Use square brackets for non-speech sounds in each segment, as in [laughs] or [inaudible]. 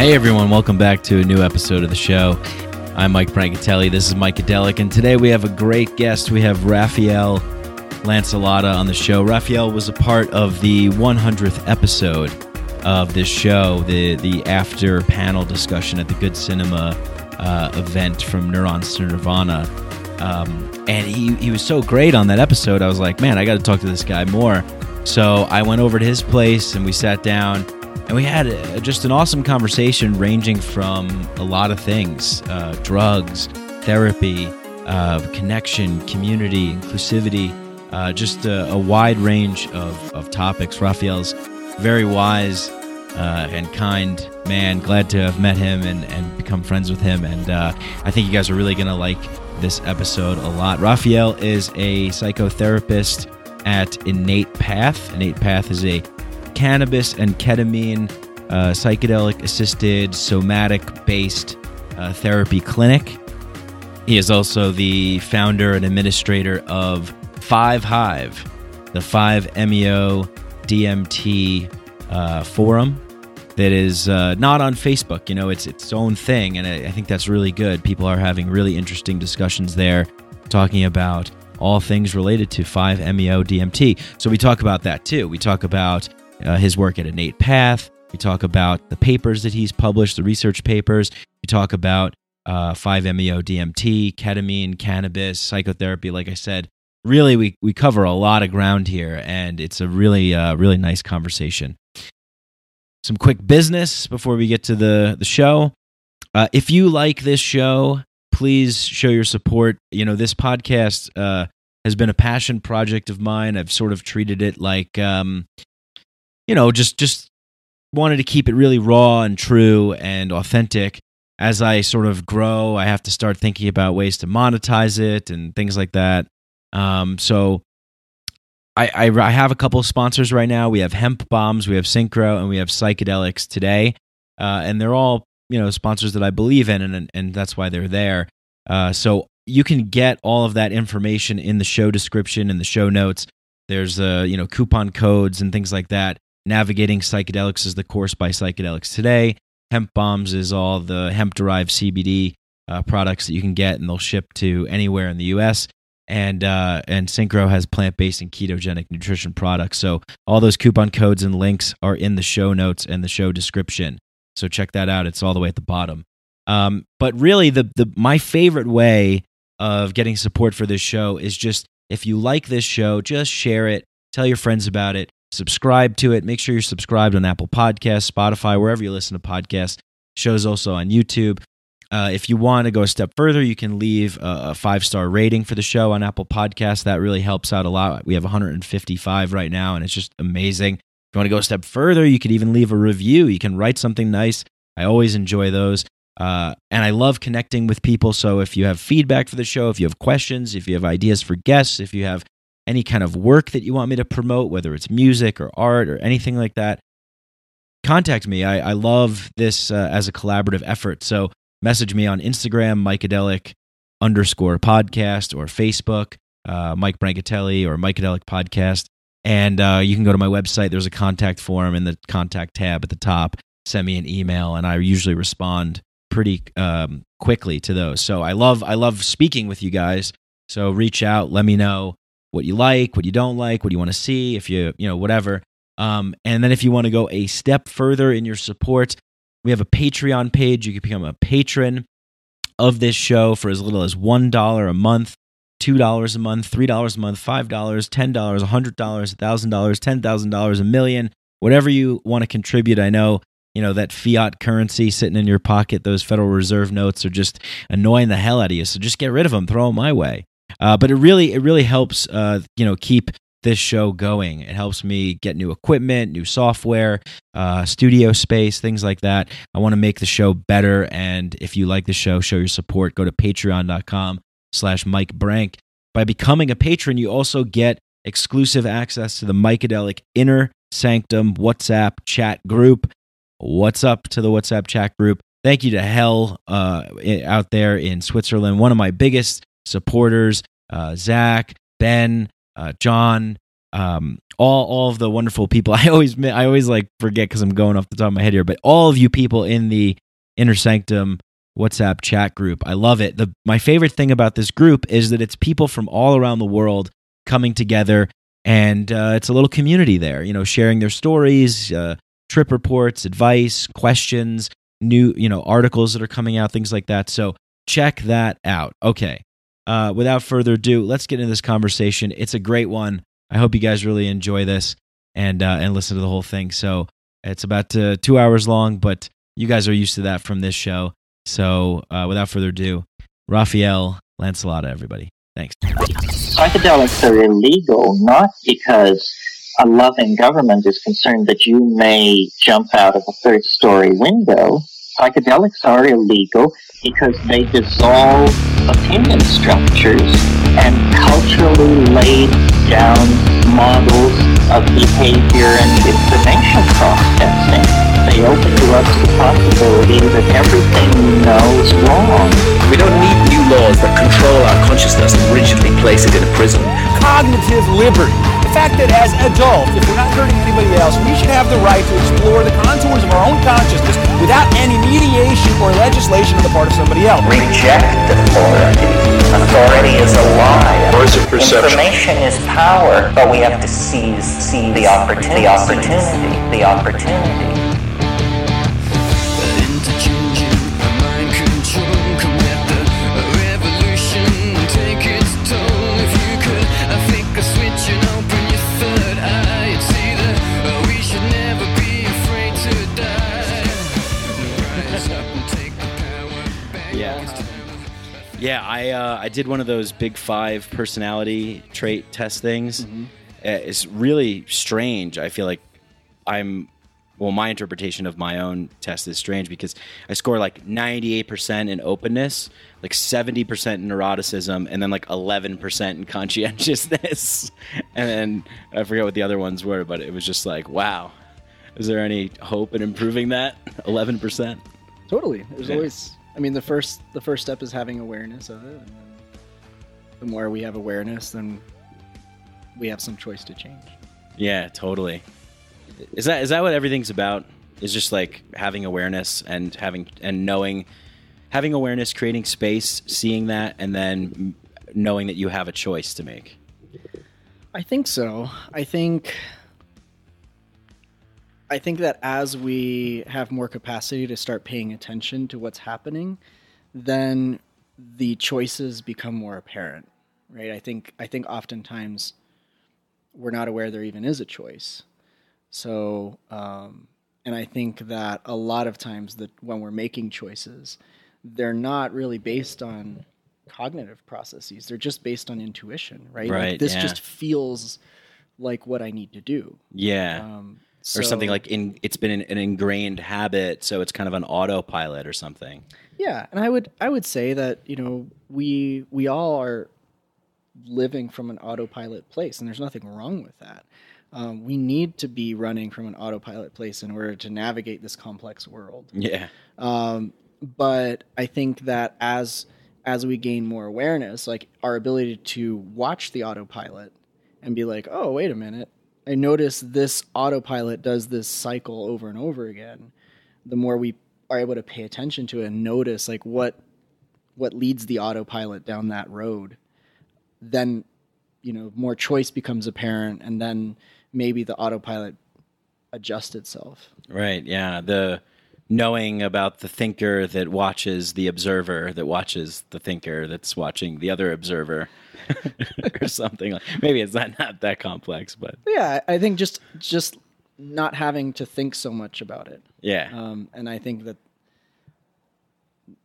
Hey everyone, welcome back to a new episode of the show. I'm Mike Brancatelli. This is Micadelic, and today we have a great guest. We have Rafael Lancelotta on the show. Rafael was a part of the 100th episode of this show, the the after panel discussion at the Good Cinema uh, event from Neurons to Nirvana. Um, and he, he was so great on that episode. I was like, man, I got to talk to this guy more. So I went over to his place and we sat down and we had uh, just an awesome conversation ranging from a lot of things uh, drugs, therapy, uh, connection, community, inclusivity, uh, just a, a, wide range of, of topics. Rafael's very wise uh, and kind man. Glad to have met him and, and become friends with him. And uh, I think you guys are really going to like this episode a lot. Rafael is a psychotherapist at Innate Path. Innate Path is a cannabis and ketamine uh, psychedelic assisted somatic based uh, therapy clinic. He is also the founder and administrator of Five Hive, the 5-MeO DMT uh, forum that is uh, not on Facebook. You know, it's its own thing, and I, I think that's really good. People are having really interesting discussions there, talking about all things related to 5-MeO DMT. So we talk about that too. We talk about uh, his work at Innate Path. We talk about the papers that he's published, the research papers. We talk about uh, 5-MeO DMT, ketamine, cannabis, psychotherapy. Like I said, really, we, we cover a lot of ground here, and it's a really, uh, really nice conversation. Some quick business before we get to the, the show. Uh, if you like this show, please show your support. You know, this podcast uh, has been a passion project of mine. I've sort of treated it like um, you know, just just wanted to keep it really raw and true and authentic. As I sort of grow, I have to start thinking about ways to monetize it and things like that. Um, so I, I, I have a couple sponsors right now. We have Hemp Bombs, we have Synchro, and we have Psychedelics today, uh, and they're all you know sponsors that I believe in, and and that's why they're there. Uh, so you can get all of that information in the show description and the show notes. There's uh, you know coupon codes and things like that. Navigating Psychedelics is the course by Psychedelics Today. Hemp Bombs is all the hemp derived CBD uh, products that you can get, and they'll ship to anywhere in the US. And uh, and Synchro has plant based and ketogenic nutrition products. So all those coupon codes and links are in the show notes and the show description. So check that out. It's all the way at the bottom. Um, but really, the the my favorite way of getting support for this show is just if you like this show, just share it, tell your friends about it, subscribe to it. Make sure you're subscribed on Apple Podcasts, Spotify, wherever you listen to podcasts. Shows also on YouTube. Uh, if you want to go a step further, you can leave a, a five star rating for the show on Apple Podcasts. That really helps out a lot. We have 155 right now, and it's just amazing. If you want to go a step further, you could even leave a review. You can write something nice. I always enjoy those. Uh, and I love connecting with people. So if you have feedback for the show, if you have questions, if you have ideas for guests, if you have any kind of work that you want me to promote, whether it's music or art or anything like that, contact me. I, I love this uh, as a collaborative effort. So message me on Instagram, Micadelic underscore podcast, or Facebook, uh, Mike Brancatelli or Micadelic podcast. And uh, you can go to my website. There's a contact form in the contact tab at the top. Send me an email, and I usually respond pretty um, quickly to those. So I love I love speaking with you guys. So reach out, let me know what you like, what you don't like, what you want to see, if you, you know, whatever. Um, and then if you want to go a step further in your support, we have a Patreon page. You can become a patron of this show for as little as $1 a month, $2 a month, $3 a month, $5, $10, $100, $1,000, $10,000, a million, whatever you want to contribute. I know you know that fiat currency sitting in your pocket those federal reserve notes are just annoying the hell out of you so just get rid of them throw them my way uh, but it really, it really helps, uh, you know, keep this show going. It helps me get new equipment, new software, uh, studio space, things like that. I want to make the show better. And if you like the show, show your support. Go to patreon.com slash Mike Brank. By becoming a patron, you also get exclusive access to the Micadelic Inner Sanctum WhatsApp chat group. What's up to the WhatsApp chat group? Thank you to Hell uh, out there in Switzerland, one of my biggest supporters uh, Zach, Ben, uh, John, um, all all of the wonderful people. [laughs] I always I always like forget because I'm going off the top of my head here, but all of you people in the Inner Sanctum WhatsApp chat group, I love it. The my favorite thing about this group is that it's people from all around the world coming together, and uh, it's a little community there. You know, sharing their stories, uh, trip reports, advice, questions, new you know articles that are coming out, things like that. So check that out. Okay. Uh, without further ado, let's get into this conversation. It's a great one. I hope you guys really enjoy this and uh, and listen to the whole thing. So it's about uh, two hours long, but you guys are used to that from this show. So uh, without further ado, Rafael Lancelotta, everybody. Thanks. Psychedelics are illegal not because a loving government is concerned that you may jump out of a third story window. Psychedelics are illegal because they dissolve opinion structures and culturally laid down models of behavior and information processing. They open to us the possibility that everything we know is wrong. We don't need new laws that control our consciousness and rigidly place it in a prison. Cognitive liberty the fact that as adults, if we're not hurting anybody else, we should have the right to explore the contours of our own consciousness without any mediation or legislation on the part of somebody else. Reject authority. Authority is a lie. Or is it perception? Information is power, but we have to seize, seize the opportunity. The opportunity. The opportunity. Yeah, I uh, I did one of those big five personality trait test things. Mm-hmm. Uh, it's really strange. I feel like I'm well, my interpretation of my own test is strange because I score like 98% in openness, like 70% in neuroticism, and then like 11% in conscientiousness. [laughs] and then I forget what the other ones were, but it was just like, wow. Is there any hope in improving that? [laughs] 11%? Totally. There's yeah. always I mean, the first the first step is having awareness of it, and then the more we have awareness, then we have some choice to change. Yeah, totally. Is that is that what everything's about? Is just like having awareness and having and knowing, having awareness, creating space, seeing that, and then knowing that you have a choice to make. I think so. I think I think that as we have more capacity to start paying attention to what's happening, then the choices become more apparent, right? I think I think oftentimes we're not aware there even is a choice. So, um, and I think that a lot of times that when we're making choices, they're not really based on cognitive processes. They're just based on intuition, right? Right. Like this yeah. just feels like what I need to do. Yeah. Um, so, or something like in it's been an, an, ingrained habit so it's kind of an autopilot or something. Yeah and i would i would say that you know we we all are living from an autopilot place and there's nothing wrong with that. Um, we need to be running from an autopilot place in order to navigate this complex world. [laughs] Yeah. Um, but i think that as as we gain more awareness like our ability to watch the autopilot and be like oh wait a minute I notice this autopilot does this cycle over and over again. The more we are able to pay attention to it and notice like what what leads the autopilot down that road, then you know more choice becomes apparent, and then maybe the autopilot adjusts itself. Right. Yeah. The knowing about the thinker that watches the observer that watches the thinker that's watching the other observer [laughs] or something like maybe it's not, not that complex but. Yeah i think just just not having to think so much about it. Yeah. Um, and i think that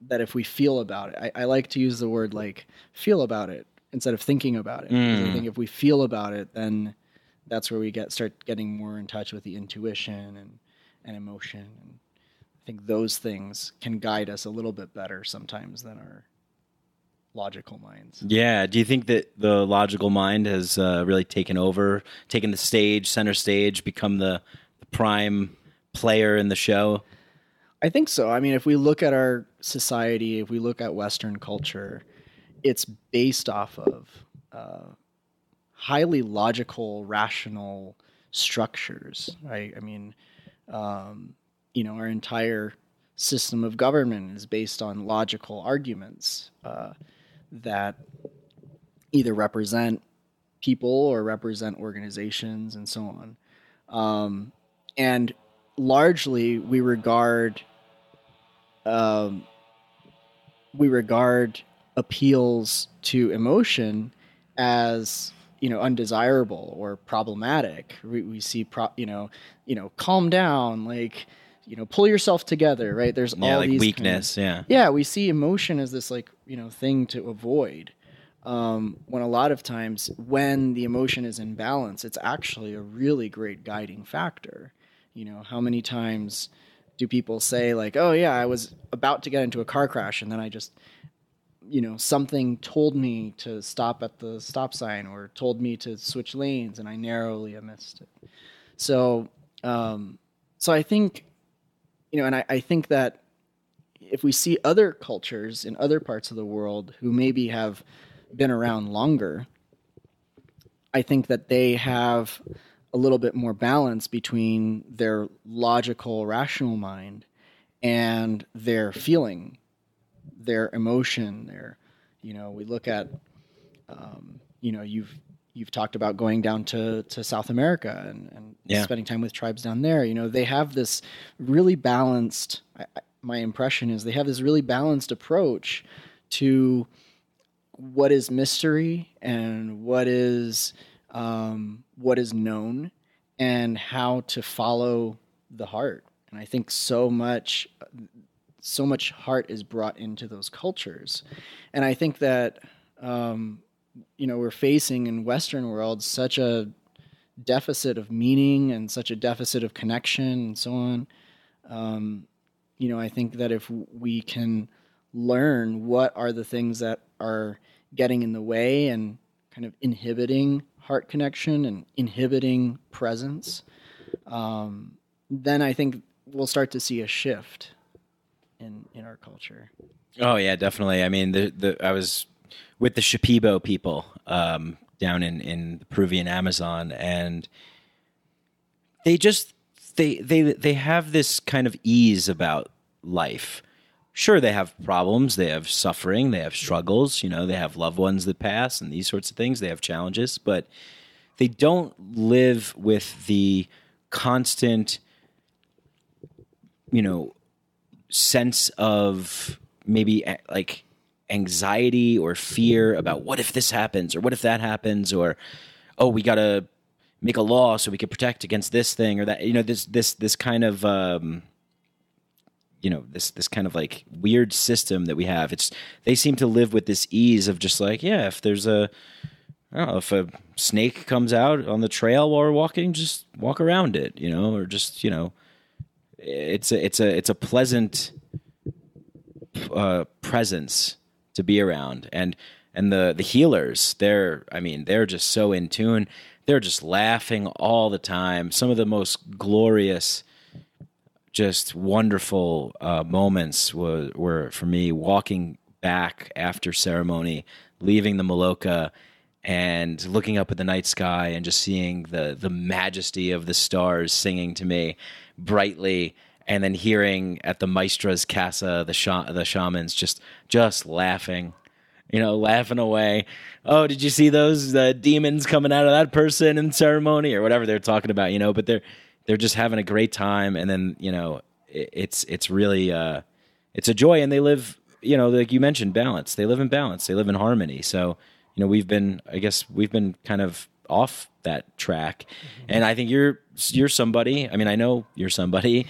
that if we feel about it I, I, like to use the word like feel about it instead of thinking about it. Mm. i think if we feel about it then that's where we get start getting more in touch with the intuition and and emotion and I think those things can guide us a little bit better sometimes than our logical minds. Yeah. Do you think that the logical mind has uh, really taken over, taken the stage, center stage, become the, the prime player in the show? I think so. I mean, if we look at our society, if we look at Western culture, it's based off of uh, highly logical, rational structures, right? I mean, um, you know, our entire system of government is based on logical arguments uh, that either represent people or represent organizations and so on. Um, and largely, we regard um, we regard appeals to emotion as you know undesirable or problematic. We, we see pro, you know you know calm down like you know pull yourself together right there's Yeah, all like these kind of- weakness. yeah. yeah we see emotion as this like you know thing to avoid um, when a lot of times when the emotion is in balance it's actually a really great guiding factor you know how many times do people say like oh yeah i was about to get into a car crash and then i just you know something told me to stop at the stop sign or told me to switch lanes and i narrowly missed it so um, so i think you know and I, I think that if we see other cultures in other parts of the world who maybe have been around longer, I think that they have a little bit more balance between their logical, rational mind and their feeling, their emotion, their, you know, we look at, um, you know, you've you've talked about going down to, to South America and, and Yeah. spending time with tribes down there. You know, they have this really balanced. I, my impression is they have this really balanced approach to what is mystery and what is um, what is known and how to follow the heart. And I think so much so much heart is brought into those cultures. And I think that um, you know we're facing in Western world such a deficit of meaning and such a deficit of connection and so on. Um, you know, I think that if we can learn what are the things that are getting in the way and kind of inhibiting heart connection and inhibiting presence, um, then I think we'll start to see a shift in in our culture. Oh yeah, definitely. I mean, the the I was with the Shipibo people um, down in in the Peruvian Amazon, and they just they they they have this kind of ease about life. Sure, they have problems, they have suffering, they have struggles. You know, they have loved ones that pass, and these sorts of things. They have challenges, but they don't live with the constant, you know, sense of maybe like anxiety or fear about what if this happens or what if that happens or oh we got to make a law so we can protect against this thing or that you know this this this kind of um you know this this kind of like weird system that we have. It's they seem to live with this ease of just like yeah if there's a I don't know if a snake comes out on the trail while we're walking just walk around it you know or just you know it's a it's a it's a pleasant uh, presence to be around. And and the the healers they're i mean they're just so in tune. They're just laughing all the time. Some of the most glorious just wonderful uh, moments were, were for me walking back after ceremony leaving the maloka and looking up at the night sky and just seeing the the majesty of the stars singing to me brightly and then hearing at the maestra's casa the sha- the shamans just just laughing you know laughing away. Oh did you see those uh, demons coming out of that person in ceremony or whatever they're talking about you know? But they're they're just having a great time and then you know it, it's it's really uh it's a joy and they live you know like you mentioned balance. They live in balance. They live in harmony. So you know we've been i guess we've been kind of off that track. And i think you're you're somebody i mean i know you're somebody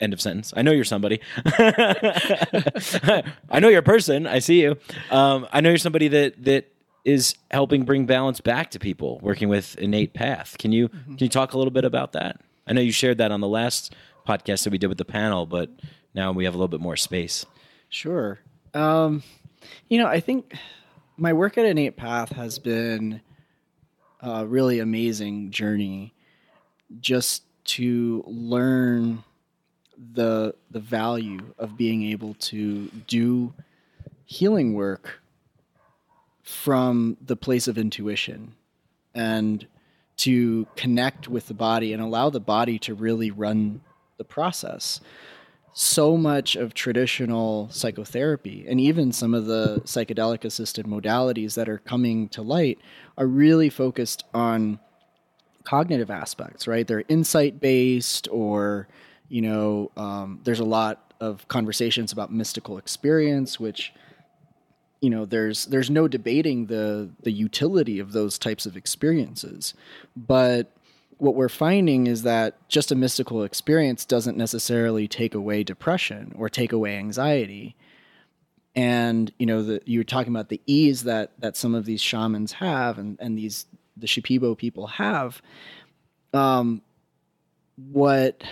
end of sentence. I know you're somebody. [laughs] I know you're a person. I see you. Um, i know you're somebody that that is helping bring balance back to people working with innate path. Can you can you talk a little bit about that? I know you shared that on the last podcast that we did with the panel but now we have a little bit more space. Sure. Um, you know, I think my work at Innate Path has been a really amazing journey just to learn the the value of being able to do healing work from the place of intuition and to connect with the body and allow the body to really run the process. So much of traditional psychotherapy and even some of the psychedelic assisted modalities that are coming to light are really focused on cognitive aspects, right? They're insight based, or, you know, um, there's a lot of conversations about mystical experience, which you know there's there's no debating the the utility of those types of experiences. But what we're finding is that just a mystical experience doesn't necessarily take away depression or take away anxiety. And you know the, you were talking about the ease that that some of these shamans have and and these the shipibo people have. Um what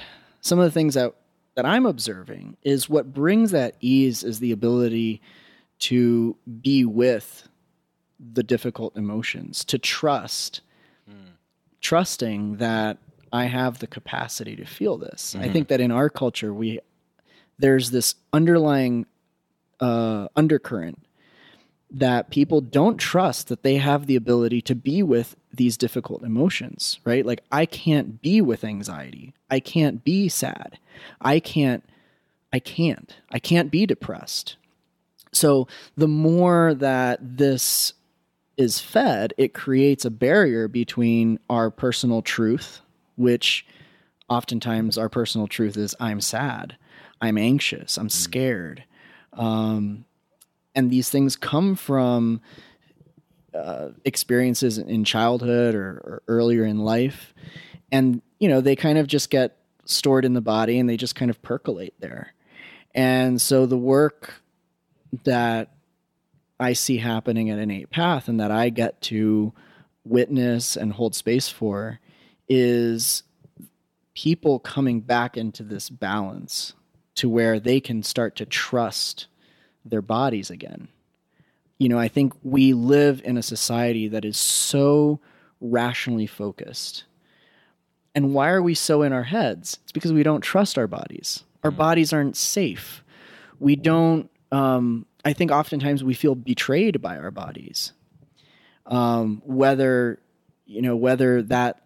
some of the things that that i'm observing is what brings that ease is the ability to be with the difficult emotions, to trust, mm. trusting that I have the capacity to feel this. Mm-hmm. I think that in our culture, we there's this underlying uh, undercurrent that people don't trust that they have the ability to be with these difficult emotions, right? Like I can't be with anxiety. I can't be sad. I can't I can't. I can't be depressed. So the more that this is fed, it creates a barrier between our personal truth, which oftentimes our personal truth is I'm sad, I'm anxious, I'm mm. scared. Um, and these things come from uh, experiences in childhood or, or earlier in life. And, you know, they kind of just get stored in the body and they just kind of percolate there. And so the work that I see happening at Innate Path and that I get to witness and hold space for is people coming back into this balance to where they can start to trust their bodies again. You know, I think we live in a society that is so rationally focused. And why are we so in our heads? It's because we don't trust our bodies. Our mm. bodies aren't safe. We don't um, I think oftentimes we feel betrayed by our bodies. Um, whether you know whether that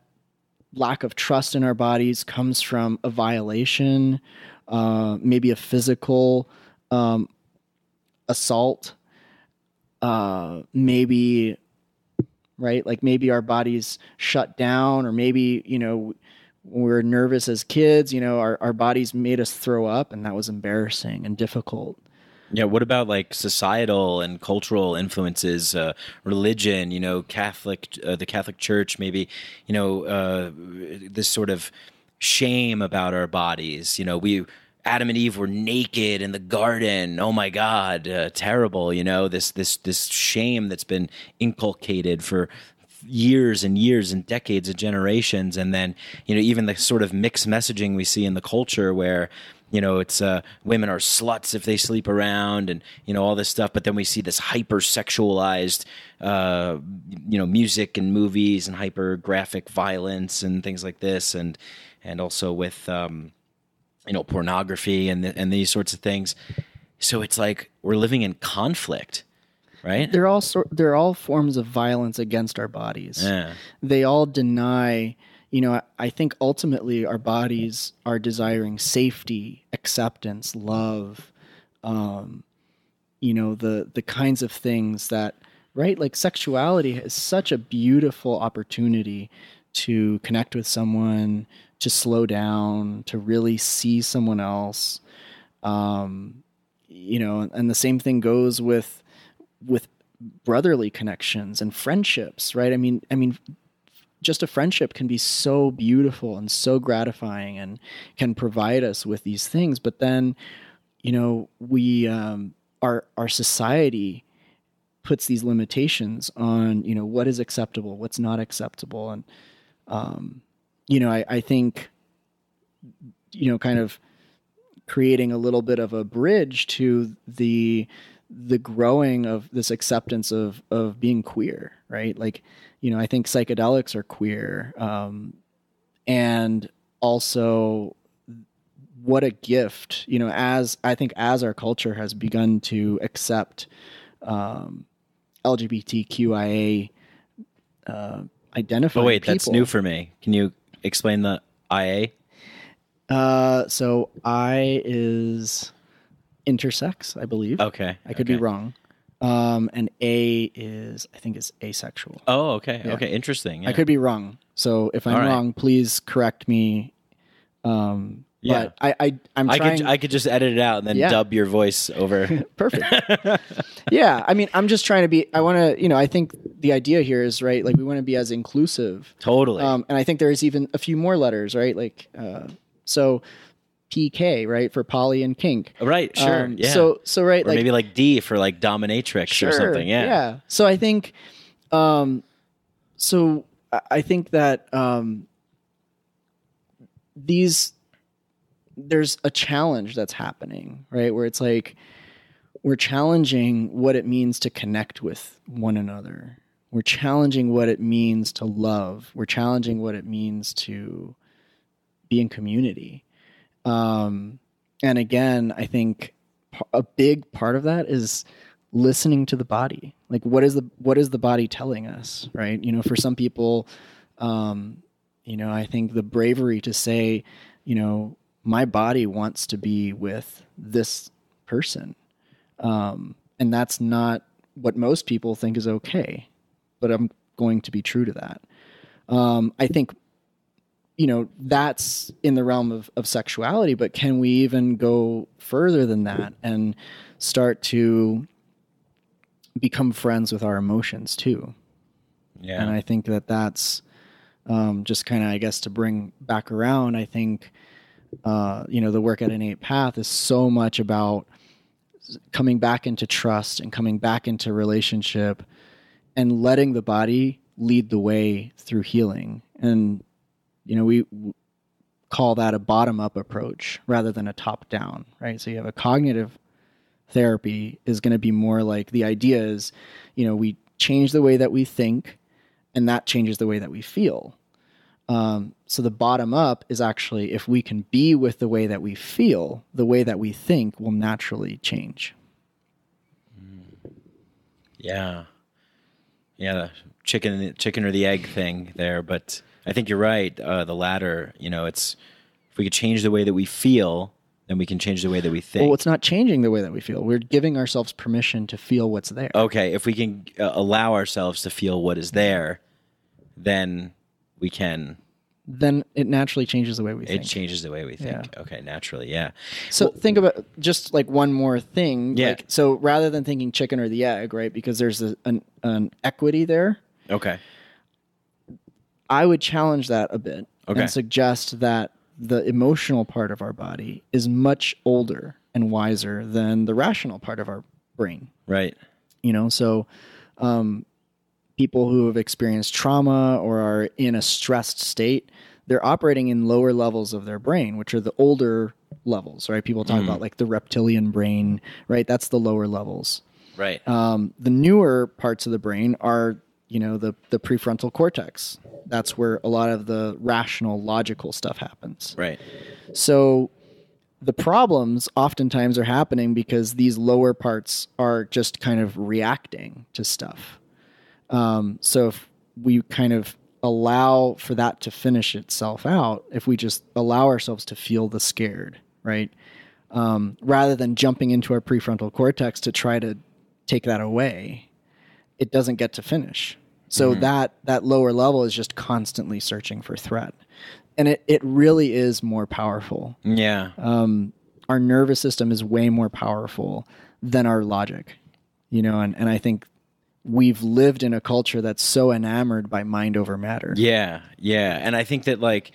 lack of trust in our bodies comes from a violation, uh, maybe a physical um, assault, uh, maybe right like maybe our bodies shut down or maybe you know we're nervous as kids you know our, our bodies made us throw up and that was embarrassing and difficult yeah, what about like societal and cultural influences, uh, religion? You know, Catholic, uh, the Catholic Church, maybe. You know, uh, this sort of shame about our bodies. You know, we Adam and Eve were naked in the garden. Oh my God, uh, terrible! You know, this this this shame that's been inculcated for years and years and decades of generations and then you know even the sort of mixed messaging we see in the culture where you know it's uh, women are sluts if they sleep around and you know all this stuff but then we see this hyper sexualized uh, you know music and movies and hyper graphic violence and things like this and and also with um, you know pornography and and these sorts of things. So it's like we're living in conflict right? They're all sort they're all forms of violence against our bodies. Yeah. they all deny you know, I think ultimately our bodies are desiring safety, acceptance, love, um, you know, the the kinds of things that right? Like sexuality is such a beautiful opportunity to connect with someone, to slow down, to really see someone else. Um, you know, and the same thing goes with with brotherly connections and friendships, right? I mean, I mean, just a friendship can be so beautiful and so gratifying and can provide us with these things but then you know we um, our our society puts these limitations on you know what is acceptable what's not acceptable and um, you know I, I think you know kind of creating a little bit of a bridge to the the growing of this acceptance of of being queer right like you know, I think psychedelics are queer. Um, and also what a gift, you know, as I think as our culture has begun to accept um, LGBTQIA uh, identify. But wait, that's new for me. Can you explain the IA? Uh, so I is intersex, I believe. Okay. I could be wrong. Um, and A is I think is asexual. Oh, okay. Yeah. Okay, interesting. I could be wrong. So if I'm right. wrong, please correct me. Um, Yeah. but I, I I'm I trying. could I could just edit it out and then Yeah. dub your voice over. [laughs] Perfect. [laughs] yeah, I mean, I'm just trying to be. I want to, you know, I think the idea here is right. Like we want to be as inclusive. totally. Um, and I think there's even a few more letters, right? Like, uh, so PK, right, for poly and kink. right, sure. Um, yeah. So, so right, or like maybe like D for like dominatrix or something. Yeah. Yeah. So I think, um, so I- I think that um, these there's a challenge that's happening, right? Where it's like we're challenging what it means to connect with one another. We're challenging what it means to love. We're challenging what it means to be in community. Um, and again, I think a big part of that is listening to the body. Like, what is the what is the body telling us, right? You know, for some people, um, you know, I think the bravery to say, you know, my body wants to be with this person, um, and that's not what most people think is okay. But I'm going to be true to that. Um, I think you know that's in the realm of, of sexuality but can we even go further than that and start to become friends with our emotions too Yeah. and i think that that's um, just kind of i guess to bring back around i think uh, you know the work at innate path is so much about coming back into trust and coming back into relationship and letting the body lead the way through healing. And you know we call that a bottom up approach rather than a top down right? So you have a cognitive therapy is going to be more like the idea is you know we change the way that we think and that changes the way that we feel. Um, so the bottom up is actually if we can be with the way that we feel the way that we think will naturally change Yeah, yeah, the chicken, chicken or the egg thing there. But I think you're right. Uh, the latter. You know, it's if we could change the way that we feel, then we can change the way that we think. well it's not changing the way that we feel we're giving ourselves permission to feel what's there okay, if we can uh, allow ourselves to feel what is there, then we can. Then it naturally changes the way we It think It changes the way we think. Okay, naturally, yeah. So think about just like one more thing. Yeah. Like, so rather than thinking chicken or the egg, right? Because there's a, an, an equity there. Okay, I would challenge that a bit Okay. and suggest that the emotional part of our body is much older and wiser than the rational part of our brain. right. You know, so um, people who have experienced trauma or are in a stressed state, they're operating in lower levels of their brain, which are the older levels, right? People talk about like the reptilian brain, right? That's the lower levels. Right. Um, the newer parts of the brain are, you know, the the prefrontal cortex. That's where a lot of the rational, logical stuff happens. right. So the problems oftentimes are happening because these lower parts are just kind of reacting to stuff. Um, so if we kind of allow for that to finish itself out, if we just allow ourselves to feel the scared, right? Um, rather than jumping into our prefrontal cortex to try to take that away, it doesn't get to finish. So that that lower level is just constantly searching for threat. And it, it really is more powerful. Yeah. Um, our nervous system is way more powerful than our logic. You know, and, and I think we've lived in a culture that's so enamored by mind over matter. Yeah, yeah. And I think that like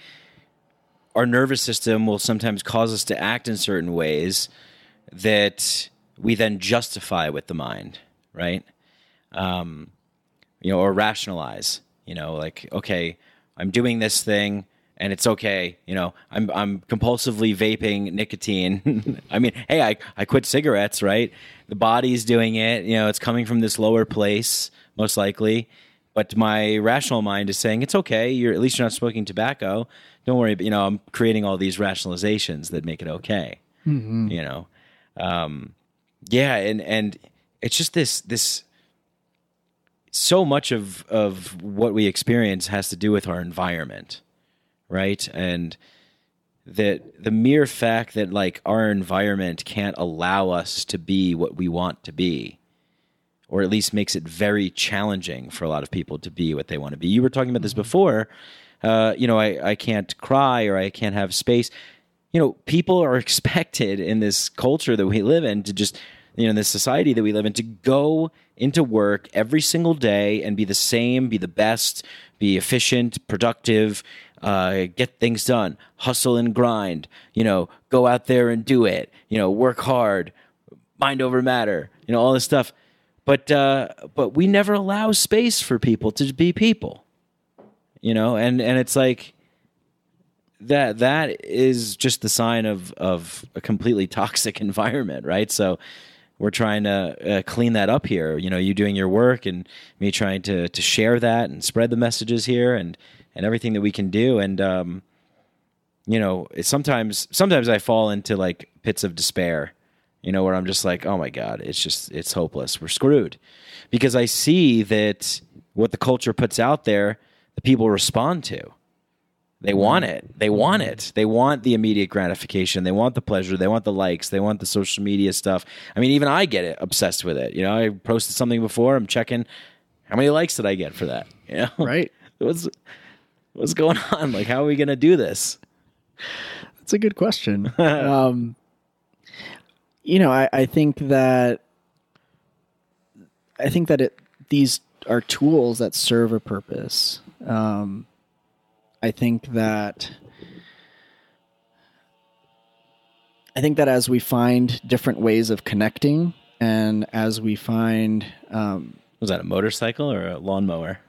our nervous system will sometimes cause us to act in certain ways that we then justify with the mind, right? Um, you know, or rationalize, you know, like, okay, I'm doing this thing and it's okay. You know, I'm I'm compulsively vaping nicotine. [laughs] I mean, hey, I, I quit cigarettes, right? The body's doing it, you know, it's coming from this lower place, most likely. But my rational mind is saying it's okay. You're at least you're not smoking tobacco. Don't worry. But you know, I'm creating all these rationalizations that make it okay. You know, um, yeah, and and it's just this this so much of of what we experience has to do with our environment, right? And that the mere fact that like our environment can't allow us to be what we want to be or at least makes it very challenging for a lot of people to be what they want to be. You were talking about this before. Uh, you know, I, I can't cry or I can't have space. You know, people are [laughs] expected in this culture that we live in to just, you know, in this society that we live in to go into work every single day and be the same, be the best, be efficient, productive, uh, get things done, hustle and grind, you know, go out there and do it, you know, work hard, mind over matter, you know, all this stuff. But uh, but we never allow space for people to be people you know? And and it's like that that is just the sign of of a completely [laughs] toxic environment right? So we're trying to uh, clean that up here. You know you doing your work and me trying to to share that and spread the messages here and and everything that we can do and um you know sometimes sometimes i fall into like pits of despair you know, where I'm just like, oh my God, it's just, it's hopeless. We're screwed. Because I see that what the culture puts out there, the people respond to. They want it. They want it. They want the immediate gratification. They want the pleasure. They want the likes. They want the social media stuff. I mean, even I get it obsessed with it. You know, I posted something before. I'm checking how many likes did I get for that? [laughs] You know, Right. what's what's going [laughs] on? Like, how are we going to do this? That's a good question. [laughs] um, you know, I, I think that I think that it these are tools that serve a purpose. Um, I think that I think that as we find different ways of connecting, and as we find, um, Was that a motorcycle or a lawnmower?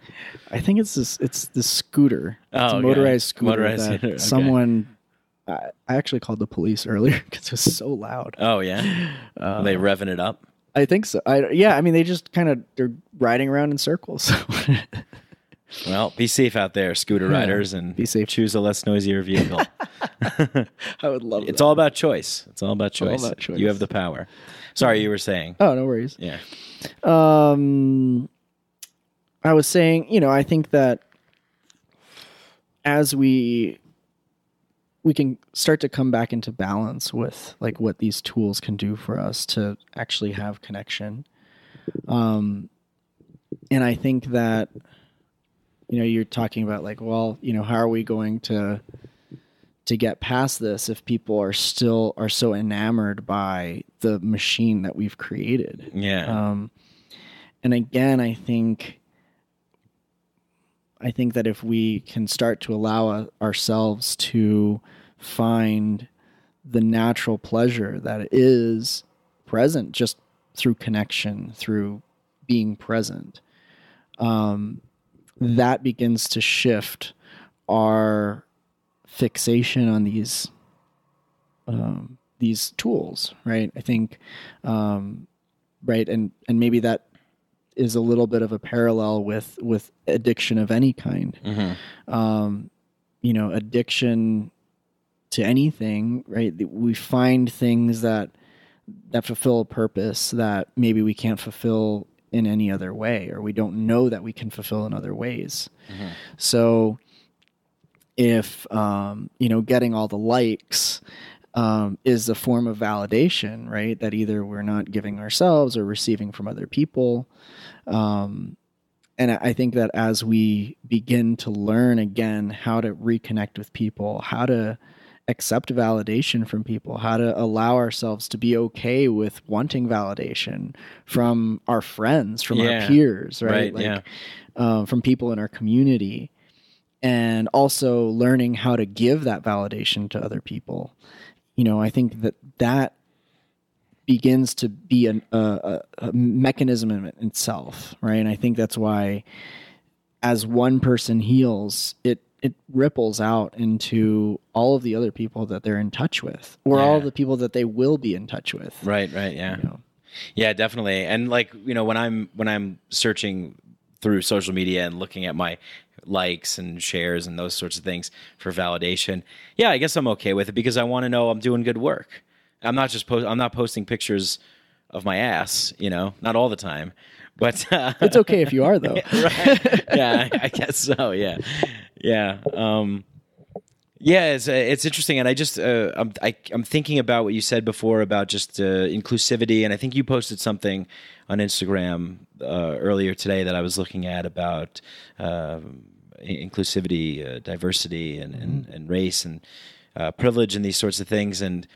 I think it's this it's the scooter. It's Oh, a okay. motorized scooter Motorized scooter, okay. someone. I I actually called the police [laughs] earlier because it was so loud. Oh yeah, uh, are they revving it up? I think so. I yeah. I mean, they just kind of they're riding around in circles. [laughs] Well, be safe out there, scooter riders, and Be safe. Choose a less noisier vehicle. [laughs] I would love. it's that. all about choice. It's all about all about choice. You have the power. Sorry, you were saying. Oh, no worries. Yeah. Um, I was saying, you know, I think that as we we can start to come back into balance with like what these tools can do for us to actually have connection. Um, and I think that you know you're talking about like, well, you know, how are we going to to get past this if people are still are so enamored by the machine that we've created? Yeah. Um, and again, I think, I think that if we can start to allow uh, ourselves to find the natural pleasure that is present just through connection, through being present, um, that begins to shift our fixation on these um, these tools, right? I think, um, right, and and maybe that is a little bit of a parallel with with addiction of any kind. Mhm. Um, you know, addiction to anything, right? We find things that that fulfill a purpose that maybe we can't fulfill in any other way, or we don't know that we can fulfill in other ways. So, if um, you know, getting all the likes um, is a form of validation, right? That either we're not giving ourselves or receiving from other people. Um, and I think that as we begin to learn again how to reconnect with people, how to accept validation from people, how to allow ourselves to be okay with wanting validation from our friends, from Yeah. our peers, right? Right, yeah. um, from people in our community, and also learning how to give that validation to other people. You know, I think that that begins to be an, a, mechanism in itself, right? And I think that's why, as one person heals, it it ripples out into all of the other people that they're in touch with, or all Yeah. of the people that they will be in touch with. Right. Right. Yeah. You know? Yeah, definitely. And like, you know, when I'm when I'm searching through social media and looking at my likes and shares and those sorts of things for validation, yeah, I guess I'm okay with it because I want to know I'm doing good work. I'm not just post I'm not posting pictures of my ass, you know, not all the time, but [laughs] uh, It's okay if you are though. [laughs] right. Yeah, I, I guess so. Yeah, yeah, um, yeah. It's uh, it's interesting, and I just uh, I'm I, I'm thinking about what you said before about just uh, inclusivity, and I think you posted something on Instagram uh, earlier today that I was looking at about um inclusivity, uh, diversity, and, and and race and uh, privilege, and these sorts of things, and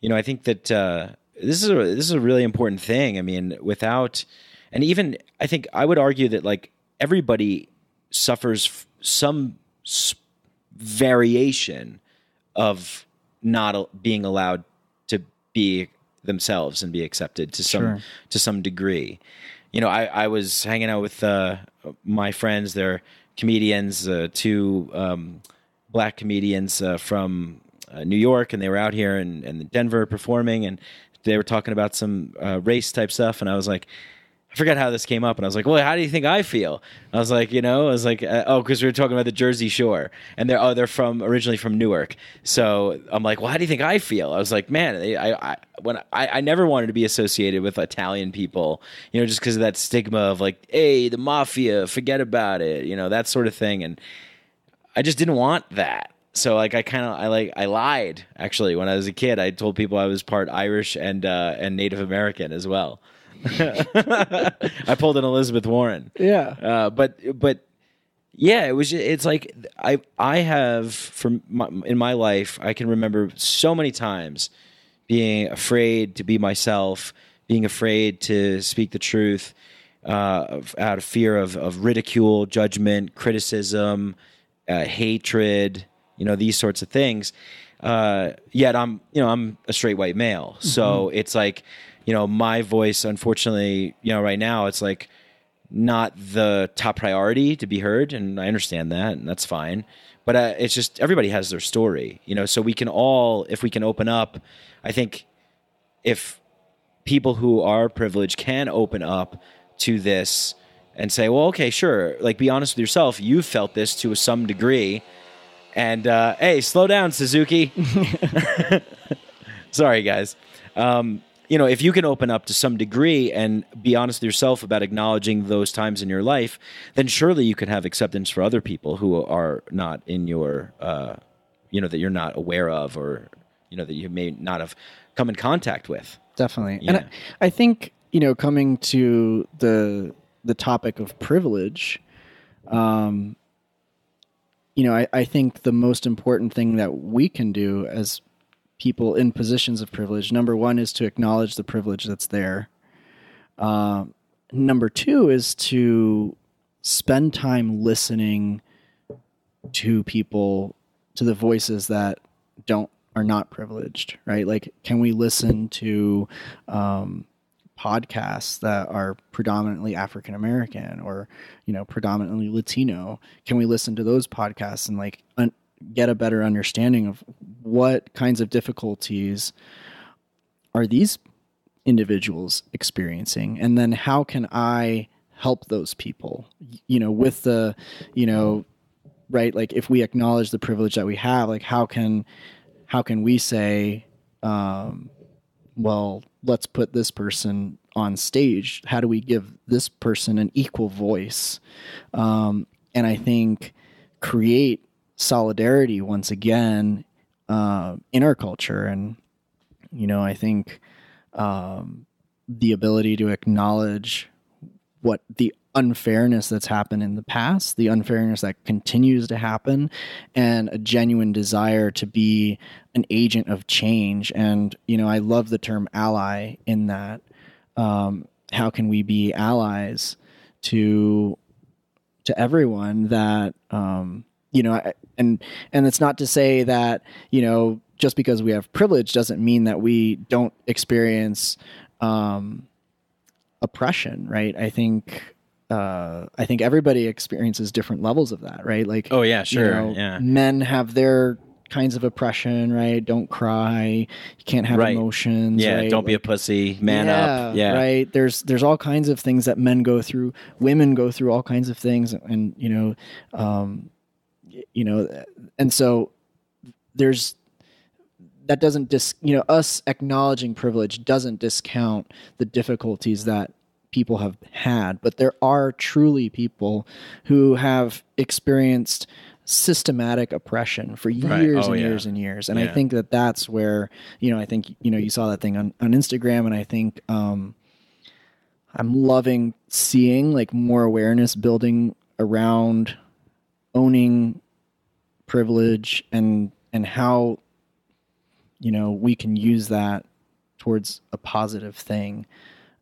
you know, I think that uh, this is a this is a really important thing. I mean, without and even I think I would argue that like everybody suffers f- some s- variation of not being allowed to be themselves and be accepted to some Sure. to some degree. You know, I, I was hanging out with uh, my friends. They're comedians, uh, two um, black comedians uh, from uh, New York, and they were out here in, in Denver performing, and they were talking about some uh, race type stuff, and I was like. I forgot how this came up, and I was like, "Well, how do you think I feel?" I was like, "You know," I was like, uh, "Oh, because we were talking about the Jersey Shore, and they're oh, they're from originally from Newark." So I'm like, "Well, how do you think I feel?" I was like, "Man, I, I when I, I never wanted to be associated with Italian people, you know, just because of that stigma of like, hey, the mafia, forget about it, you know, that sort of thing." And I just didn't want that. So like I kind of I like I lied actually when I was a kid. I told people I was part Irish and uh, and Native American as well. [laughs] I pulled an Elizabeth Warren. Yeah. Uh, but but yeah, it was. It's like I I have from my, in my life I can remember so many times being afraid to be myself, being afraid to speak the truth, uh, of- out of fear of of ridicule, judgment, criticism, uh, hatred. You know these sorts of things. Uh, yet I'm you know I'm a straight white male, so it's like you know my voice. Unfortunately, you know right now it's like not the top priority to be heard, and I understand that, and that's fine. But uh, it's just everybody has their story, you know. So we can all, if we can open up, I think if people who are privileged can open up to this and say, well, okay, sure, like be honest with yourself. you've felt this to some degree, and uh, hey, slow down, Suzuki. [laughs] [laughs] Sorry, guys. Um, you know, if you can open up to some degree and be honest with yourself about acknowledging those times in your life, then surely you can have acceptance for other people who are not in your, uh, you know, that you're not aware of or, you know, that you may not have come in contact with. definitely Yeah. and I, I think you know coming to the the topic of privilege um you know I, I think the most important thing that we can do as people in positions of privilege. Number one is to acknowledge the privilege that's there. Um, number two is to spend time listening to people to the voices that don't are not privileged right? Like can we listen to um, podcasts that are predominantly african american or you know predominantly latino? Can we listen to those podcasts and like un- get a better understanding of what kinds of difficulties are these individuals experiencing? And then how can i help those people? You know with the you know right like if we acknowledge the privilege that we have like how can how can we say um well let's put this person on stage? How do we give this person an equal voice? Um and i think create solidarity once again uh, in our culture and you know i think um, the ability to acknowledge what the unfairness that's happened in the past, the unfairness that continues to happen, and a genuine desire to be an agent of change. And, you know, I love the term ally in that. Um, how can we be allies to to everyone that um, you know I- and and it's not to say that you know just because we have privilege doesn't mean that we don't experience um, oppression right i think uh, i think everybody experiences different levels of that right like Oh yeah, you sure, know, yeah. men have their kinds of oppression right don't cry you can't have Right. emotions Yeah, right? don't be a pussy, man up. Yeah, right there's there's all kinds of things that men go through women go through all kinds of things and you know um you know and so there's that doesn't dis you know us acknowledging privilege doesn't discount the difficulties that people have had, but there are truly people who have experienced systematic oppression for Right. years Oh, and yeah. years and years. And I think that that's where, you know, I think, you know, you saw that thing on, on Instagram and I think, um, I'm loving seeing like more awareness building around owning privilege and and how you know we can use that towards a positive thing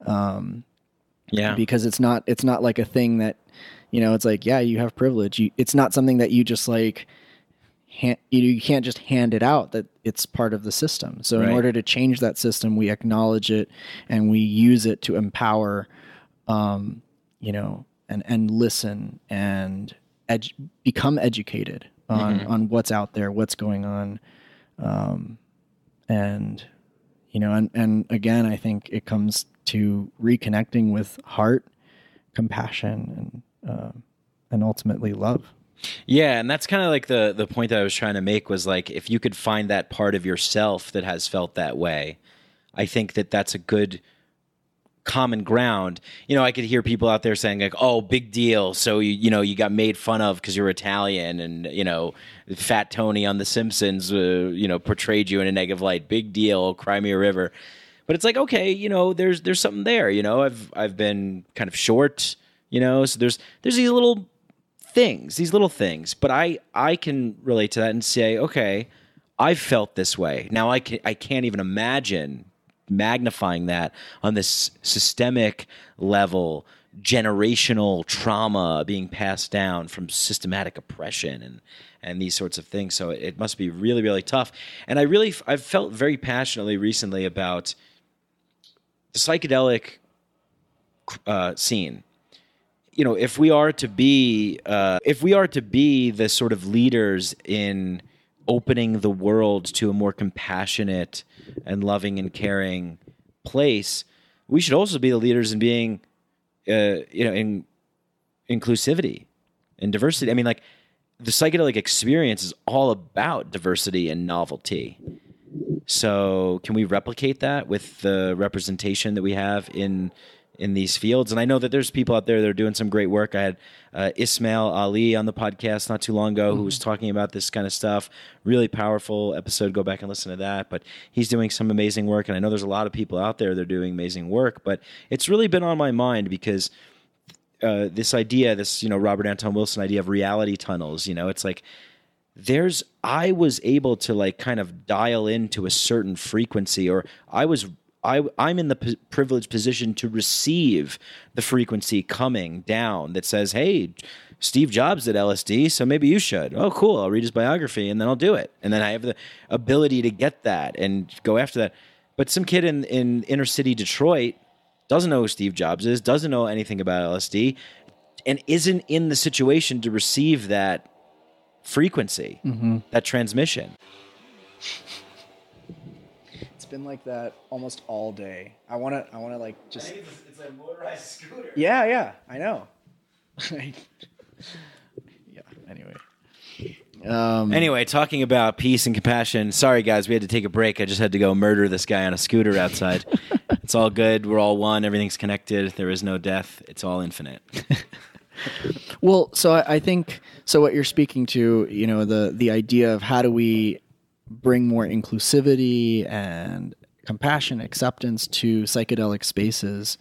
um Yeah. because it's not it's not like a thing that you know it's like yeah you have privilege you, it's not something that you just like hand, you, you can't just hand it out that it's part of the system so Right. in order to change that system we acknowledge it and we use it to empower um you know and and listen and edu- become educated on on what's out there what's going on um and you know and and again i think it comes to reconnecting with heart compassion and um and ultimately love. Yeah, and that's kind of like the the point that I was trying to make was like if you could find that part of yourself that has felt that way, I think that that's a good common ground. You know, I could hear people out there saying like, "Oh, big deal." So you you know, you got made fun of cuz you're Italian and, you know, Fat Tony on the Simpsons uh, you know, portrayed you in a negative light. Big deal, cry me a river. But it's like, okay, you know, there's there's something there, you know. I've I've been kind of short, you know, so there's there's these little things, these little things. But I I can relate to that and say, okay, I've felt this way. Now I can I can't even imagine magnifying that on this systemic level, generational trauma being passed down from systematic oppression and and these sorts of things. So it, must be really really tough. And I really I've felt very passionately recently about the psychedelic uh, scene you know if we are to be uh, if we are to be the sort of leaders in opening the world to a more compassionate and loving and caring place we should also be the leaders in being uh, you know in inclusivity and diversity. I mean like the psychedelic experience is all about diversity and novelty. So can we replicate that with the representation that we have in in these fields? And I know that there's people out there that are doing some great work. I had uh, Ismail Ali on the podcast not too long ago who was talking about this kind of stuff. Really powerful episode. Go back and listen to that. But he's doing some amazing work, and I know there's a lot of people out there that are doing amazing work. But it's really been on my mind because uh, this idea, this you know Robert Anton Wilson idea of reality tunnels. You know, it's like there's I was able to like kind of dial into a certain frequency, or I was I I'm in the p- privileged position to receive the frequency coming down that says, "Hey, Steve Jobs did LSD, so maybe you should." Oh, cool! I'll read his biography and then I'll do it, and then I have the ability to get that and go after that. But some kid in in inner city Detroit doesn't know who Steve Jobs is, doesn't know anything about LSD, and isn't in the situation to receive that frequency, mm-hmm. that transmission. It's been like that almost all day i want to i want to like just It's a motorized [laughs] scooter. yeah yeah i know [laughs] yeah anyway um Anyway, talking about peace and compassion. Sorry, guys, we had to take a break. I just had to go murder this guy on a scooter outside. [laughs] it's all good. We're all one. Everything's connected. There is no death. It's all infinite. Well, so I, I think so. What you're speaking to, you know, the the idea of how do we bring more inclusivity and compassion, acceptance to psychedelic spaces.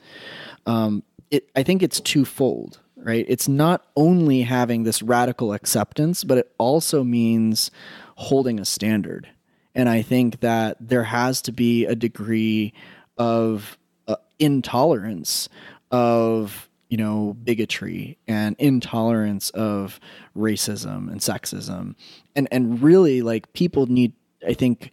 Um, it, I think it's twofold, right? It's not only having this radical acceptance, but it also means holding a standard. And I think that there has to be a degree of uh, intolerance of you know bigotry and intolerance of racism and sexism and and really like people need i think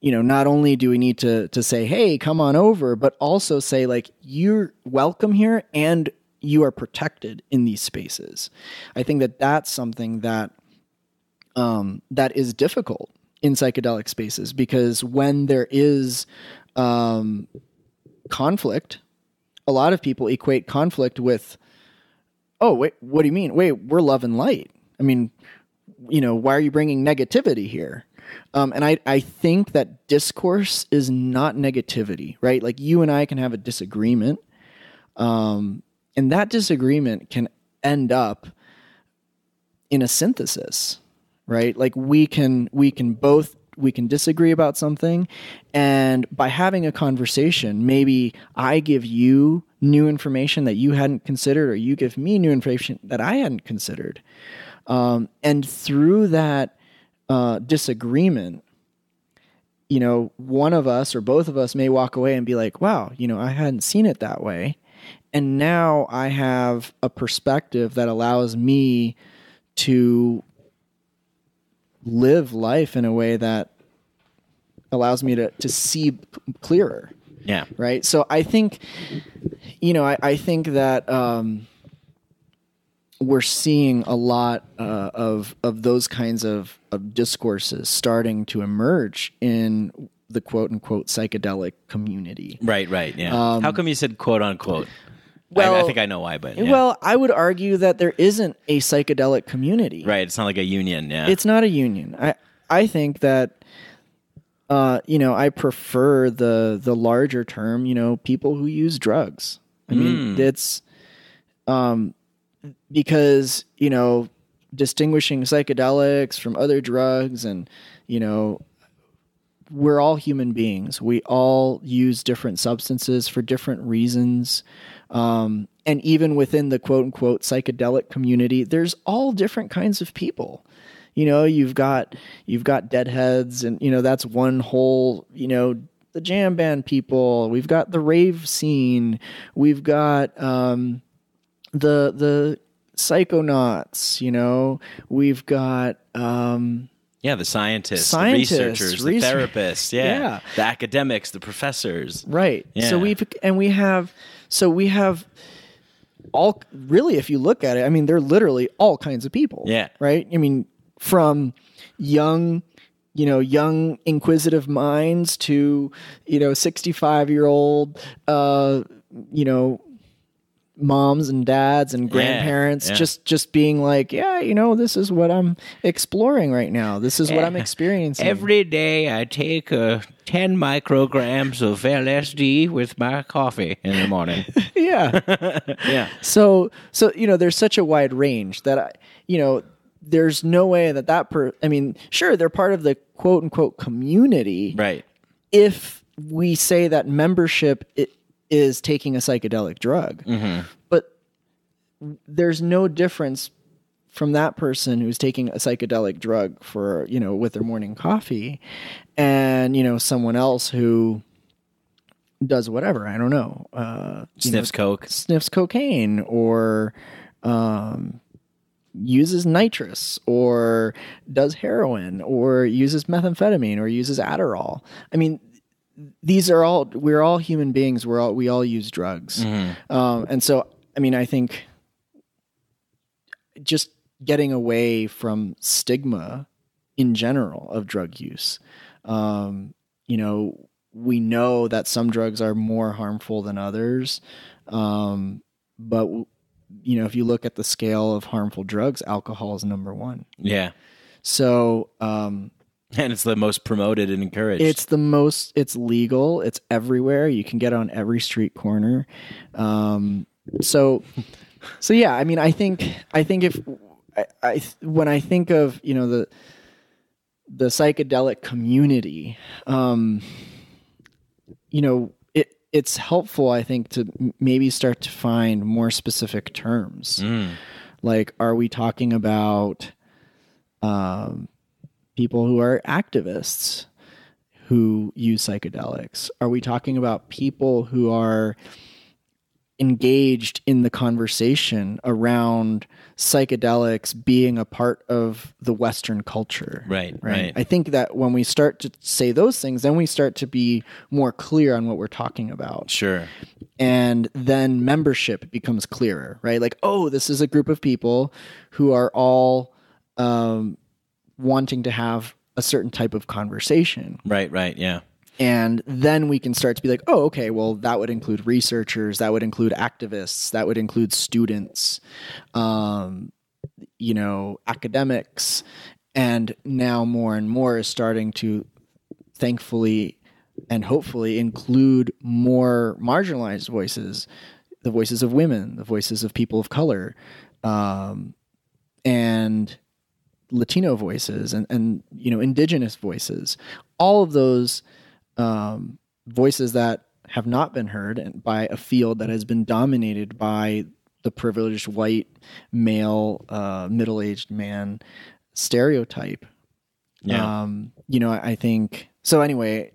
you know not only do we need to to say hey come on over but also say like you're welcome here and you are protected in these spaces. I think that that's something that um that is difficult in psychedelic spaces because when there is um conflict a lot of people equate conflict with oh wait what do you mean? Wait we're love and light. I mean you know why are you bringing negativity here um, and I, I think that discourse is not negativity right? Like you and i can have a disagreement. Um, and that disagreement can end up in a synthesis right? Like we can we can both we can disagree about something. And by having a conversation maybe i give you new information that you hadn't considered or you give me new information that i hadn't considered. Um, and through that uh, disagreement you know one of us or both of us may walk away and be like wow you know i hadn't seen it that way. And now i have a perspective that allows me to live life in a way that allows me to, to see clearer. Yeah. right? So i think you know i, I think that um, we're seeing a lot uh, of of those kinds of, of discourses starting to emerge in the quote unquote psychedelic community Right, right. Yeah. How come you said quote unquote? I- I, Um, think I know why, but yeah. well i would argue that there isn't a psychedelic community right. It's not like a union. Yeah. it's not a union. I I think that uh, you know, I prefer the the larger term, you know, people who use drugs. I mean, it's um because, you know, distinguishing psychedelics from other drugs and, you know, we're all human beings. We all use different substances for different reasons. Um, and even within the quote unquote psychedelic community, there's all different kinds of people. You know, you've got you've got deadheads, and you know that's one whole. You know, the jam band people. We've got the rave scene. We've got um, the the psychonauts. You know, we've got um, yeah. The scientists, Scientists, the researchers, the therapists. Yeah. Yeah. The academics, the professors. Right. Yeah. So we've and we have so we have all really if you look at it, I mean they're literally all kinds of people. Yeah. Right? I mean from young you know young inquisitive minds to you know 65 year old uh you know moms and dads and grandparents yeah. just just being like yeah you know this is what i'm exploring right now this is what i'm experiencing Every day I take uh, 10 micrograms of LSD with my coffee in the morning. [laughs] yeah [laughs] yeah. So so you know there's such a wide range that I you know there's no way that that per I mean sure they're part of the quote unquote community Right. if we say that membership i- is taking a psychedelic drug. But there's no difference from that person who's taking a psychedelic drug for, you know, with their morning coffee and, you know, someone else who does whatever, I don't know. Uh you know, Sniffs coke. sniffs cocaine or um, uses nitrous or does heroin or uses methamphetamine or uses Adderall. I mean, these are all we're all human beings. We're all we all use drugs, um, and so I mean, I think just getting away from stigma in general of drug use. Um, you know, we know that some drugs are more harmful than others, um, but you know, if you look at the scale of harmful drugs, alcohol is number one. Yeah. So um, [laughs] And it's the most promoted and encouraged. it's the most. It's legal. It's everywhere. You can get on every street corner. Um, so, so yeah. I mean, I think I think if I, I when I think of you know the the psychedelic community, um, you know, it it's helpful. I think to maybe start to find more specific terms. Like, are we talking about um, people who are activists who use psychedelics? Are we talking about people who are engaged in the conversation around psychedelics being a part of the Western culture? Right, right. I think that when we start to say those things, then we start to be more clear on what we're talking about sure. and then membership becomes clearer, right? Like, oh, this is a group of people who are all um, wanting to have a certain type of conversation. Right, right. Yeah. And then we can start to be like, oh, okay, well, that would include researchers, that would include activists, that would include students, um, you know, academics. And now more and more is starting to thankfully and hopefully include more marginalized voices the voices of women, the voices of people of color, um, and Latino voices, and and you know indigenous voices. All of those um, voices that have not been heard and by a field that has been dominated by the privileged white male uh, middle-aged man stereotype Yeah. um, you know, I I think so. Anyway,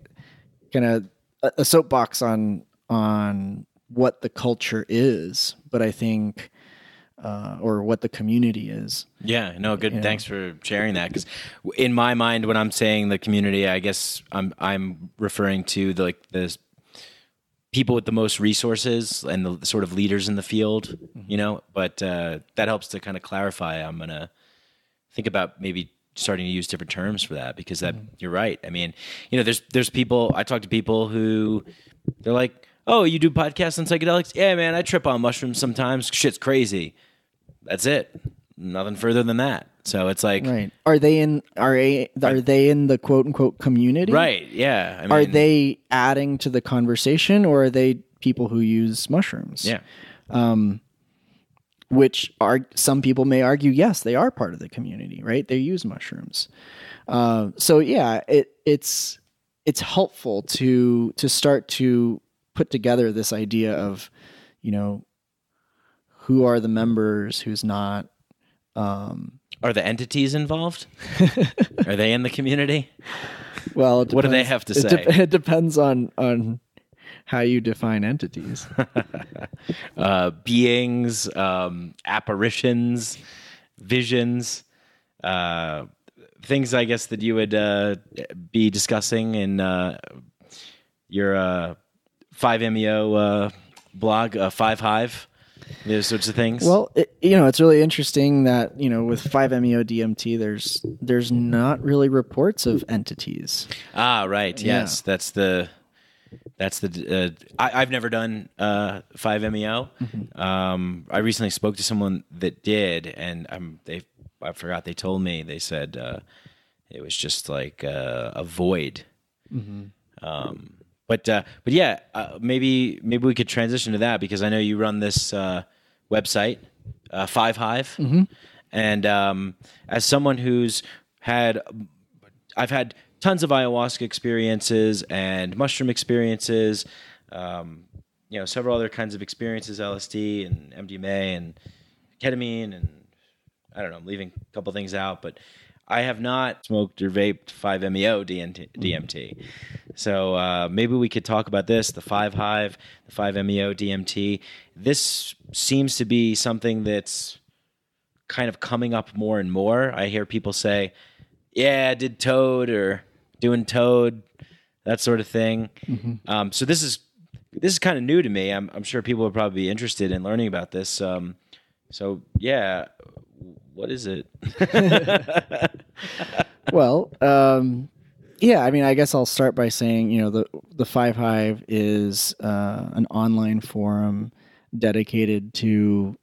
kind of a, a soapbox on on what the culture is, but I think, uh, or what the community is. Yeah, no, good. Thanks for sharing that. Because in my mind, when I'm saying the community, I guess I'm I'm referring to the like the people with the most resources and the sort of leaders in the field. You know, but uh, that helps to kind of clarify. I'm gonna think about maybe starting to use different terms for that because that you're right. I mean, you know, there's there's people I talk to people who they're like, "Oh, you do podcasts on psychedelics? Yeah, man, I trip on mushrooms sometimes. Shit's crazy." That's it. Nothing further than that. So it's like, Right? Are they in? Are they, are they in the quote unquote community? right? Yeah. I mean, Are they adding to the conversation, or are they people who use mushrooms? Yeah. Um, which are some people may argue yes they are part of the community right they use mushrooms uh, so yeah it it's it's helpful to to start to put together this idea of you know who are the members who's not um, Are the entities involved? [laughs] Are they in the community? well it What do they have to it, say? [laughs] it depends on on how you define entities [laughs] Uh, beings, um, apparitions, visions, uh, things I guess that you would uh, be discussing in uh, your uh, 5MEO uh, blog, uh, 5 Hive, those sorts of things. Well, it, you know, it's really interesting that you know with 5-MeO DMT, there's there's not really reports of entities. Ah, right. Yeah. Yes, that's the that's the. Uh, I, I've never done uh, five MEO. Um, I recently spoke to someone that did, and um, they I forgot they told me they said uh, it was just like uh, a void. Um, but uh, but yeah, uh, maybe maybe we could transition to that because I know you run this uh, website, uh, Five Hive, and um, as someone who's had I've had tons of ayahuasca experiences and mushroom experiences, um, you know, several other kinds of experiences, LSD and MDMA and ketamine, and I don't know, I'm leaving a couple things out, but I have not smoked or vaped 5-MeO DMT. DMT. So uh, maybe we could talk about this, the 5 Hive, the 5-MeO DMT. This seems to be something that's kind of coming up more and more. I hear people say, "Yeah, I did Toad or doing Toad," that sort of thing. Um, so this is this is kind of new to me. I'm, I'm sure people would probably be interested in learning about this. Um, so yeah, what is it? [laughs] Well, um, yeah, I mean, I guess I'll start by saying, you know, the the Five Hive is uh, an online forum dedicated to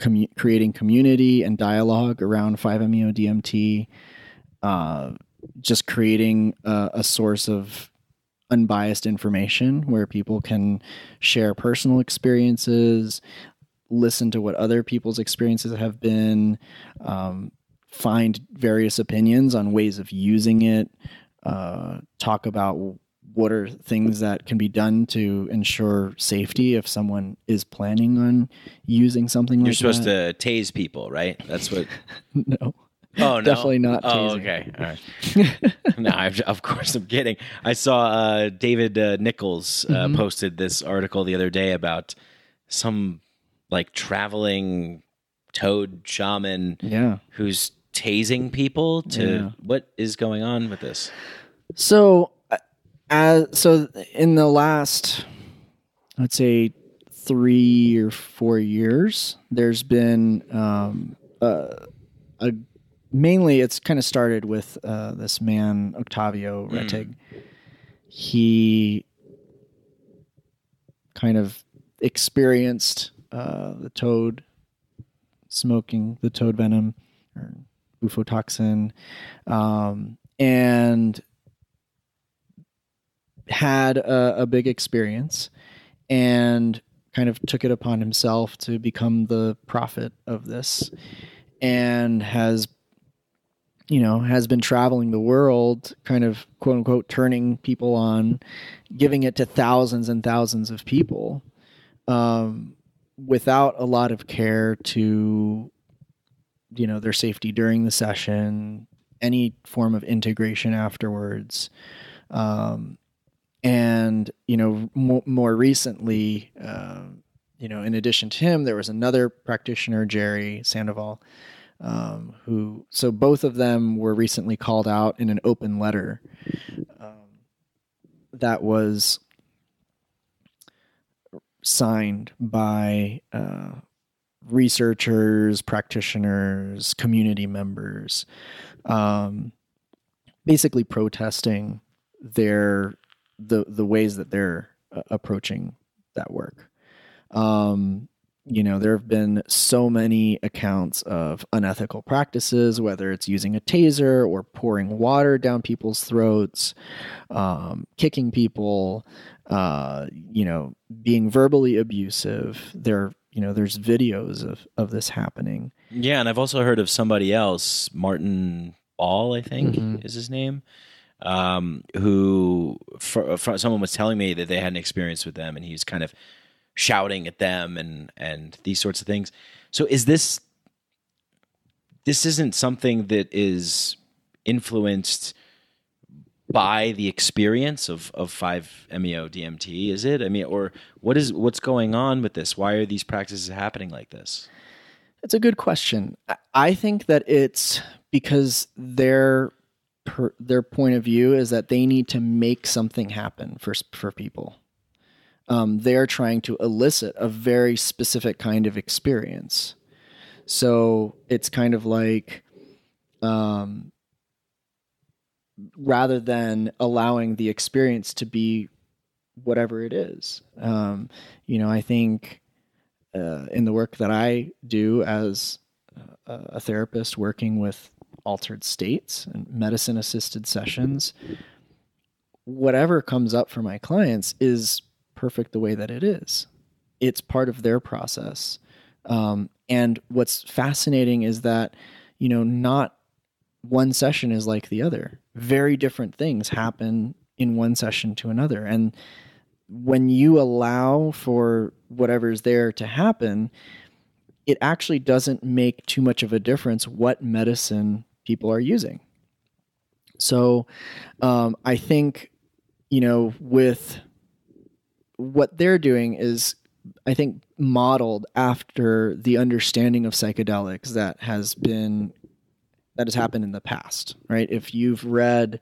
commu- creating community and dialogue around 5-MeO DMT, uh, just creating a, a source of unbiased information where people can share personal experiences, listen to what other people's experiences have been, um, find various opinions on ways of using it, uh, talk about what are things that can be done to ensure safety if someone is planning on using something like You're supposed that. to tase people, right? That's what. [laughs] no. Oh no, Definitely not Oh, okay, all right. no, I've, of course I'm kidding. I saw uh, David uh, Nichols uh, Mm-hmm. posted this article the other day about some like traveling toad shaman Yeah. who's tasing people to Yeah. what is going on with this? So, uh, as so in the last, let's say, three or four years, there's been um, a, a mainly it's kind of started with uh, this man Octavio Rettig. He kind of experienced uh, the toad smoking the toad venom or bufotoxin, um, and had a, a big experience and kind of took it upon himself to become the prophet of this and has you know has been traveling the world kind of quote unquote turning people on giving it to thousands and thousands of people. Um, without a lot of care to you know their safety during the session any form of integration afterwards. Um, and you know mo- more recently uh, you know in addition to him there was another practitioner gerry sandoval um, who so both of them were recently called out in an open letter um, that was signed by uh, researchers, practitioners, community members, um, basically protesting their the the ways that they're uh, approaching that work. Um, you know, there have been so many accounts of unethical practices, whether it's using a taser or pouring water down people's throats, um, kicking people, uh, you know, being verbally abusive. There, you know, there's videos of, of this happening. Yeah, and I've also heard of somebody else, Martin Ball, I think Mhm. is his name, um, who for, for, someone was telling me that they had an experience with them, and he's kind of shouting at them and and these sorts of things. So is this this isn't something that is influenced by the experience of of 5-MeO DMT is it i mean or what is what's going on with this why are these practices happening like this It's a good question. I- think that it's because their per, their point of view is that they need to make something happen for for people. Um, they're trying to elicit a very specific kind of experience. So it's kind of like, um, rather than allowing the experience to be whatever it is. Um, you know, I think uh, in the work that I do as a, therapist working with altered states and medicine assisted sessions, whatever comes up for my clients is perfect the way that it is. It's part of their process. Um, and what's fascinating is that, you know, not one session is like the other. Very different things happen in one session to another. And when you allow for whatever's there to happen, it actually doesn't make too much of a difference what medicine people are using. So um, I think, you know, with what they're doing is, I think, modeled after the understanding of psychedelics that has been that has happened in the past, right? If you've read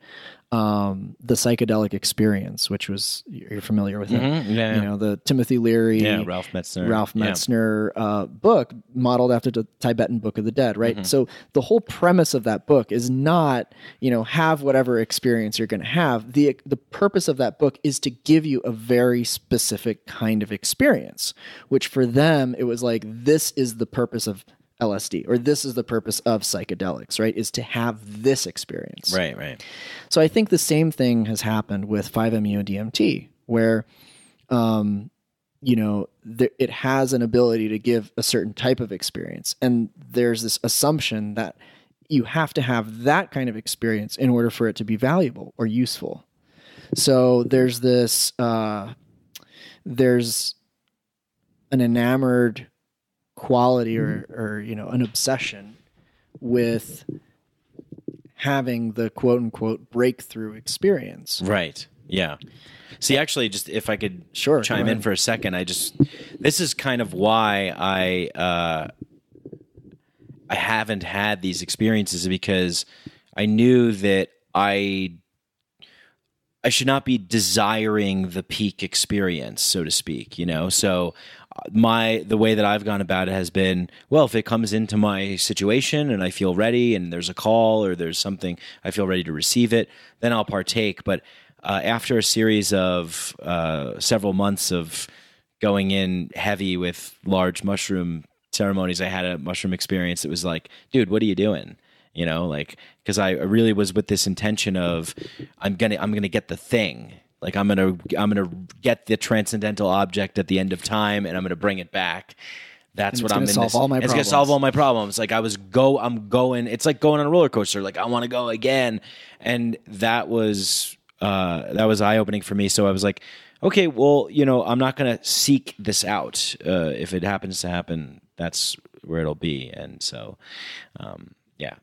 um, the psychedelic experience, which was you're familiar with it, Mhm, yeah, you know, the Timothy Leary, yeah ralph metzner Ralph Yeah. Metzner uh, book modeled after the Tibetan Book of the Dead, right? Mm-hmm. So the whole premise of that book is not, you know, have whatever experience you're going to have. The the purpose of that book is to give you a very specific kind of experience, which for them it was like this is the purpose of LSD or this is the purpose of psychedelics, right? Is to have this experience. right right So I think the same thing has happened with 5-MeO DMT, where, um, you know, th- it has an ability to give a certain type of experience, and there's this assumption that you have to have that kind of experience in order for it to be valuable or useful. So there's this, uh, there's an enamored quality or, or you know, an obsession with having the quote unquote breakthrough experience. Right. Yeah. See, actually, just if I could Sure, chime in for a second, I just this is kind of why I uh, I haven't had these experiences because I knew that I I should not be desiring the peak experience, so to speak. You know, so my the way that I've gone about it has been well, if it comes into my situation and I feel ready, and there's a call or there's something I feel ready to receive it, then I'll partake. But uh, after a series of uh, several months of going in heavy with large mushroom ceremonies, I had a mushroom experience. It was like, dude, what are you doing? You know, like because I really was with this intention of I'm gonna I'm gonna get the thing, Like I'm gonna I'm gonna get the transcendental object at the end of time, and I'm gonna bring it back. That's And what I'm gonna in solve this. all my it's gonna solve all my problems. Like I was go, I'm going. It's like going on a roller coaster. Like I want to go again, and that was uh, that was eye opening for me. So I was like, okay, well, you know, I'm not gonna seek this out. Uh, if it happens to happen, that's where it'll be. And so, um, yeah.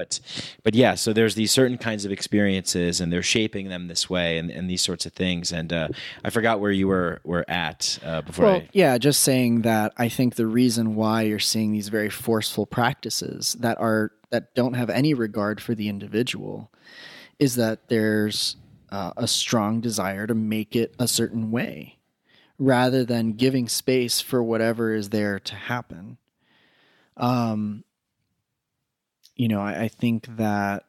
But but yeah, so there's these certain kinds of experiences, and they're shaping them this way, and, and these sorts of things. And uh, I forgot where you were were at uh, before. Well, I, yeah, just saying that I think the reason why you're seeing these very forceful practices that are that don't have any regard for the individual is that there's uh, a strong desire to make it a certain way rather than giving space for whatever is there to happen. Um, you know, I, I think that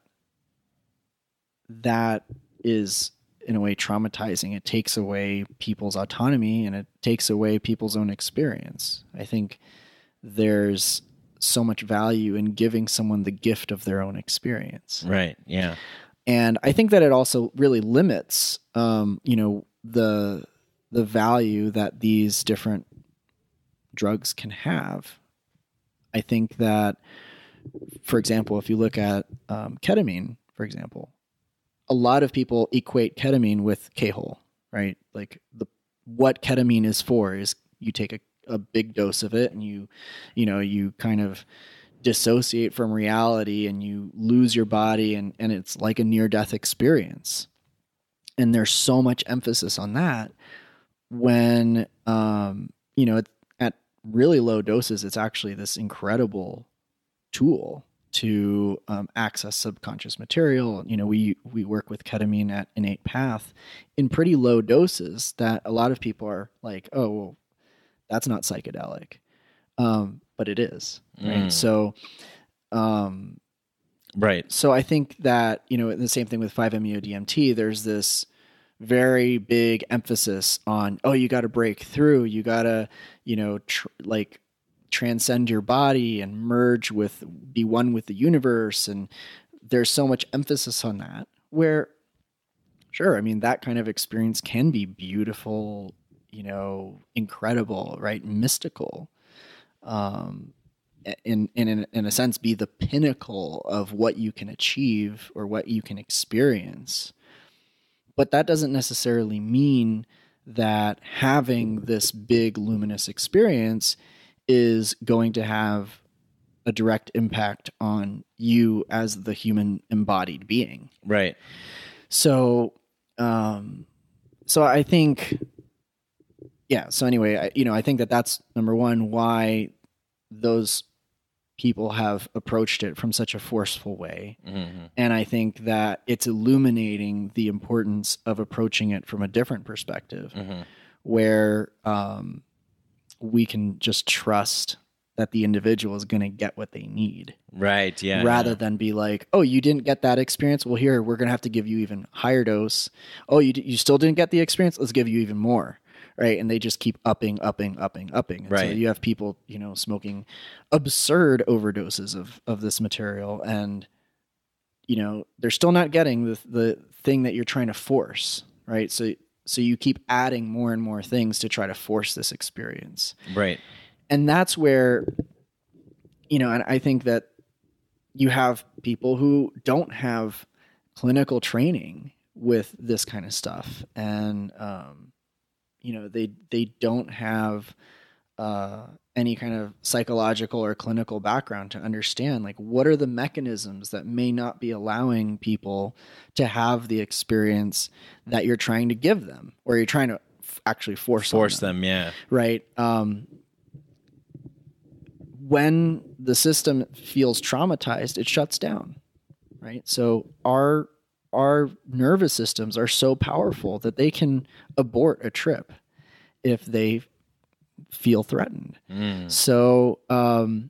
that is in a way traumatizing. It takes away people's autonomy and it takes away people's own experience. I think there's so much value in giving someone the gift of their own experience. right, yeah, And I think that it also really limits um, you know, the the value that these different drugs can have. I think that for example, if you look at um, ketamine, for example, a lot of people equate ketamine with K-hole, right? Like the what ketamine is for is you take a, a big dose of it and you, you know, you kind of dissociate from reality and you lose your body and, and it's like a near death experience. And there's so much emphasis on that when, um, you know, at really low doses, it's actually this incredible tool to um, access subconscious material. You know, we we work with ketamine at Innate Path in pretty low doses that a lot of people are like, oh, well, that's not psychedelic, um, but it is. Right. Mm. So, um, right, so I think that you know the same thing with 5-MeO DMT. There's this very big emphasis on oh you got to break through, you got to you know tr- like transcend your body and merge with be one with the universe. And there's so much emphasis on that where sure i mean that kind of experience can be beautiful you know incredible right? Mystical um in in in, a sense be the pinnacle of what you can achieve or what you can experience. But that doesn't necessarily mean that having this big luminous experience is going to have a direct impact on you as the human embodied being right, so um so i think yeah so anyway I, you know i think that that's number one why those people have approached it from such a forceful way Mhm. and i think that it's illuminating the importance of approaching it from a different perspective Mhm. where um we can just trust that the individual is going to get what they need right, yeah, rather yeah. than be like, oh, you didn't get that experience. Well, here we're gonna have to give you even higher dose. Oh, you d- you still didn't get the experience. Let's give you even more, right? And they just keep upping, upping, upping, upping. And So Right. you have people, you know, smoking absurd overdoses of of this material, and you know they're still not getting the the thing that you're trying to force, right? So so you keep adding more and more things to try to force this experience. Right, and that's where you know and i think that you have people who don't have clinical training with this kind of stuff. And um, you know they they don't have uh, any kind of psychological or clinical background to understand like what are the mechanisms that may not be allowing people to have the experience that you're trying to give them or you're trying to f- actually force force them, yeah, right? Um, when the system feels traumatized, it shuts down, right? So our our nervous systems are so powerful that they can abort a trip if they feel threatened. Mm. So, um,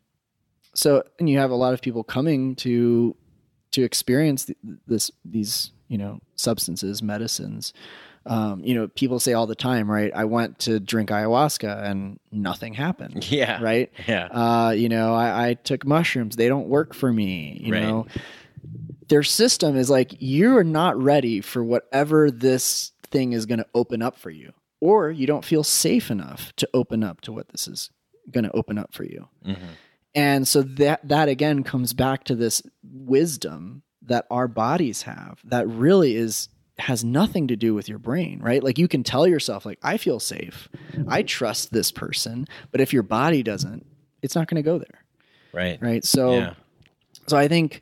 so, and you have a lot of people coming to to experience th- this these you know substances, medicines. Um, you know, people say all the time, right? I went to drink ayahuasca and nothing happened, [laughs] yeah, right? yeah, Uh, you know, I, I took mushrooms; they don't work for me. You Right. know, their system is like you're not ready for whatever this thing is going to open up for you or you don't feel safe enough to open up to what this is going to open up for you. And so that that again comes back to this wisdom that our bodies have that really is has nothing to do with your brain right? Like you can tell yourself like i feel safe. I trust this person. But if your body doesn't it's not going to go there. Right. right? So Yeah. so i think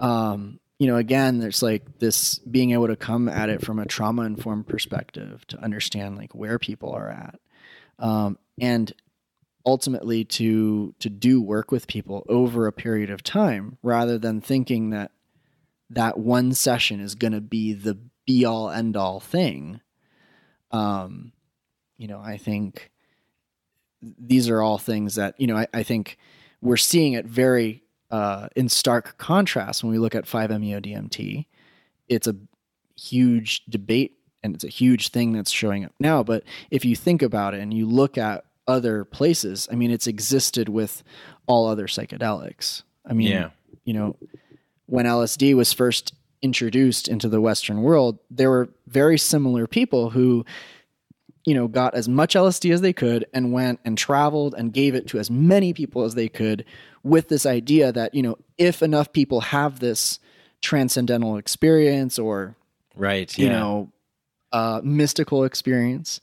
um you know again there's like this being able to come at it from a trauma informed perspective to understand like where people are at um and ultimately to to do work with people over a period of time rather than thinking that that one session is going to be the be all end all thing. Um you know i think these are all things that you know I, I think we're seeing it very uh, in stark contrast when we look at 5-meo dmt it's a huge debate and it's a huge thing that's showing up now but if you think about it and you look at other places i mean it's existed with all other psychedelics i mean Yeah. you know when lsd was first introduced into the western world there were very similar people who you know got as much lsd as they could and went and traveled and gave it to as many people as they could with this idea that you know if enough people have this transcendental experience or Right. you yeah. know, uh, mystical experience,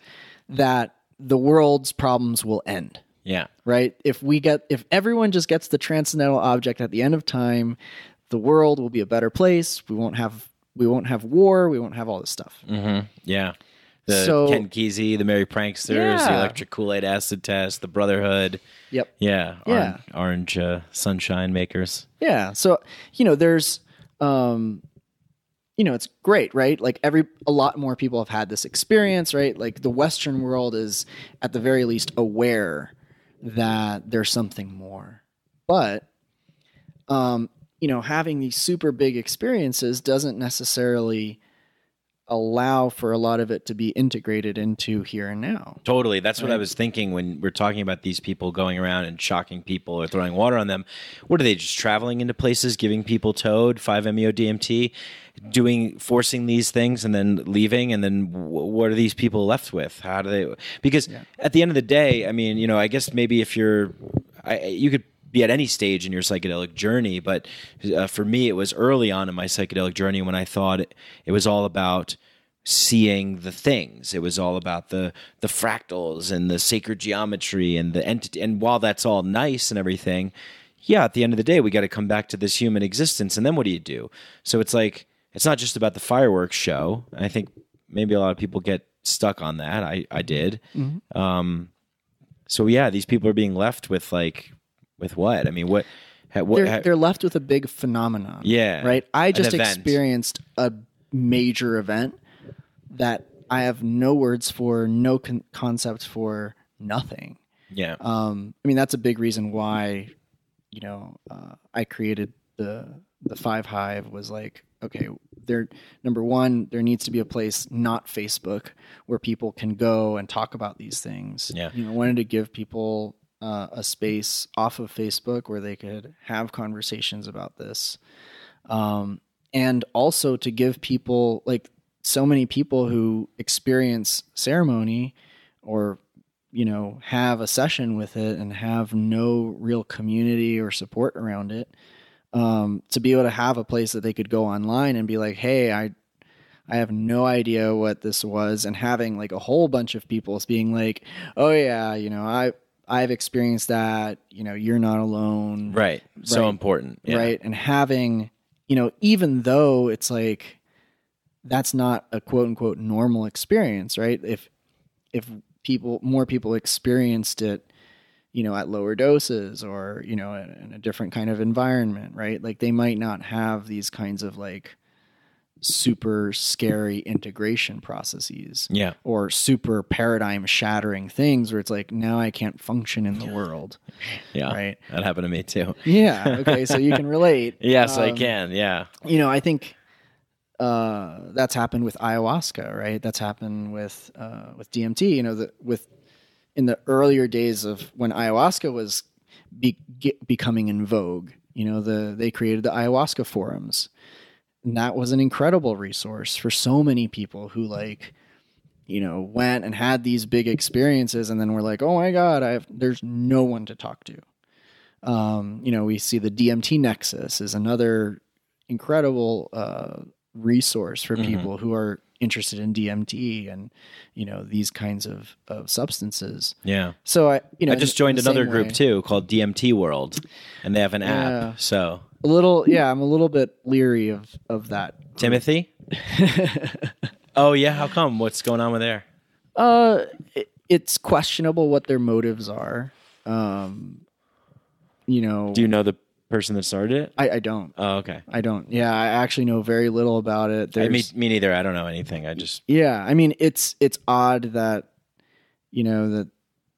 that the world's problems will end. Yeah. Right? If we get, if everyone just gets the transcendental object at the end of time, the world will be a better place. We won't have, we won't have war. We won't have all this stuff. Mm-hmm. Yeah. The So- Ken Kesey, the Merry Pranksters, the Yeah. Electric Kool Aid Acid Test, the Brotherhood. Yep. Yeah. Yeah. Orange, orange uh, sunshine makers. Yeah. So, you know, there's, um, you know, it's great, right? Like every, a lot more people have had this experience, right? Like the Western world is at the very least aware that there's something more. But, um, you know, having these super big experiences doesn't necessarily allow for a lot of it to be integrated into here and now. Totally. That's what I was thinking when we're talking about these people going around and shocking people or throwing water on them. What are they just traveling into places, giving people toad, 5-MeO DMT, doing forcing these things and then leaving and then wh- what are these people left with? How do they Because at the end of the day, I mean, you know, I guess maybe if you're I, you could be at any stage in your psychedelic journey, but uh, for me, it was early on in my psychedelic journey when I thought it, it was all about seeing the things. It was all about the the fractals and the sacred geometry and the entity. And while that's all nice and everything, yeah, at the end of the day, we got to come back to this human existence. And then what do you do? So it's like it's not just about the fireworks show. I think maybe a lot of people get stuck on that. I I did. Um, so yeah, these people are being left with like with what? I mean, what? ha- what they're, ha- they're left with a big phenomenon. Yeah, Right. I just experienced a major event that I have no words for, no con- concept for, nothing. yeah, Um, I mean, that's a big reason why, you know, uh, I created the the Five Hive was like, okay, there. Number one, there needs to be a place, not Facebook, where people can go and talk about these things. Yeah. you know, I wanted to give people uh, a space off of Facebook where they could have conversations about this, um, and also to give people like so many people who experience ceremony or you know have a session with it and have no real community or support around it um, to be able to have a place that they could go online and be like hey i i have no idea what this was and having like a whole bunch of people being like oh yeah you know i i've experienced that you know you're not alone right. So important. Yeah. right and having you know even though it's like that's not a quote unquote normal experience right if if people more people experienced it you know at lower doses or you know in, in a different kind of environment right like they might not have these kinds of like super scary integration processes Yeah. or super paradigm shattering things where it's like now i can't function in the world Yeah. Right. That happened to me too. yeah okay so you can [laughs] relate Yes, I Um, can. Yeah. you know, I think uh, that's happened with ayahuasca, right? That's happened with uh, with DMT. You know, that with in the earlier days of when ayahuasca was be, get, becoming in vogue. You know, the they created the ayahuasca forums, and that was an incredible resource for so many people who like you know went and had these big experiences and then were like oh my god i have there's no one to talk to um, you know we see the dmt nexus is another incredible uh, resource for Mhm. people who are interested in dmt and you know these kinds of, of substances Yeah. so i you know I just in- in joined another group way- too called DMT World, and they have an Yeah. app. So a little yeah i'm a little bit leery of of that. Timothy. [laughs] oh yeah, how come? What's going on with there? Uh, it, it's questionable what their motives are. Um, you know, Do you know the person that started it? I, I don't. Oh, okay. I don't. Yeah, I actually know very little about it. I, me, me neither. I don't know anything. I just yeah, I mean, it's it's odd that you know that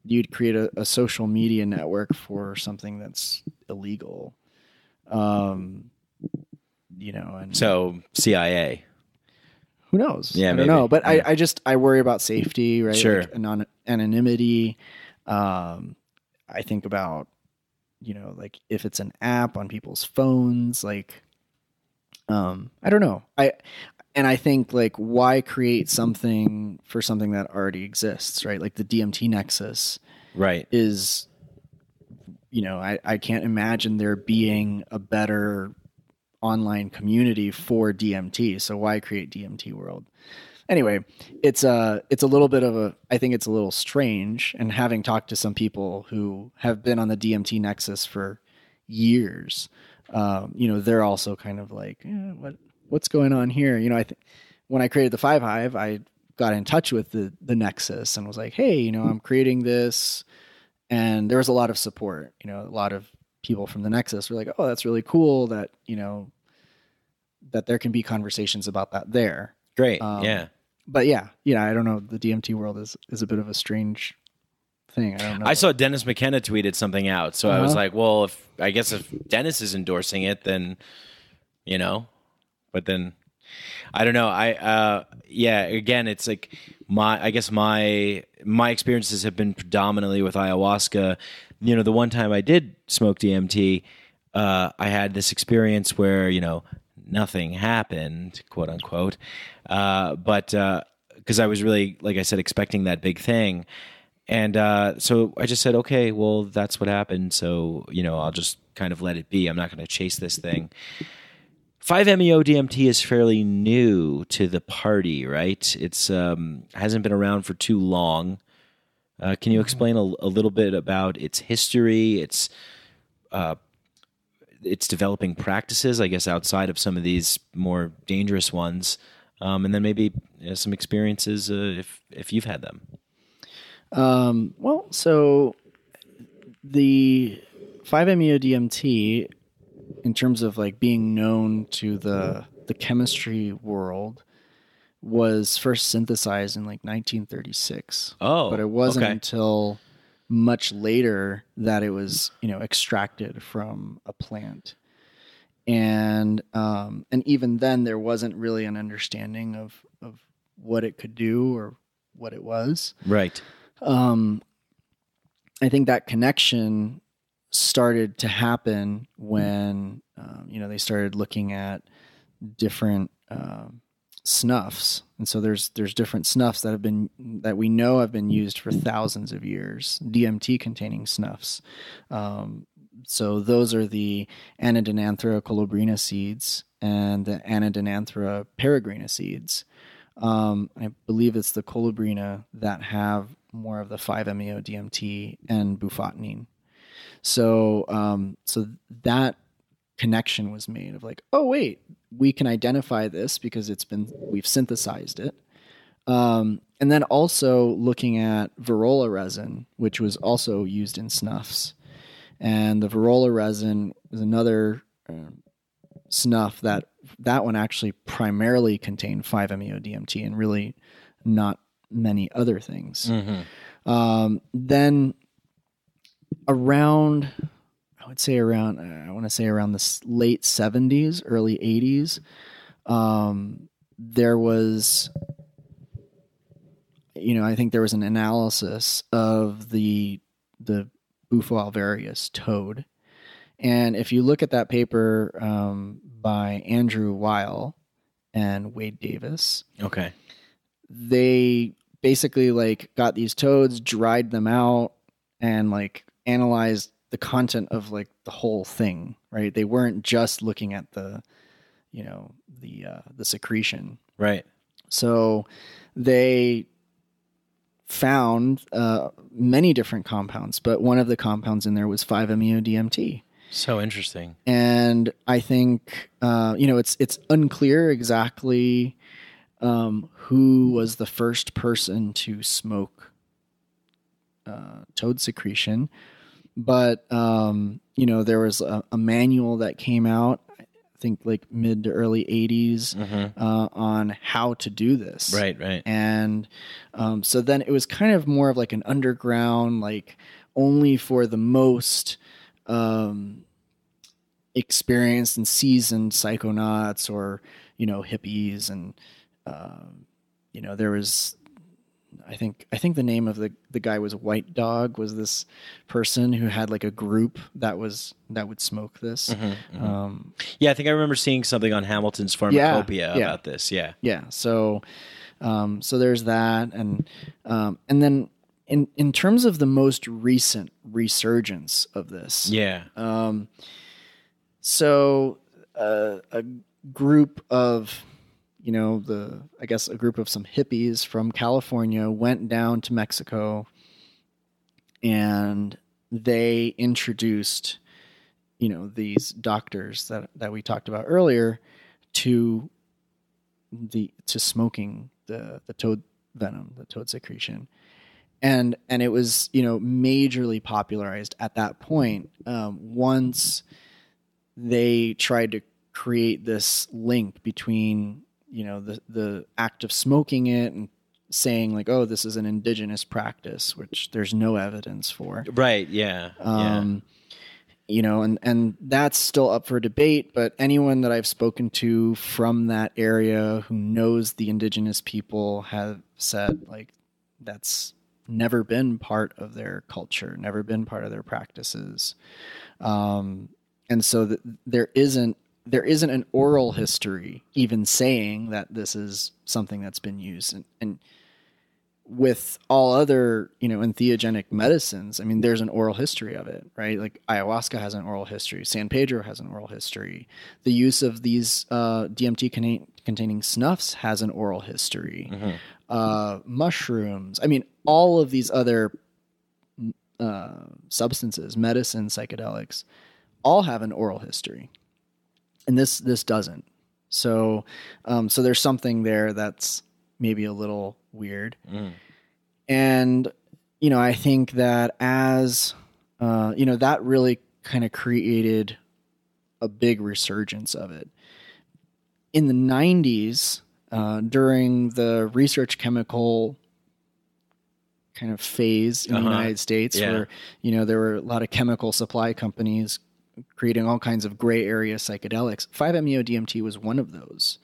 you'd create a, a social media network for something that's illegal. Um, you know, and so CIA. who knows? Yeah, I don't maybe. know. But Yeah. I, I just I worry about safety, right? Sure. Like anon- anonymity. Um, I think about you know like if it's an app on people's phones, like um, I don't know. I and I think like why create something for something that already exists, right? Like the DMT Nexus Right. is you know I, I can't imagine there being a better online community for dmt so why create dmt world? Anyway it's a it's a little bit of a i think it's a little strange and having talked to some people who have been on the dmt nexus for years um, you know they're also kind of like eh, what what's going on here? You know i think when i created the five hive i got in touch with the the nexus and was like hey you know i'm creating this and there was a lot of support you know a lot of people from the nexus were like oh that's really cool that you know that there can be conversations about that there Great. Um, yeah. but yeah yeah i don't know the dmt world is is a bit of a strange thing i don't know I saw Dennis McKenna tweeted something out, so I was Uh-huh. like, well, if I guess if Dennis is endorsing it, then you know, but then I don't know. I uh yeah, again, it's like my I guess my my experiences have been predominantly with ayahuasca. You know, the one time I did smoke DMT, uh I had this experience where, you know, nothing happened, quote unquote. Uh but uh because I was really like I said expecting that big thing. And uh, so I just said, okay, well, that's what happened. So, you know, I'll just kind of let it be. I'm not going to chase this thing. 5-MeO DMT is fairly new to the party, right? It's um, hasn't been around for too long. Uh, can you explain a, a little bit about its history, its uh, its developing practices, I guess, outside of some of these more dangerous ones, um, and then maybe you know, some experiences uh, if if you've had them. Um, well, so the 5-MeO DMT, in terms of like being known to the the chemistry world, was first synthesized in like 1936. Oh, but it wasn't okay. until much later that it was you know extracted from a plant and um, and even then there wasn't really an understanding of of what it could do or what it was Right. um, I think that connection started to happen when um, you know they started looking at different um, snuffs, and so there's there's different snuffs that have been that we know have been used for thousands of years. DMT containing snuffs. Um, so those are the Anadenanthera colubrina seeds and the Anadenanthera peregrina seeds. Um, I believe it's the colubrina that have more of the 5-MeO DMT and bufotenine. So, um, so that connection was made of like, oh wait, we can identify this because it's been we've synthesized it. Um, and then also looking at Virola resin, which was also used in snuffs, and the Virola resin is another um, snuff that that one actually primarily contained 5-MeO DMT and really not many other things. Um, then around, I would say around, I want to say around the late 70s, early 80s, um, there was, you know, I think there was an analysis of the the Bufo alvarius toad. And if you look at that paper um, by Andrew Weil, and Wade Davis. Okay. They basically like got these toads, dried them out, and like analyzed the content of like the whole thing. Right? They weren't just looking at the, you know, the uh, the secretion. Right. So they found uh, many different compounds, but one of the compounds in there was 5-MeO DMT. So interesting. And I think uh, you know it's it's unclear exactly um, who was the first person to smoke uh, toad secretion, but um, you know there was a, a manual that came out. I think like mid to early 80s uh, on how to do this Mm-hmm. Right. Right. and um, so then it was kind of more of like an underground like only for the most um, experienced and seasoned psychonauts or you know hippies and um, you know there was I think I think the name of the the guy was White Dog was this person who had like a group that was that would smoke this um, Yeah, I think I remember seeing something on Hamilton's Pharmacopoeia yeah. about this. Yeah. yeah so um, so there's that and um, and then in in terms of the most recent resurgence of this Yeah. um, so uh, a group of you know the i guess a group of some hippies from california went down to mexico and they introduced you know these doctors that that we talked about earlier to the to smoking the the toad venom the toad secretion. And and it was you know majorly popularized at that point um, once they tried to create this link between you know the the act of smoking it and saying like oh this is an indigenous practice which there's no evidence for Right. Yeah. yeah. um, you know, and and that's still up for debate. But anyone that I've spoken to from that area who knows the indigenous people have said like that's never been part of their culture, never been part of their practices, um, and so th- there isn't there isn't an oral history even saying that this is something that's been used and, and with all other, you know, entheogenic medicines, I mean, there's an oral history of it, right? Like ayahuasca has an oral history, San Pedro has an oral history. The use of these uh, DMT contain- containing snuffs has an oral history. Uh, mushrooms, I mean, all of these other uh, substances, medicine, psychedelics, all have an oral history, and this this doesn't. So, um, so there's something there that's maybe a little weird. And, you know, I think that as, uh, you know, that really kind of created a big resurgence of it. In the 90s, uh, during the research chemical kind of phase in Uh-huh. the United States, Yeah. where, you know, there were a lot of chemical supply companies creating all kinds of gray area psychedelics. 5-MeO DMT was one of those.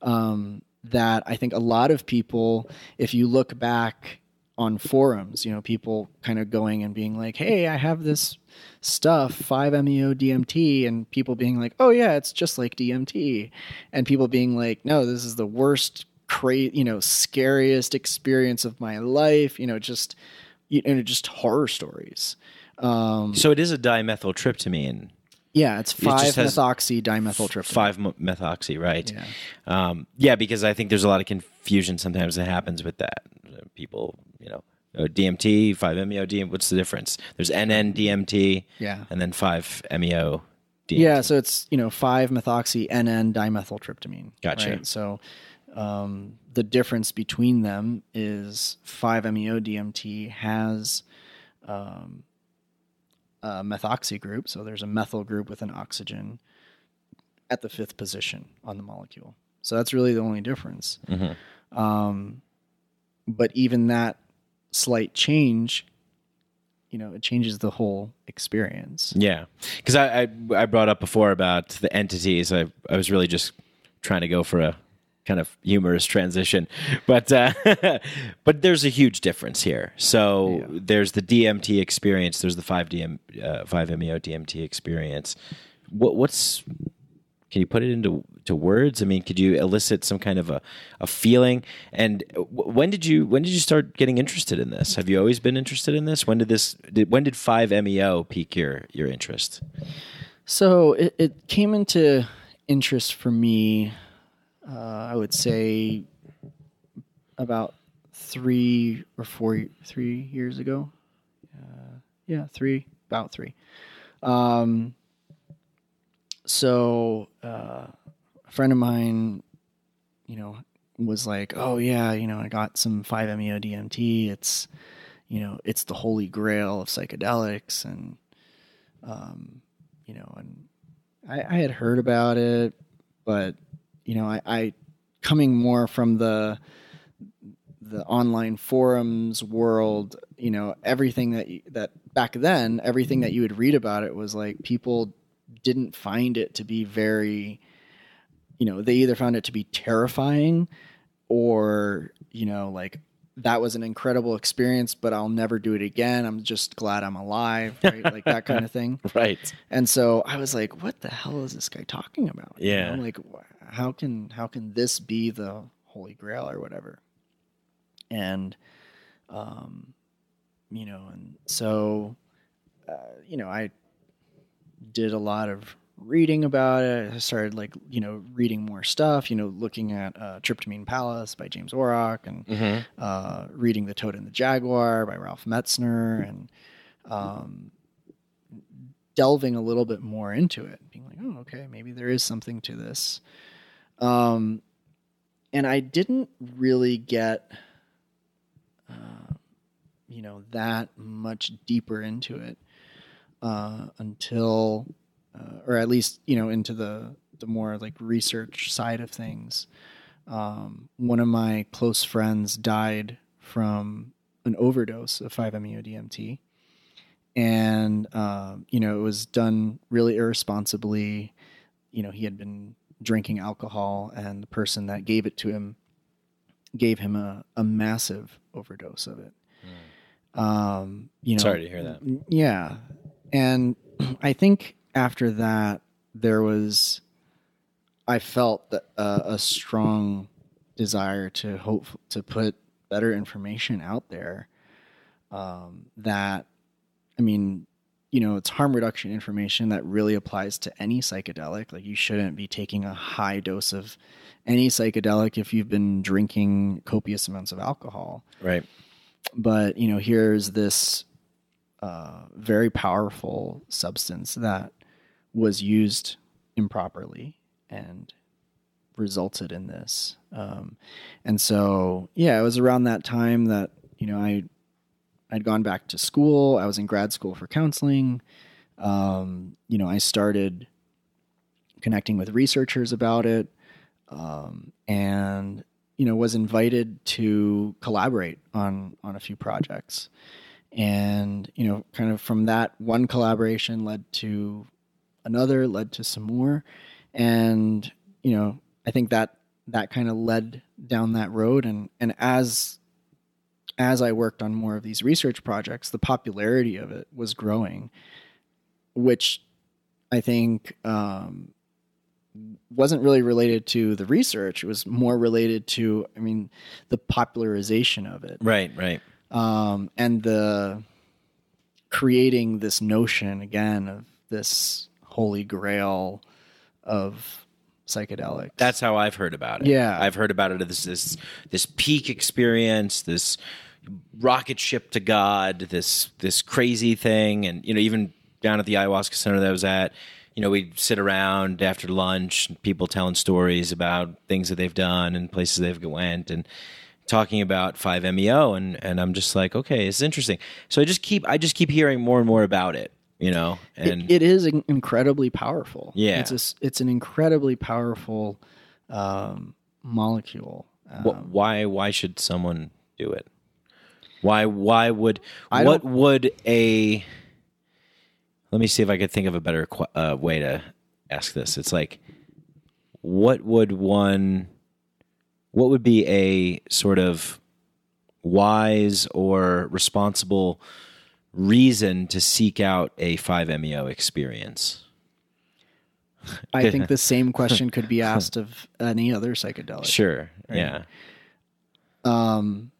Um, that I think a lot of people, if you look back on forums, you know, people kind of going and being like, "Hey, I have this stuff, 5-MeO DMT," and people being like, "Oh yeah, it's just like DMT," and people being like, "No, this is the worst, cra- you know, scariest experience of my life," you know, just you know, just horror stories. Um, so it is a dimethyltryptamine. yeah, it's five has methoxy dimethyltryptamine. Five methoxy, right? Yeah. Um, yeah, because I think there's a lot of confusion sometimes that happens with that. People, you know, uh, DMT, 5-MeO, DMT, what's the difference? There's NN DMT, Yeah. and then 5-MeO DMT. Yeah, so it's you know five methoxy NN dimethyltryptamine. Gotcha. right? So um, the difference between them is five MEO DMT has um, a methoxy group, so there's a methyl group with an oxygen at the fifth position on the molecule. So that's really the only difference. Um, but even that slight change, you know, it changes the whole experience. Yeah, because I, I I brought up before about the entities. I I was really just trying to go for a kind of humorous transition, but uh, [laughs] but there's a huge difference here. So there's the DMT experience. There's the five DM uh, five MEO DMT experience. What what's can you put it into to words? I mean, could you elicit some kind of a, a feeling? And w- when did you when did you start getting interested in this? Have you always been interested in this? When did this did, when did five MEO pique your your interest? So it, it came into interest for me, uh, I would say, about three or four, three years ago. Uh, yeah, three, about three. Um, so uh, a friend of mine, you know, was like, "Oh yeah, you know, I got some 5-MeO DMT. It's, you know, it's the holy grail of psychedelics." And, um, you know, and I, I had heard about it, but you know, I, I coming more from the the online forums world, you know, everything that you, that back then, everything that you would read about it was like people didn't find it to be very you know, they either found it to be terrifying or, you know, like that was an incredible experience, but I'll never do it again. I'm just glad I'm alive, right? like that kind of thing. [laughs] Right. And so I was like, what the hell is this guy talking about? You Yeah. know, like how can how can this be the holy grail or whatever? And um you know, and so uh, you know, I did a lot of reading about it. I started like, you know, reading more stuff, you know, looking at uh, Tryptamine Palace by James Oroc and Mm-hmm. uh, reading The Toad and the Jaguar by Ralph Metzner and um, delving a little bit more into it, being like, oh, okay, maybe there is something to this. Um, and I didn't really get, uh, you know, that much deeper into it uh, until, uh, or at least, you know, into the the more like research side of things um, one of my close friends died from an overdose of 5-MeO DMT. And, um, you know, it was done really irresponsibly. You know, he had been drinking alcohol, and the person that gave it to him gave him a, a massive overdose of it. Um, you know. Sorry to hear that. Yeah. And [clears throat] I think after that, there was, I felt that uh, a strong desire to hope to put better information out there. Um, that, I mean, you know, it's harm reduction information that really applies to any psychedelic. Like, you shouldn't be taking a high dose of any psychedelic if you've been drinking copious amounts of alcohol Right. but you know here's this uh, very powerful substance that was used improperly and resulted in this um, and so yeah it was around that time that you know i i'd gone back to school. I was in grad school for counseling. Um, you know i started connecting with researchers about it um, and you know was invited to collaborate on on a few projects. And you know kind of from that one collaboration led to another led to some more. And you know i think that that kind of led down that road. And and as as i worked on more of these research projects the popularity of it was growing which i think um wasn't really related to the research. It was more related to, I mean, the popularization of it Right. Right. um, and the creating this notion again of this holy grail of psychedelics. That's how I've heard about it. Yeah. I've heard about it as this this peak experience, this rocket ship to God, this this crazy thing, and you know, even down at the ayahuasca center that I was at, you know, we'd sit around after lunch, people telling stories about things that they've done and places they've went, and talking about 5meo and and I'm just like okay it's interesting so I just keep I just keep hearing more and more about it you know and it, it is incredibly powerful. Yeah. it's a it's an incredibly powerful um, molecule. Um, why why should someone do it why why would I what would a let me see if i could think of a better qu- uh, way to ask this it's like what would one what would be a sort of wise or responsible reason to seek out a 5meo experience I [laughs] think the same question could be asked of any other psychedelic. Sure. Right. Yeah. Um,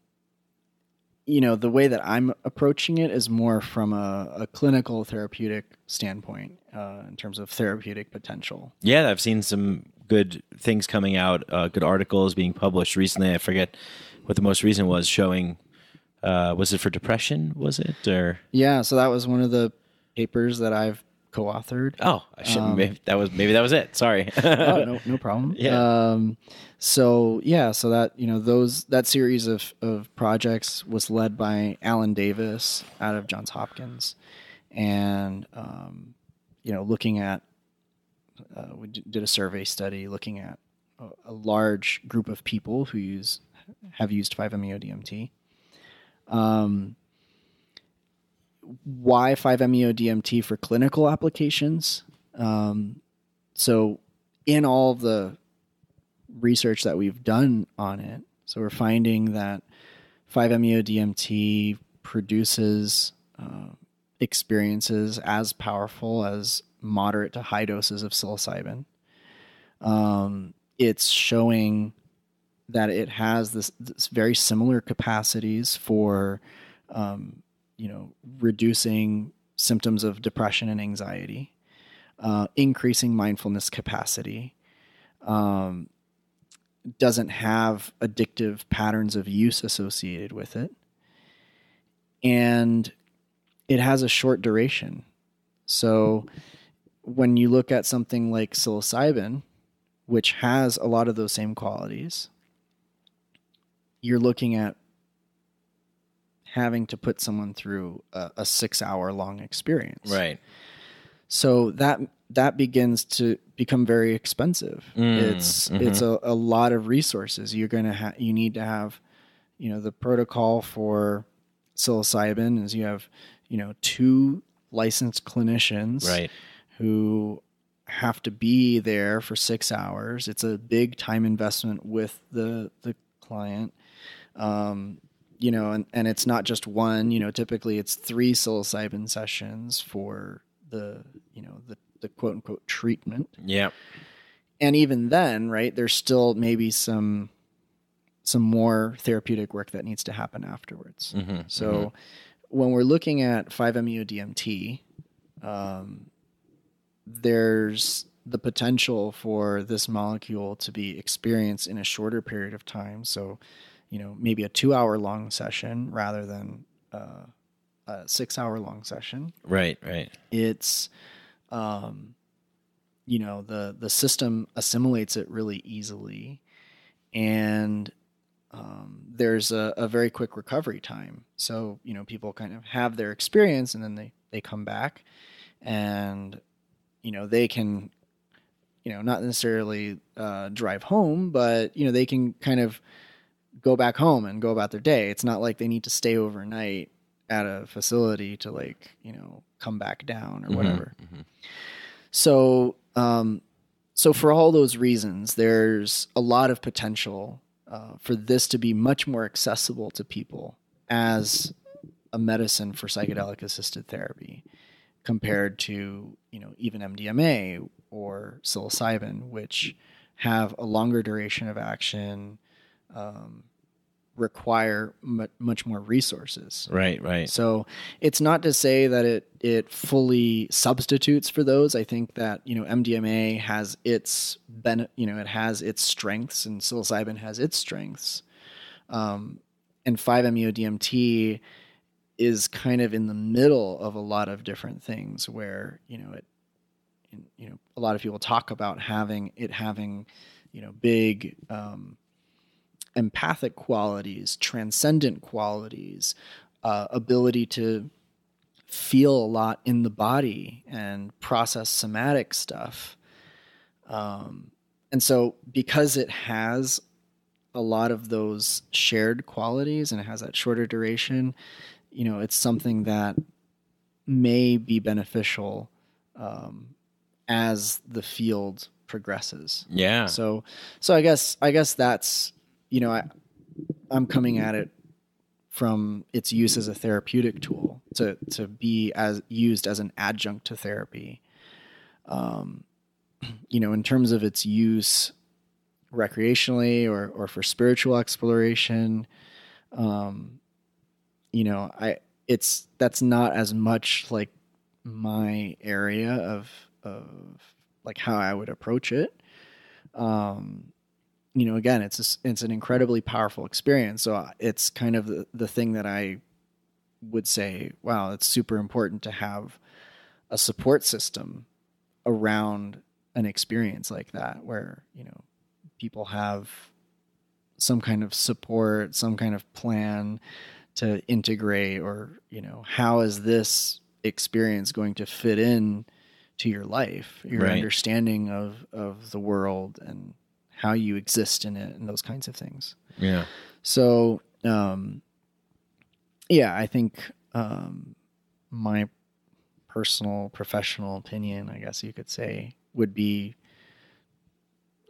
you know, the way that I'm approaching it is more from a, a clinical therapeutic standpoint uh, in terms of therapeutic potential. Yeah, I've seen some good things coming out, uh, good articles being published recently. I forget what the most recent was showing. Uh, was it for depression? Was it or Yeah, so that was one of the papers that I've co-authored. oh, I should maybe that was maybe that was it. Sorry. [laughs] oh, no, no problem. [laughs] Yeah. Um, so yeah, so that you know those that series of of projects was led by Alan Davis out of Johns Hopkins, and um, you know looking at uh, we did a survey study looking at a, a large group of people who use have used 5-MeO DMT. Um, why 5-MeO DMT for clinical applications? Um, so in all the research that we've done on it, so we're finding that 5-MeO DMT produces uh, experiences as powerful as moderate to high doses of psilocybin. Um, it's showing that it has this, this very similar capacities for, um, you know, reducing symptoms of depression and anxiety, uh, increasing mindfulness capacity, um, doesn't have addictive patterns of use associated with it, and it has a short duration. So when you look at something like psilocybin, which has a lot of those same qualities, you're looking at having to put someone through a, a six hour long experience. right. So that that begins to become very expensive. Mm, it's it's a, a lot of resources. You're gonna have you need to have, you know, the protocol for psilocybin is you have, you know, two licensed clinicians Right. who have to be there for six hours. It's a big time investment with the the client. Um, you know, and, and it's not just one, you know, typically it's three psilocybin sessions for the, you know, the, the quote unquote treatment. Yeah. And even then, right, there's still maybe some some more therapeutic work that needs to happen afterwards. Mm-hmm. So when we're looking at 5-MeO DMT, um, there's the potential for this molecule to be experienced in a shorter period of time. So, you know, maybe a two-hour long session rather than uh, a six-hour long session. Right. Right. It's, um, you know, the the system assimilates it really easily, and um, there's a, a very quick recovery time. So you know, people kind of have their experience, and then they they come back, and you know they can, you know, not necessarily uh, drive home, but you know they can kind of go back home and go about their day. It's not like they need to stay overnight at a facility to like you know come back down or whatever. So, um, so for all those reasons, there's a lot of potential uh, for this to be much more accessible to people as a medicine for psychedelic assisted therapy compared to you know even MDMA or psilocybin, which have a longer duration of action, um, require mu- much more resources. Right. Right. So it's not to say that it it fully substitutes for those. I think that you know MDMA has its ben, you know it has its strengths, and psilocybin has its strengths. Um, and 5-MeO DMT is kind of in the middle of a lot of different things, where you know it, you know, a lot of people talk about having it having, you know, big. Um, empathic qualities, transcendent qualities, uh, ability to feel a lot in the body and process somatic stuff. Um, and so, because it has a lot of those shared qualities and it has that shorter duration, you know, it's something that may be beneficial um, as the field progresses. Yeah. So, so I guess I guess that's you know I I'm coming at it from its use as a therapeutic tool to to be as used as an adjunct to therapy. Um, you know, in terms of its use recreationally or or for spiritual exploration, um, you know, I it's that's not as much like my area of of like how I would approach it. Um, you know, again, it's a, it's an incredibly powerful experience. So uh, it's kind of the, the thing that I would say, wow, it's super important to have a support system around an experience like that, where you know people have some kind of support, some kind of plan to integrate, or you know, how is this experience going to fit in to your life, your Right. understanding of of the world and how you exist in it and those kinds of things. Yeah. So, um, yeah, I think um, my personal professional opinion, I guess you could say, would be,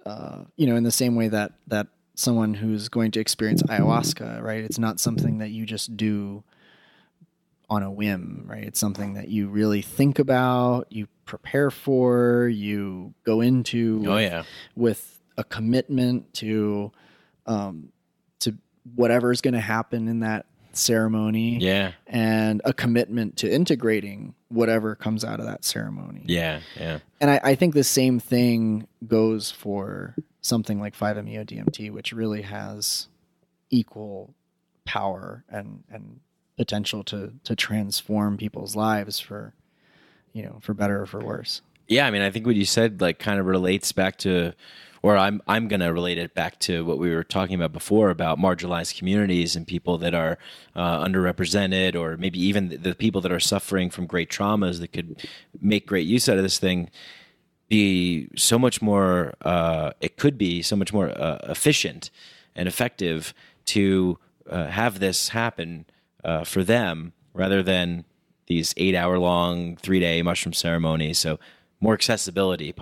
uh, you know, in the same way that that someone who's going to experience ayahuasca, right? It's not something that you just do on a whim, right? It's something that you really think about, you prepare for, you go into Oh yeah. with a commitment to um, to whatever's going to happen in that ceremony Yeah. and a commitment to integrating whatever comes out of that ceremony. Yeah. Yeah. And I, I think the same thing goes for something like 5-MeO DMT, which really has equal power and, and potential to, to transform people's lives for, you know, for better or for worse. Yeah, I mean, I think what you said like kind of relates back to, or I'm I'm gonna relate it back to what we were talking about before about marginalized communities and people that are uh, underrepresented, or maybe even the, people that are suffering from great traumas that could make great use out of this thing. Be so much more. Uh, it could be so much more uh, efficient and effective to uh, have this happen uh, for them rather than these eight hour long, three day mushroom ceremonies. So more accessibility,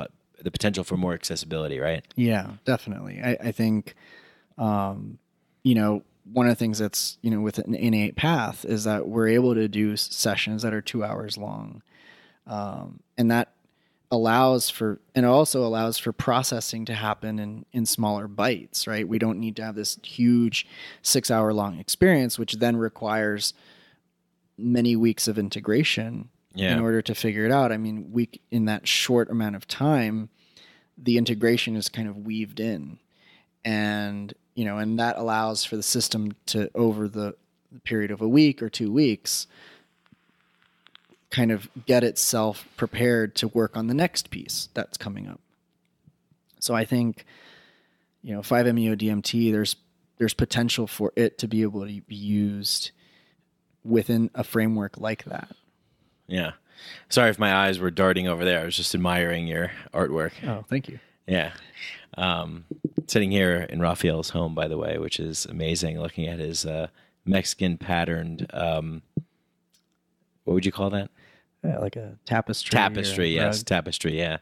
the potential for more accessibility, right? Yeah, definitely. I, I think, um, you know, one of the things that's, you know, with an innate path is that we're able to do sessions that are two hours long. Um, and that allows for, and it also allows for processing to happen in, in smaller bites, right? We don't need to have this huge six hour long experience, which then requires many weeks of integration Yeah. in order to figure it out. I mean, we in that short amount of time, the integration is kind of weaved in, and you know, and that allows for the system to over the period of a week or two weeks kind of get itself prepared to work on the next piece that's coming up. So I think you know 5-MeO DMT there's there's potential for it to be able to be used within a framework like that. Yeah. Sorry if my eyes were darting over there. I was just admiring your artwork. Oh, thank you. Yeah. Um, sitting here in Rafael's home, by the way, which is amazing, looking at his uh, Mexican patterned, um, what would you call that? Yeah, like a tapestry. tapestry yes rug. tapestry yeah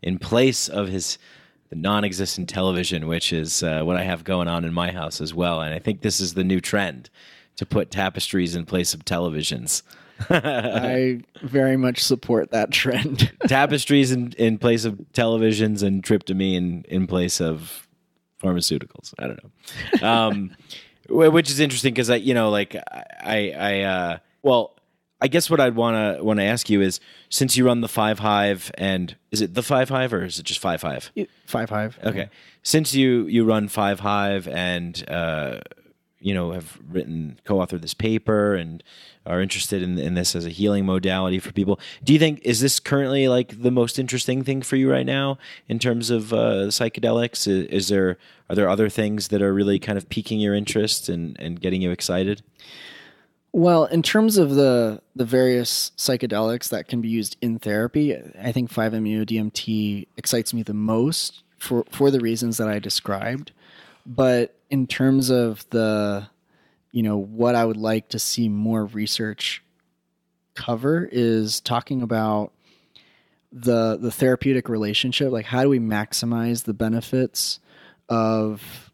in place of his non-existent television which is uh, what i have going on in my house as well and i think this is the new trend to put tapestries in place of televisions I very much support that trend. [laughs] tapestries in, in place of televisions and tryptamine in place of pharmaceuticals i don't know um, [laughs] which is interesting because i you know like i i uh, well i guess what i'd want to want to ask you is since you run the five hive and is it the five hive or is it just five hive five five. Okay. Since you you run Five Hive and uh, you know have written co-authored this paper and are interested in, in this as a healing modality for people, do you think is this currently like the most interesting thing for you right now in terms of uh, psychedelics? Is, is there are there other things that are really kind of piquing your interest and and getting you excited? Well, in terms of the the various psychedelics that can be used in therapy, I think 5-MeO DMT excites me the most for for the reasons that I described. But in terms of the you know what I would like to see more research cover is talking about the the therapeutic relationship. Like how do we maximize the benefits of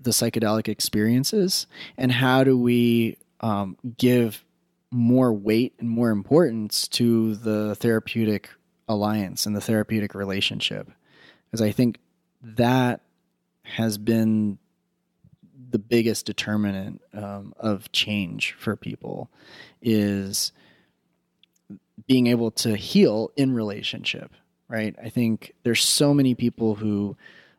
the psychedelic experiences? And how do we um, give more weight and more importance to the therapeutic alliance and the therapeutic relationship? Because I think that has been the biggest determinant um, of change for people is being able to heal in relationship right i think there's so many people who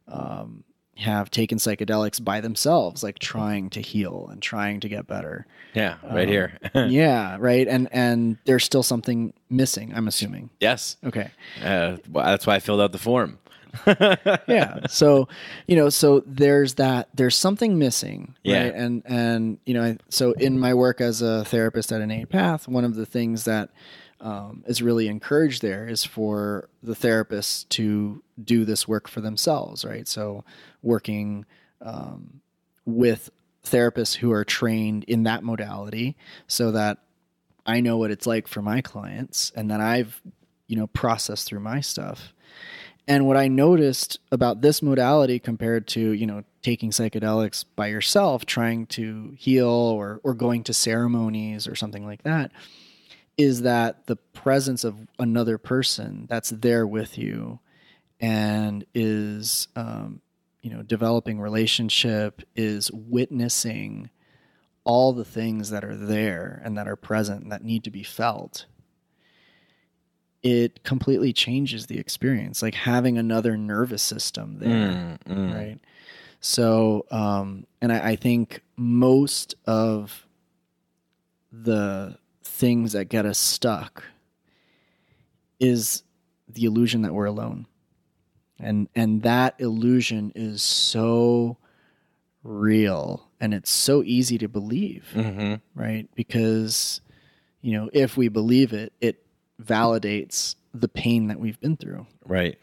um, have taken psychedelics by themselves like trying to heal and trying to get better Yeah, right Um, here. yeah right and and there's still something missing i'm assuming yes. okay Uh, well, that's why I filled out the form. [laughs] yeah. So you know so there's that there's something missing Yeah. right and and you know I- so in my work as a therapist at an Innate Path one of the things that um, is really encouraged there is for the therapists to do this work for themselves right? So working um, with therapists who are trained in that modality so that I know what it's like for my clients and that I've you know processed through my stuff and what I noticed about this modality compared to, you know, taking psychedelics by yourself, trying to heal or or going to ceremonies or something like that, is that the presence of another person that's there with you and is um, you know, developing relationship, is witnessing all the things that are there and that are present and that need to be felt it completely changes the experience like having another nervous system there Mm, mm. right so um and I, I think most of the things that get us stuck is the illusion that we're alone and and that illusion is so real and it's so easy to believe Mhm. right? Because, you know, if we believe it, it validates the pain that we've been through. Right.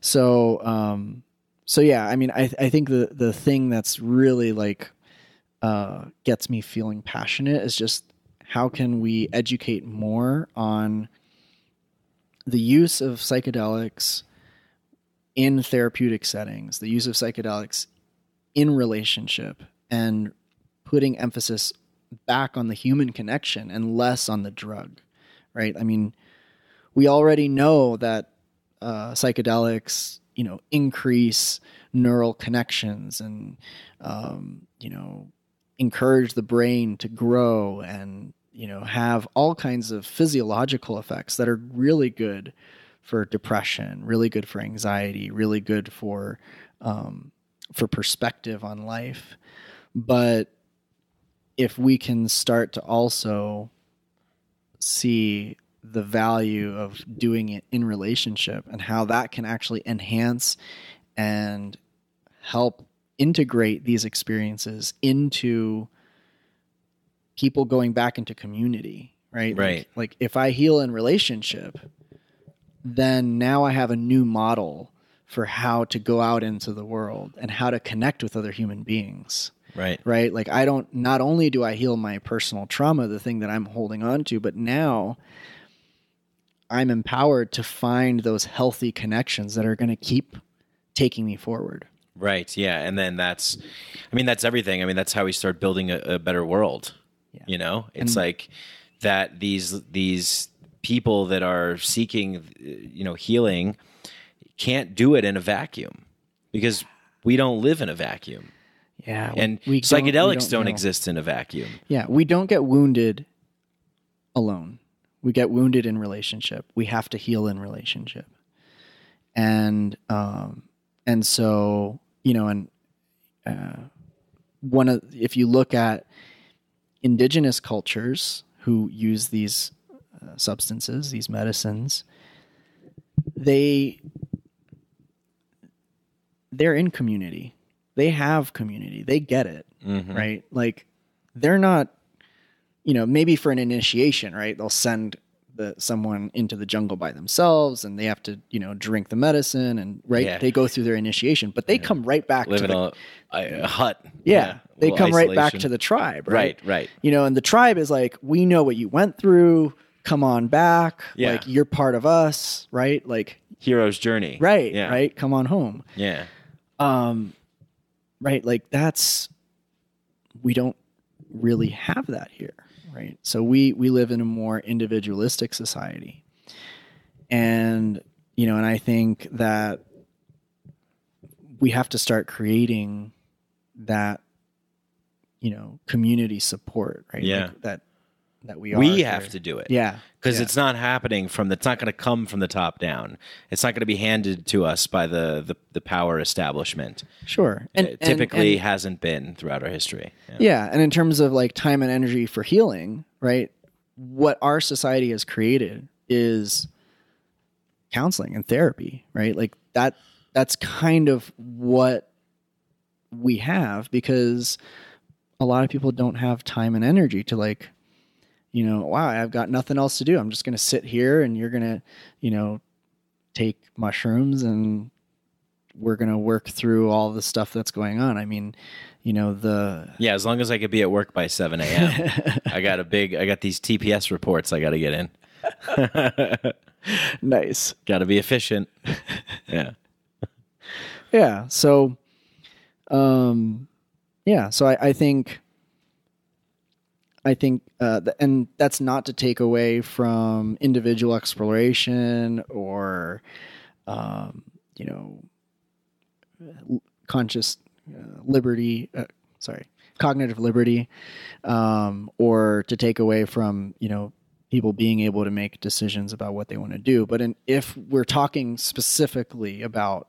So, um, so yeah, I mean, I, I think the, the thing that's really like, uh, gets me feeling passionate is just how can we educate more on the use of psychedelics in therapeutic settings, the use of psychedelics in relationship, and putting emphasis back on the human connection and less on the drug, right? I mean, we already know that uh, psychedelics, you know, increase neural connections and, um, you know, encourage the brain to grow and, you know, have all kinds of physiological effects that are really good for depression, really good for anxiety, really good for, um, for perspective on life. But if we can start to also see the value of doing it in relationship and how that can actually enhance and help integrate these experiences into people going back into community right Right. like, like if i heal in relationship then now i have a new model for how to go out into the world and how to connect with other human beings Right. right? Like I don't not only do I heal my personal trauma, the thing that I'm holding on to, but now I'm empowered to find those healthy connections that are going to keep taking me forward. Right. Yeah. And then that's, I mean, that's everything. I mean, that's how we start building a, a better world. Yeah. You know, it's And- like that these, these people that are seeking, you know, healing can't do it in a vacuum because we don't live in a vacuum. Yeah, And we don't- we psychedelics don't, exist in a vacuum. Yeah, we don't get wounded alone. We get wounded in relationship. We have to heal in relationship. And um and so, you know, and uh one of if you look at indigenous cultures who use these uh, substances, these medicines, they they're in community. They have community. They get it Mhm. right? Like they're not, you know, maybe for an initiation, right? They'll send the someone into the jungle by themselves, and they have to, you know, drink the medicine, and right, Yeah. they go through their initiation, but they come right back Live to the, a, a, hut. yeah, they little come right back to the tribe, right? Right. Right. You know, and the tribe is like, we know what you went through. Come on back. Yeah. Like you're part of us, right? Like, Hero's journey. right, Yeah. right. Come on home. Yeah. um right like that's we don't really have that here right so we we live in a more individualistic society and you know, and I think that we have to start creating that you know community support, right? Yeah. Like that that we are. we here. have to do it. Yeah, because yeah. it's not happening from the, it's not going to come from the top down it's not going to be handed to us by the the, the power establishment sure, and it and- typically and- hasn't been throughout our history yeah. Yeah, and in terms of like time and energy for healing, right? What our society has created is counseling and therapy, right? Like that that's kind of what we have because a lot of people don't have time and energy to like you know, wow, I've got nothing else to do. I'm just going to sit here and you're going to, you know, take mushrooms and we're going to work through all the stuff that's going on. I mean, you know, the yeah as long as i could be at work by 7 a.m [laughs] i got a big i got these tps reports i got to get in [laughs] nice. got to be efficient [laughs] yeah Yeah. So, um, yeah. So I, I think, I think, uh, and that's not to take away from individual exploration or, um, you know, conscious uh, liberty. Uh, sorry, cognitive liberty, um, or to take away from you know people being able to make decisions about what they want to do. But in, if we're talking specifically about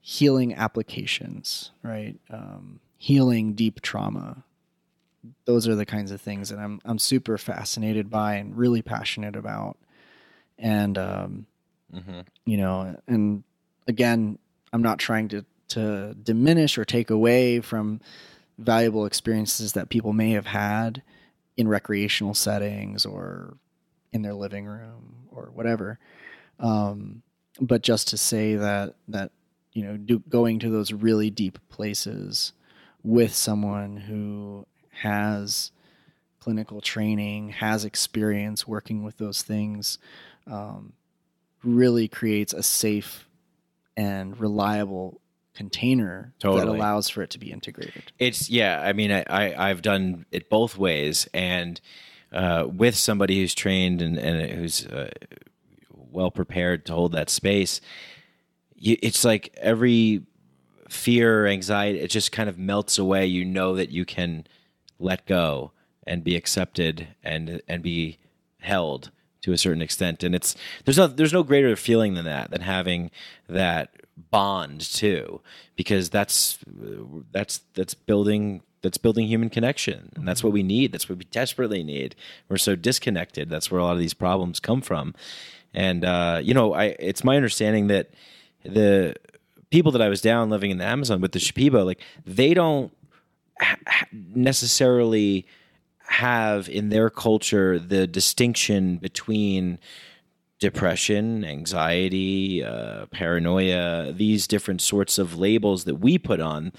healing applications, right? Um, healing deep trauma. Those are the kinds of things that I'm I'm super fascinated by and really passionate about. And um, you know, and again, I'm not trying to to diminish or take away from valuable experiences that people may have had in recreational settings or in their living room or whatever. Um, but just to say that that you know, do, going to those really deep places with someone who has clinical training, has experience working with those things, um, really creates a safe and reliable container that allows for it to be integrated. It's yeah. I mean, I, I I've done it both ways, and uh, with somebody who's trained and, and who's uh, well prepared to hold that space. You, it's like every fear, anxiety, it just kind of melts away. You know that you can let go and be accepted and and be held to a certain extent. And it's there's no there's no greater feeling than that than having that bond too, because that's that's that's building that's building human connection, and that's what we need. That's what we desperately need. We're so disconnected. That's where a lot of these problems come from. And uh, you know, I it's my understanding that the people that I was down living in the Amazon with the Shipibo, like they don't necessarily have in their culture the distinction between depression, anxiety, uh, paranoia, these different sorts of labels that we put on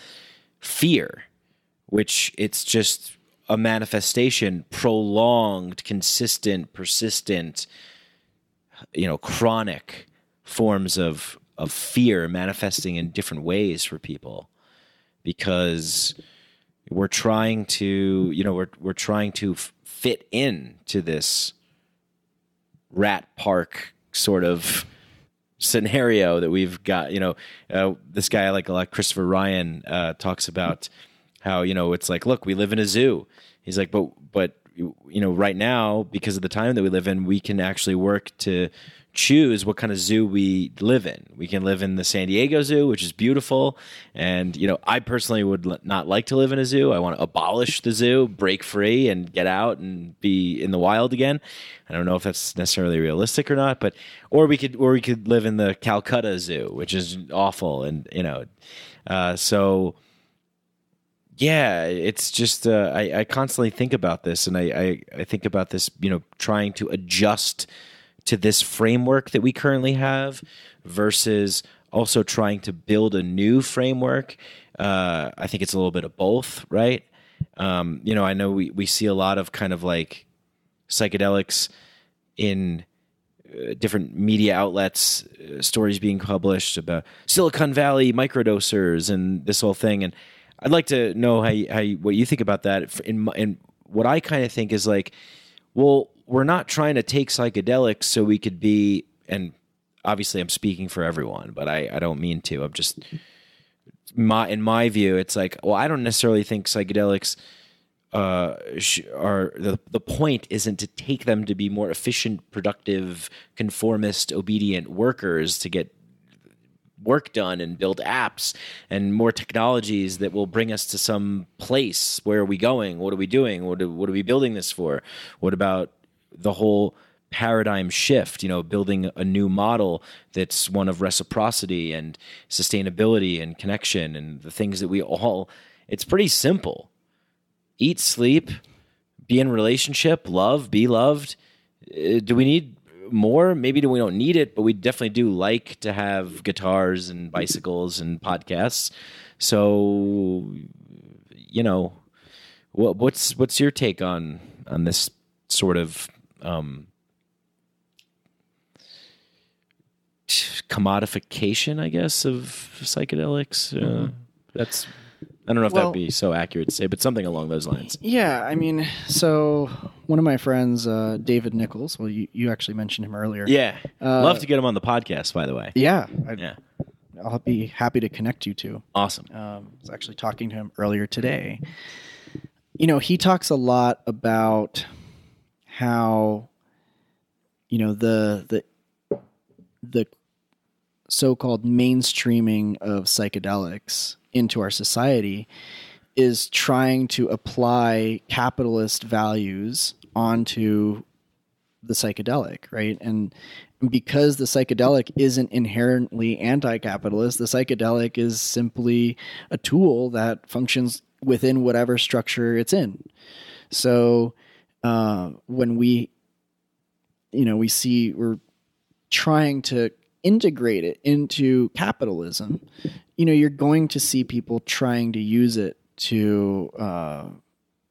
fear, which it's just a manifestation, prolonged, consistent, persistent, you know, chronic forms of of fear manifesting in different ways for people. Because we're trying to you know we're we're trying to fit in to this rat park sort of scenario that we've got you know uh, this guy like a lot Christopher Ryan uh, talks about how you know it's like look we live in a zoo. He's like but but you know right now because of the time that we live in we can actually work to choose what kind of zoo we live in. We can live in the san diego zoo which is beautiful. And you know i personally would not like to live in a zoo. I want to abolish the zoo break free and get out and be in the wild again. I don't know if that's necessarily realistic or not but or we could or we could live in the calcutta zoo which is awful and you know uh, so yeah, it's just uh, I, I constantly think about this, and I, I I think about this, you know, trying to adjust to this framework that we currently have versus also trying to build a new framework. Uh, I think it's a little bit of both, right? Um, you know, I know we we see a lot of kind of like psychedelics in uh, different media outlets, uh, stories being published about Silicon Valley microdosers and this whole thing. And I'd like to know how you, how you, what you think about that. In and what I kind of think is like, well, we're not trying to take psychedelics so we could be and obviously I'm speaking for everyone, but I, I don't mean to. I'm just my in my view, it's like, well, I don't necessarily think psychedelics uh, are the the point isn't to take them to be more efficient, productive, conformist, obedient workers to get work done and build apps and more technologies that will bring us to some place. Where are we going? What are we doing? What are, what are we building this for? What about the whole paradigm shift? You know, building a new model that's one of reciprocity and sustainability and connection and the things that we all. It's pretty simple. Eat, sleep, be in relationship, love, be loved. Uh, do we need more? Maybe we don't need it, but we definitely do like to have guitars and bicycles and podcasts. So, you know, what's what's your take on on this sort of um, commodification, I guess, of psychedelics? Uh, that's I don't know if Well- that'd be so accurate to say, but something along those lines. Yeah, I mean, so one of my friends, uh, David Nichols. Well, you, you actually mentioned him earlier. Yeah, Uh, love to get him on the podcast. By the way, yeah, I, yeah, I'll be happy to connect you to. awesome. Um, I was actually talking to him earlier today. You know, he talks a lot about how, you know, the the the so-called mainstreaming of psychedelics into our society is trying to apply capitalist values onto the psychedelic, right? And because the psychedelic isn't inherently anti-capitalist, the psychedelic is simply a tool that functions within whatever structure it's in. So uh, when we, you know, we see we're trying to integrate it into capitalism, you know, you're going to see people trying to use it to uh,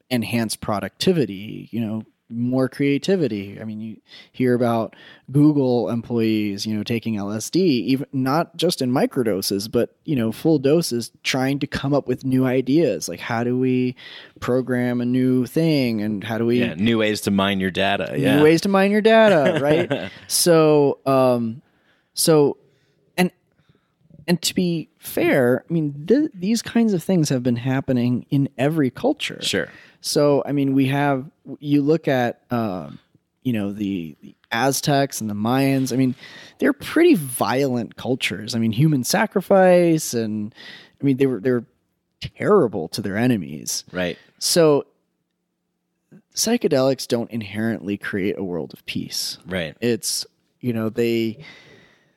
enhance productivity, you know, more creativity. I mean, you hear about Google employees, you know, taking LSD, even not just in microdoses, but you know, full doses, trying to come up with new ideas. Like, how do we program a new thing, and how do we Yeah, new ways to mine your data. Yeah, new ways to mine your data, [laughs] right? so, um, so, and to be fair, I mean, th- these kinds of things have been happening in every culture. sure. So, I mean, we have you look at um, you know the, the Aztecs and the Mayans. I mean, they're pretty violent cultures. I mean, human sacrifice, and I mean, they were they're terrible to their enemies. Right. So, psychedelics don't inherently create a world of peace. Right. It's you know they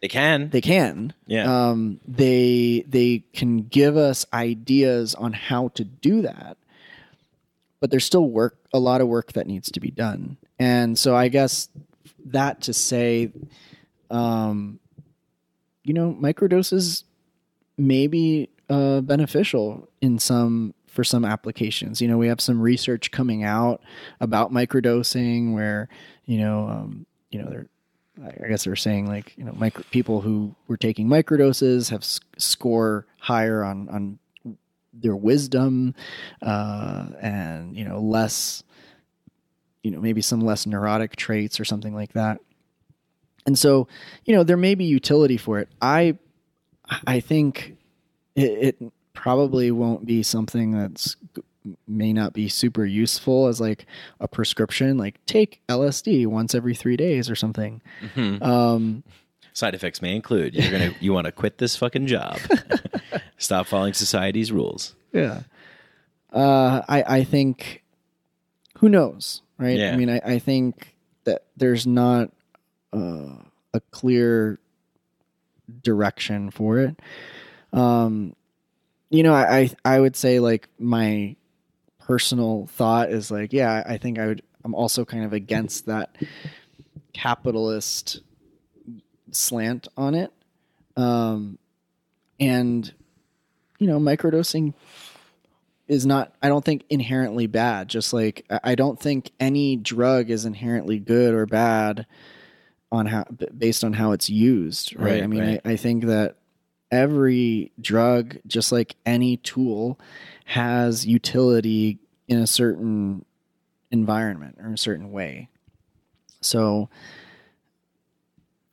They can. they can Yeah. um, they they can give us ideas on how to do that but there's still work a lot of work that needs to be done and so i guess that to say um, you know microdoses may be uh, beneficial in some for some applications you know we have some research coming out about microdosing where you know um, you know they're I guess they're saying like you know micro, people who were taking microdoses have score higher on on their wisdom uh, and you know less you know maybe some less neurotic traits or something like that. And so you know there may be utility for it. I I think it, it probably won't be something that's may not be super useful as like a prescription like take lsd once every three days or something Mhm. um Side effects may include you're gonna you want to quit this fucking job. [laughs] Stop following society's rules. yeah uh i i think who knows right Yeah. i mean I, I think that there's not uh, a clear direction for it um you know I, I i would say like my personal thought is like yeah i think i would i'm also kind of against that capitalist slant on it um and you know microdosing is not i don't think inherently bad just like I- don't think any drug is inherently good or bad on how based on how it's used right, Right, i mean right. I, I think that every drug just like any tool has utility in a certain environment or in a certain way so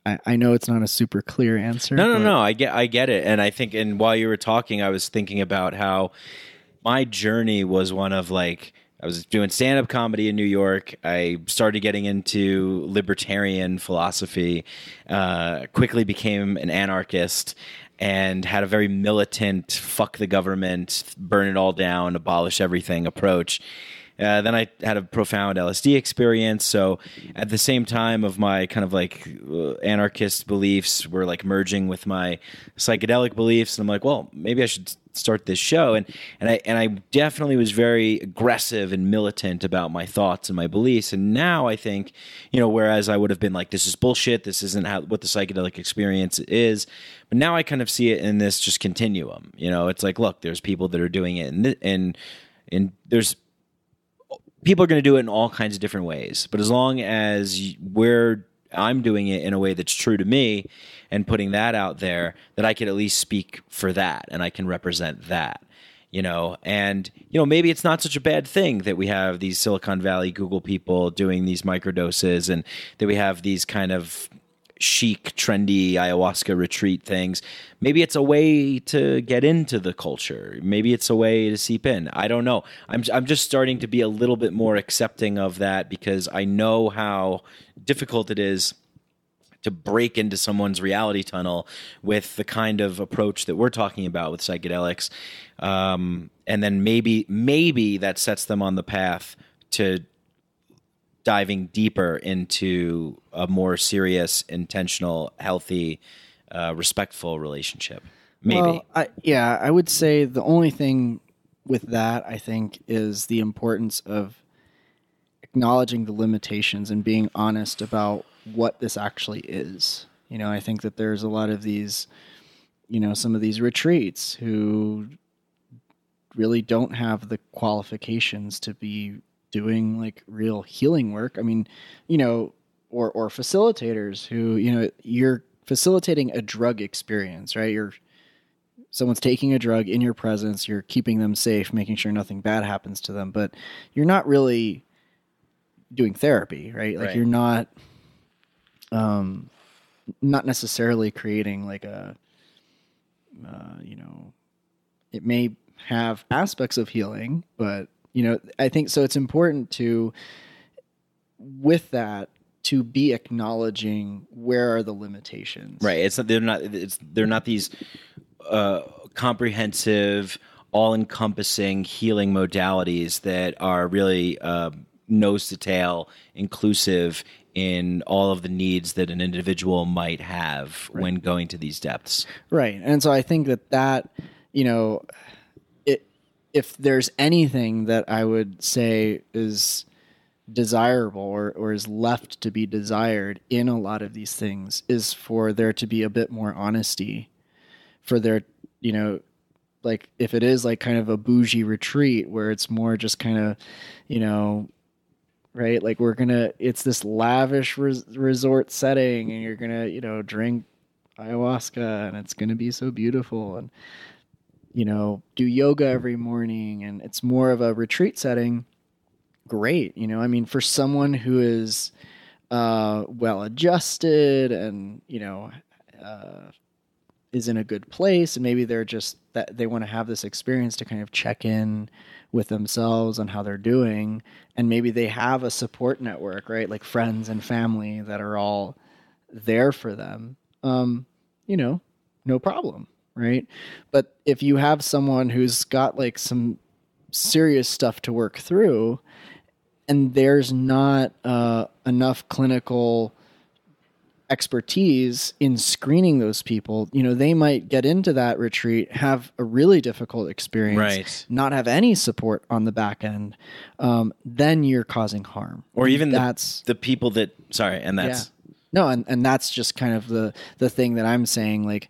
I, I know it's not a super clear answer. No, no, no. I get, I get it, and I think, and while you were talking, I was thinking about how my journey was one of like I was doing stand up comedy in New York. I started getting into libertarian philosophy, uh, quickly became an anarchist, and had a very militant, fuck the government, burn it all down, abolish everything approach. Uh, then I had a profound LSD experience. So at the same time of my kind of like uh, anarchist beliefs were like merging with my psychedelic beliefs, and I'm like, well, maybe I should start this show. And and I and I definitely was very aggressive and militant about my thoughts and my beliefs. And now I think, you know, whereas I would have been like, this is bullshit. This isn't how what the psychedelic experience is. But now I kind of see it in this just continuum. You know, it's like, look, there's people that are doing it, and and and there's people are going to do it in all kinds of different ways. But as long as we're I'm doing it in a way that's true to me and putting that out there, that I can at least speak for that and I can represent that. You know, and you know, maybe it's not such a bad thing that we have these Silicon Valley Google people doing these microdoses and that we have these kind of chic, trendy ayahuasca retreat things. Maybe it's a way to get into the culture. Maybe it's a way to seep in. I don't know. I'm I'm just starting to be a little bit more accepting of that because I know how difficult it is to break into someone's reality tunnel with the kind of approach that we're talking about with psychedelics. Um, and then maybe maybe that sets them on the path to diving deeper into a more serious, intentional, healthy, uh, respectful relationship. Maybe. Well, I, yeah, I would say the only thing with that, I think, is the importance of acknowledging the limitations and being honest about what this actually is. You know, I think that there's a lot of these, you know, some of these retreats who really don't have the qualifications to be doing like real healing work. I mean, you know, or or facilitators who, you know, you're facilitating a drug experience, right? You're someone's taking a drug in your presence, you're keeping them safe, making sure nothing bad happens to them, but you're not really doing therapy, right? Like Right. you're not um not necessarily creating like a uh, you know it may have aspects of healing, but you know, I think so it's important to with that to be acknowledging where are the limitations. Right. It's not, they're not it's they're not these uh, comprehensive, all encompassing healing modalities that are really uh, nose to tail inclusive in all of the needs that an individual might have when going to these depths. Right. And so I think that that, you know, if there's anything that I would say is desirable or, or is left to be desired in a lot of these things is for there to be a bit more honesty for there, you know, like if it is like kind of a bougie retreat where it's more just kind of, you know, right? Like we're gonna, it's this lavish res- resort setting, and you're gonna, you know, drink ayahuasca, and it's gonna be so beautiful, and you know, do yoga every morning, and it's more of a retreat setting. Great, you know, I mean, for someone who is uh, well adjusted and you know uh, is in a good place, and maybe they're just that they want to have this experience to kind of check in with themselves on how they're doing and maybe they have a support network right like friends and family that are all there for them um you know no problem right but if you have someone who's got like some serious stuff to work through and there's not uh, enough clinical expertise in screening those people, you know, they might get into that retreat, have a really difficult experience, Right. not have any support on the back end. Um, then you're causing harm. Or even the, that's the people that sorry, and that's yeah. No, and, and that's just kind of the the thing that I'm saying, like,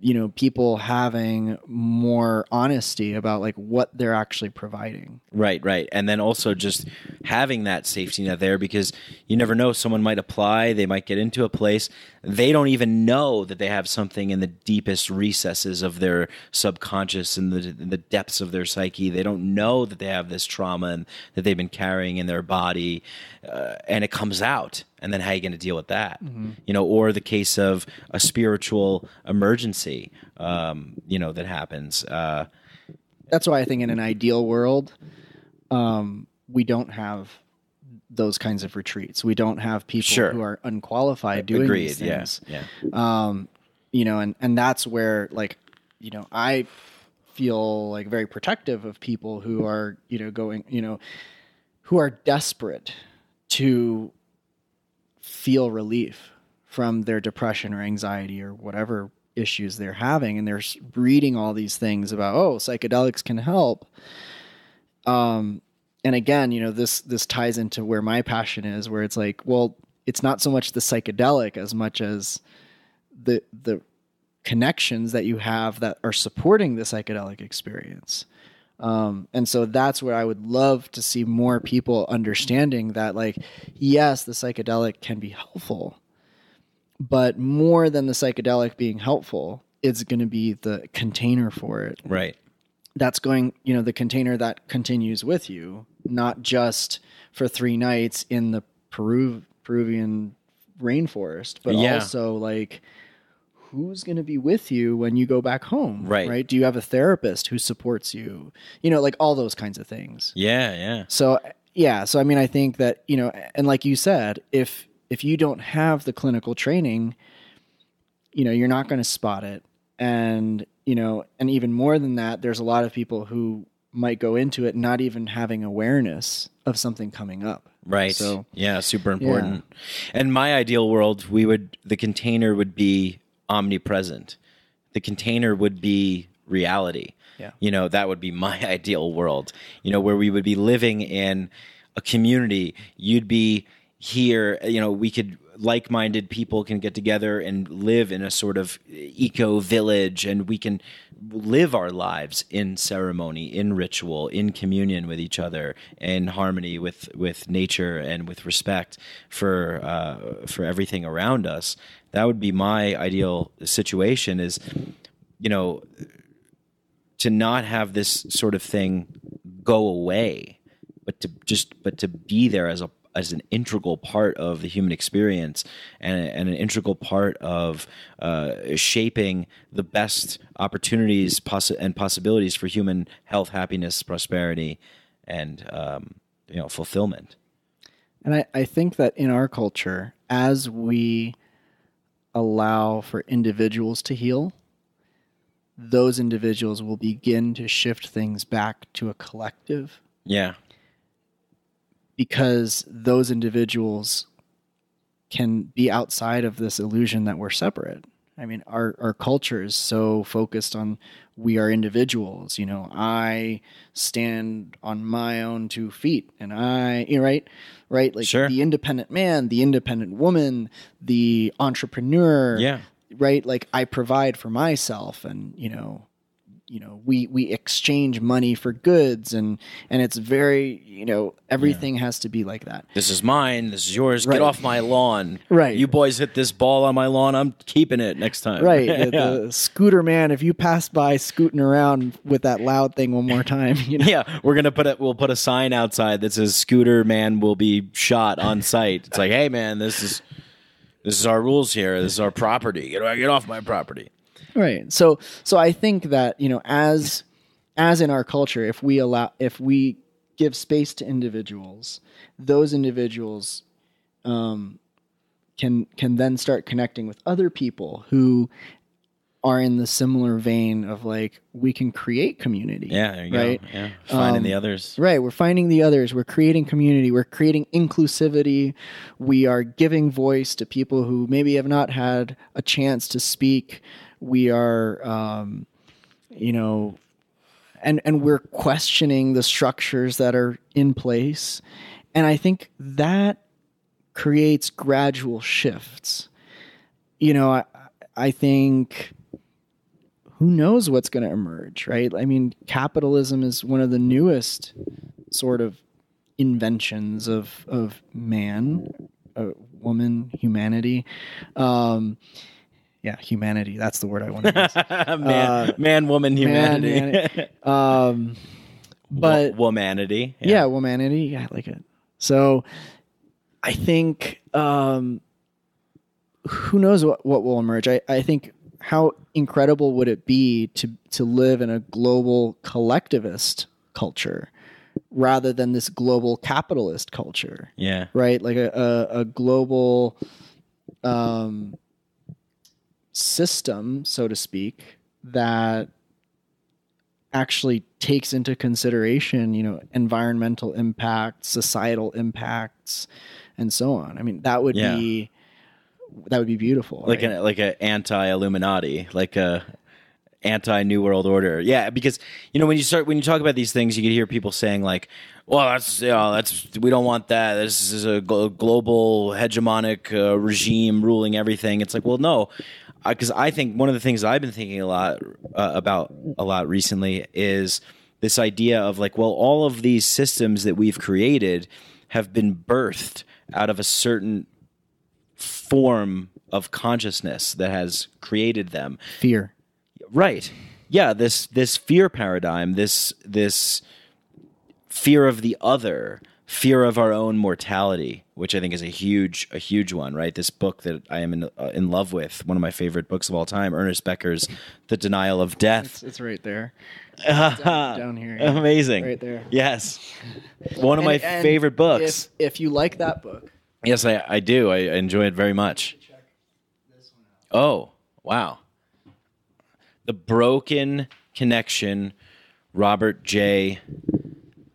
you know, people having more honesty about like what they're actually providing. Right, right. And then also just having that safety net there because you never know. Someone might apply, they might get into a place. They don't even know that they have something in the deepest recesses of their subconscious and the, in the depths of their psyche. They don't know that they have this trauma and that they've been carrying in their body. Uh, and it comes out. And then how are you going to deal with that Mm-hmm. you know or the case of a spiritual emergency um, you know that happens uh, that's why I think in an ideal world, um, we don't have those kinds of retreats. We don't have people Sure. who are unqualified doing agreed these yeah things. yeah Um, you know, and and that's where like, you know, I feel like very protective of people who are, you know, going, you know, who are desperate to feel relief from their depression or anxiety or whatever issues they're having and they're reading all these things about oh psychedelics can help. Um and again you know this this ties into where my passion is where it's like well it's not so much the psychedelic as much as the the connections that you have that are supporting the psychedelic experience um, and so that's where I would love to see more people understanding that, like, yes, the psychedelic can be helpful, but more than the psychedelic being helpful, it's going to be the container for it. right That's going, you know, the container that continues with you, not just for three nights in the Peru Peruvian rainforest, but Yeah. also like who's going to be with you when you go back home Right. right? Do you have a therapist who supports you? You know like all those kinds of things. Yeah yeah. So yeah so i mean i think that you know and like you said if if you don't have the clinical training you know you're not going to spot it. And you know and even more than that there's a lot of people who might go into it not even having awareness of something coming up. Right. So- yeah, super important. And my ideal world, we would the container would be omnipresent. The container would be reality. Yeah. You know, that would be [laughs] my ideal world. You know, where we would be living in a community. You'd be here, you know, we could like-minded people can get together and live in a sort of eco village and we can live our lives in ceremony in ritual in communion with each other in harmony with with nature and with respect for uh, for everything around us that would be my ideal situation is you know to not have this sort of thing go away, but to just but to be there as a as an integral part of the human experience and, and an integral part of uh, shaping the best opportunities possi- and possibilities for human health, happiness, prosperity, and um, you know fulfillment. And I, I think that in our culture, as we allow for individuals to heal, those individuals will begin to shift things back to a collective Yeah, because those individuals can be outside of this illusion that we're separate. I mean, our, our culture is so focused on we are individuals. You know, I stand on my own two feet, and I, you know, right, right, like Sure. the independent man, the independent woman, the entrepreneur. Yeah. right. Like I provide for myself, and you know, you know, we we exchange money for goods, and and it's very, you know, everything has to be like that. this is mine. This is yours. Right. Get off my lawn. Right. You boys hit this ball on my lawn. I'm keeping it next time. Right. The, [laughs] yeah. the scooter man, if you pass by scooting around with that loud thing one more time, you know. [laughs] Yeah, we're gonna put it we'll put a sign outside that says "Scooter Man will be shot on site." It's like, hey man, this is this is our rules here. This is our property. Get get off my property. Right. So so I think that, you know, as as in our culture, if we allow if we give space to individuals, those individuals um can can then start connecting with other people who are in the similar vein of like we can create community. Yeah, there you right? go. Yeah, finding Um, the others. Right. We're finding the others. We're creating community. We're creating inclusivity. We are giving voice to people who maybe have not had a chance to speak. We are, um, you know, and and we're questioning the structures that are in place. And I think that creates gradual shifts. You know, I, I think who knows what's going to emerge, right? I mean, capitalism is one of the newest sort of inventions of of man, uh, woman, humanity. Um, yeah, humanity. That's the word I want to use. [laughs] man, man, woman, humanity, Man, man- [laughs] um, but womanity. yeah, womanity. Yeah, I like it. So I think um, who knows what, what will emerge. I, I think how incredible would it be to to live in a global collectivist culture rather than this global capitalist culture, Yeah. right? Like a, a, a global um, system, so to speak, that actually takes into consideration, you know, environmental impacts, societal impacts, and so on. I mean, that would Yeah. be that would be beautiful. like right? a like a anti Illuminati, like a anti New World Order. Yeah, because you know when you start when you talk about these things, you can hear people saying like, "Well, that's you know that's we don't want that. This is a global hegemonic uh, regime ruling everything." It's like, well, no, because I think one of the things I've been thinking a lot uh, about a lot recently is this idea of like, well, all of these systems that we've created have been birthed out of a certain form of consciousness that has created them. Fear. right. Yeah this this fear paradigm this this fear of the other fear of our own mortality which i think is a huge a huge one right this book that i am in, uh, in love with one of my favorite books of all time ernest becker's the denial of death It's, it's right there. down here, yeah. amazing Right there. yes one of my And- and favorite books If, if you like that book, Yes, I, I do. I enjoy it very much. Oh, wow. The Broken Connection, Robert J.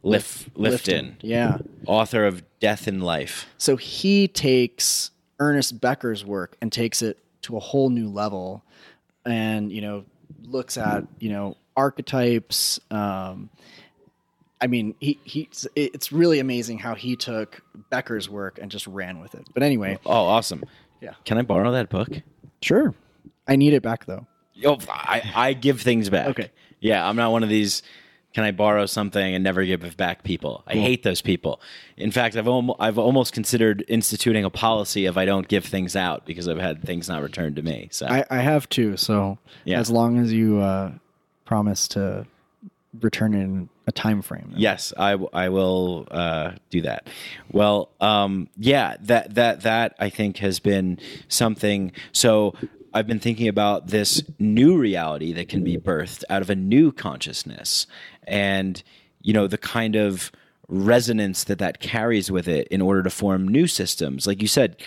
Lif- Lifton, yeah. author of Death in Life. So he takes Ernest Becker's work and takes it to a whole new level, and you know looks at you know archetypes. Um, I mean, he he. It's really amazing how he took Becker's work and just ran with it. But anyway, Oh, awesome. Yeah. Can I borrow that book? sure. I need it back though. Oh, I, I give things back. Okay. Yeah, I'm not one of these. Can I borrow something and never give it back? People, I hate those people. In fact, I've almost, I've almost considered instituting a policy if I don't give things out because I've had things not returned to me. So I, I have too. So Yeah. as long as you uh, promise to return in a time frame. Yes, I, w- I will uh, do that. Well, um, yeah, that that that I think has been something. So I've been thinking about this new reality that can be birthed out of a new consciousness, and you know the kind of resonance that that carries with it in order to form new systems. Like you said,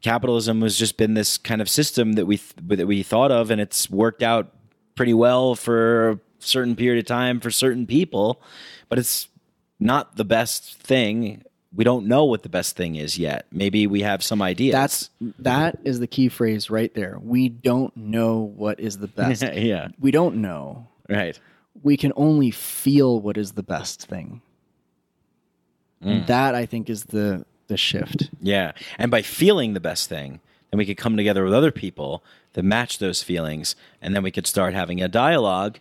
capitalism has just been this kind of system that we th- that we thought of, and it's worked out pretty well for a certain period of time for certain people, but it's not the best thing. We don't know what the best thing is yet. Maybe we have some ideas. That's that is the key phrase right there. We don't know what is the [laughs] best. yeah, we don't know. right. We can only feel what is the best thing. Mm. That I think is the the shift. Yeah. And by feeling the best thing, then we could come together with other people that match those feelings. And then we could start having a dialogue,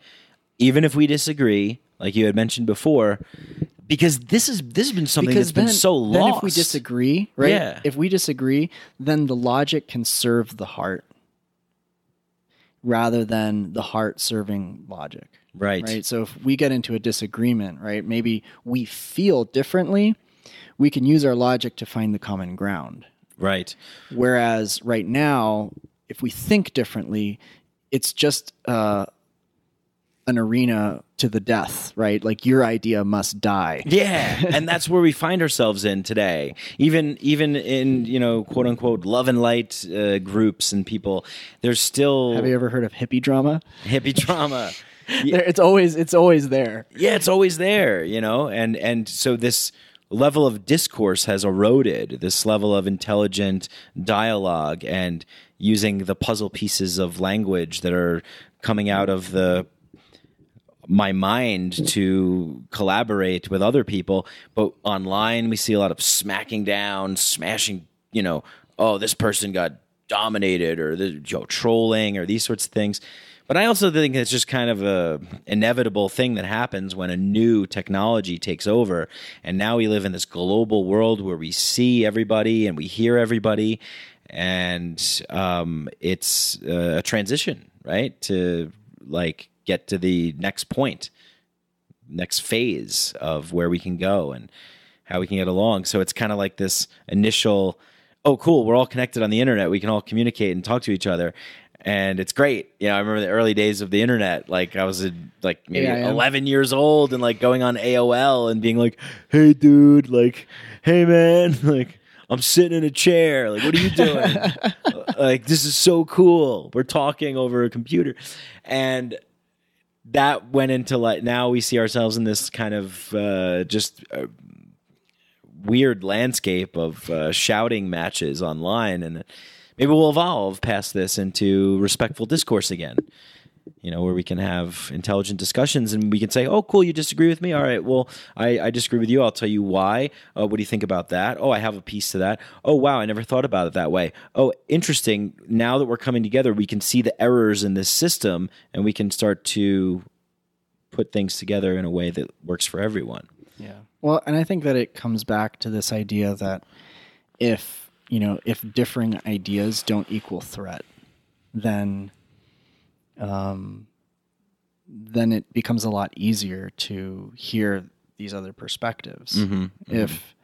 even if we disagree, like you had mentioned before. Because this is this has been something because that's been so lost. then if we disagree, right? Yeah. If we disagree, then the logic can serve the heart rather than the heart serving logic. Right. Right. So if we get into a disagreement, right, maybe we feel differently, we can use our logic to find the common ground. Right. Whereas right now, if we think differently, it's just uh, an arena to the death, right? Like your idea must die. Yeah, [laughs] and that's where we find ourselves in today. Even even in you know quote unquote love and light uh, groups and people, there's still Have you ever heard of hippie drama? hippie drama. [laughs] There, it's always it's always there. yeah, it's always there, you know, and and so this level of discourse has eroded. This level of intelligent dialogue and using the puzzle pieces of language that are coming out of the my mind to collaborate with other people. But online, we see a lot of smacking down, smashing. You know, oh, this person got dominated, or the you know, trolling, or these sorts of things. But I also think it's just kind of a inevitable thing that happens when a new technology takes over, and now we live in this global world where we see everybody and we hear everybody, and um, it's uh, a transition, right? To like get to the next point, next phase of where we can go and how we can get along. So it's kind of like this initial, oh, cool, we're all connected on the internet. We can all communicate and talk to each other. And it's great. You know, I remember the early days of the internet. Like I was like maybe yeah. 11 years old and like going on AOL and being like, hey, dude, like, hey, man, [laughs] like, I'm sitting in a chair. Like, what are you doing? [laughs] like, this is so cool. We're talking over a computer. And that went into like now we see ourselves in this kind of uh, just uh, weird landscape of uh, shouting matches online, and maybe we'll evolve past this into respectful discourse again. You know, where we can have intelligent discussions and we can say, "Oh, cool, you disagree with me. All right, well, I, I disagree with you. I'll tell you why. Uh, what do you think about that? Oh, I have a piece to that. Oh, wow, I never thought about it that way. Oh, interesting. Now that we're coming together, we can see the errors in this system and we can start to put things together in a way that works for everyone. Yeah. Well, and I think that it comes back to this idea that if, you know, if differing ideas don't equal threat, then um then it becomes a lot easier to hear these other perspectives. If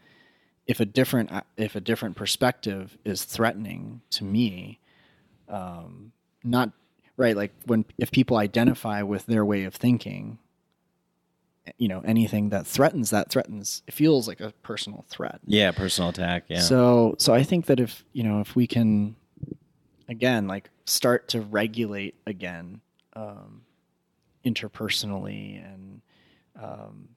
if a different if a different perspective is threatening to me, um, not right like when if people identify with their way of thinking, you know anything that threatens that threatens it feels like a personal threat. Yeah, personal attack. Yeah. So so I think that if you know if we can again like start to regulate again um, interpersonally and um,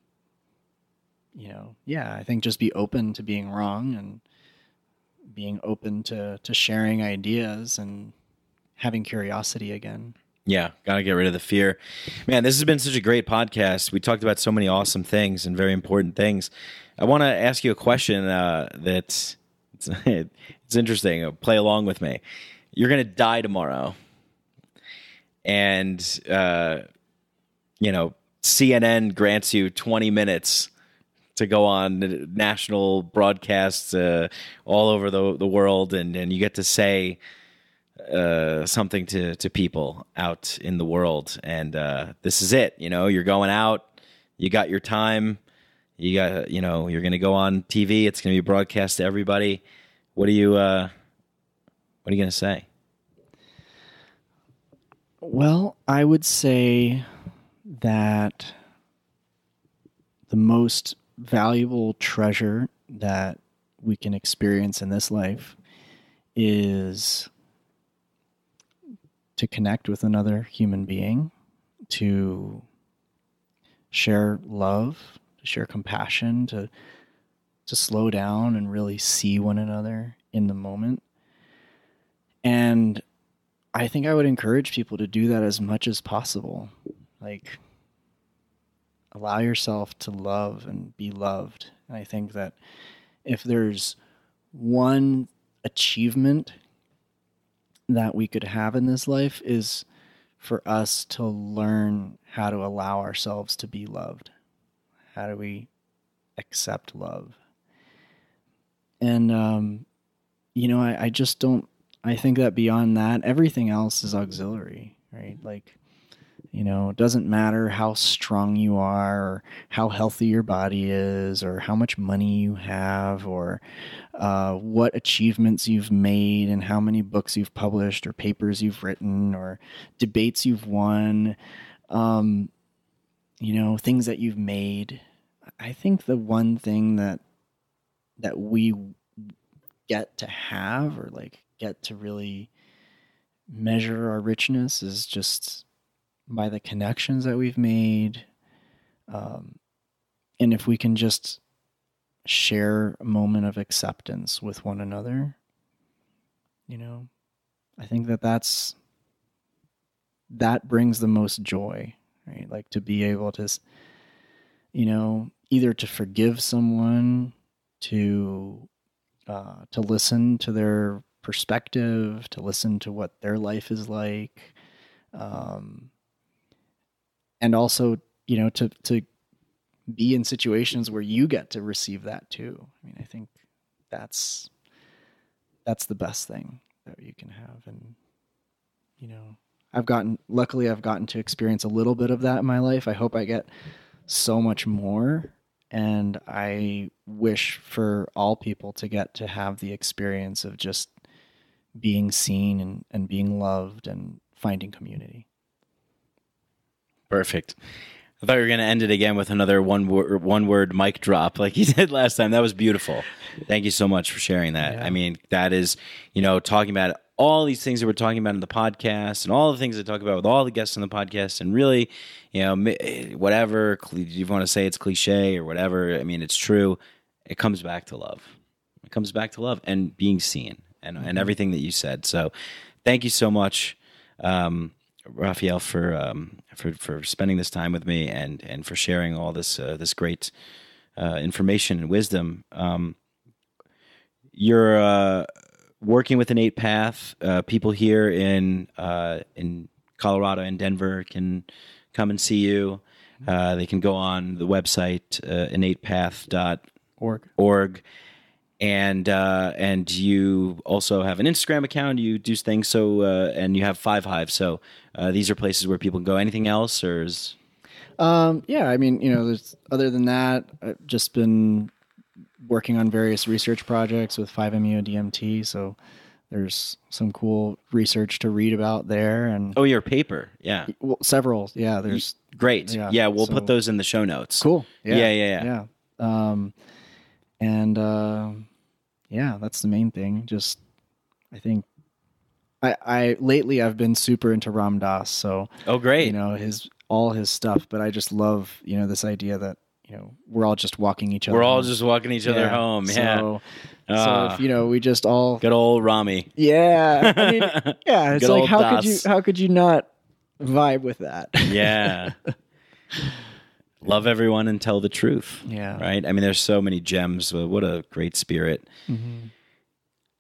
you know yeah I think just be open to being wrong and being open to to sharing ideas and having curiosity again. Yeah, gotta get rid of the fear. Man, this has been such a great podcast. We talked about so many awesome things and very important things. I want to ask you a question uh, that's it's, [laughs] it's interesting. Play along with me. You're gonna die tomorrow, and uh, you know CNN grants you 20 minutes to go on national broadcasts uh, all over the the world, and and you get to say uh, something to to people out in the world, and uh, this is it. You know, you're going out. You got your time. You got you know you're going to go on TV. It's going to be broadcast to everybody. What are you uh, What are you going to say? Well, I would say that the most valuable treasure that we can experience in this life is to connect with another human being, to share love, to share compassion, to to slow down and really see one another in the moment. And I think I would encourage people to do that as much as possible. Like, allow yourself to love and be loved. And I think that if there's one achievement that we could have in this life is for us to learn how to allow ourselves to be loved. How do we accept love? And, um, you know, I, I just don't, I think that beyond that, everything else is auxiliary, right? Like, you know, it doesn't matter how strong you are, or how healthy your body is, or how much money you have, or uh, what achievements you've made, and how many books you've published, or papers you've written, or debates you've won, um, you know, things that you've made. I think the one thing that that we get to have, or like get to really measure our richness, is just by the connections that we've made. Um, and if we can just share a moment of acceptance with one another, you know, I think that that's that brings the most joy, right? Like to be able to, you know, either to forgive someone, to uh, to listen to their perspective, to listen to what their life is like, um, and also you know to to be in situations where you get to receive that too. I mean, I think that's that's the best thing that you can have, and you know, I've gotten luckily I've gotten to experience a little bit of that in my life. I hope I get so much more and I wish for all people to get to have the experience of just being seen and, and being loved and finding community. Perfect. I thought you were going to end it again with another one word, one word mic drop like you [laughs] did last time. That was beautiful. Thank you so much for sharing that. Yeah. I mean, that is, you know, talking about all these things that we're talking about in the podcast and all the things I talk about with all the guests on the podcast and really, you know, whatever you want to say it's cliche or whatever. I mean, it's true. It comes back to love. It comes back to love and being seen and, and everything that you said. So thank you so much. Um, Rafael for um, for for spending this time with me and and for sharing all this uh, this great uh, information and wisdom. Um, you're uh, working with Innate Path. Uh, people here in uh, in Colorado and Denver can come and see you. Uh, they can go on the website uh, innatepath.org Org. And uh, and you also have an Instagram account. You do things so, uh, and you have Five Hive. So uh, these are places where people can go. Anything else, or is Um, yeah, I mean, you know, there's other than that, I've just been working on various research projects with 5-MeO DMT. So there's some cool research to read about there, and oh, your paper? Yeah, well, several. Yeah, there's great. Yeah, Yeah, we'll so- put those in the show notes. cool. Yeah, Yeah, yeah, yeah. yeah. Um, and uh, yeah, that's the main thing. Just, I think, I, I lately I've been super into Ram Dass, so Oh, great. you know his all his stuff. But I just love you know this idea that you know we're all just walking each other. We're all home. just walking each other Yeah. home. Yeah. So, Ah, so if you know we just all good old Rami. yeah. I mean, [laughs] yeah. It's like how could you how could you not vibe with that? Yeah. [laughs] Love everyone and tell the truth. Yeah. Right. I mean, there's so many gems. What a great spirit. Mhm.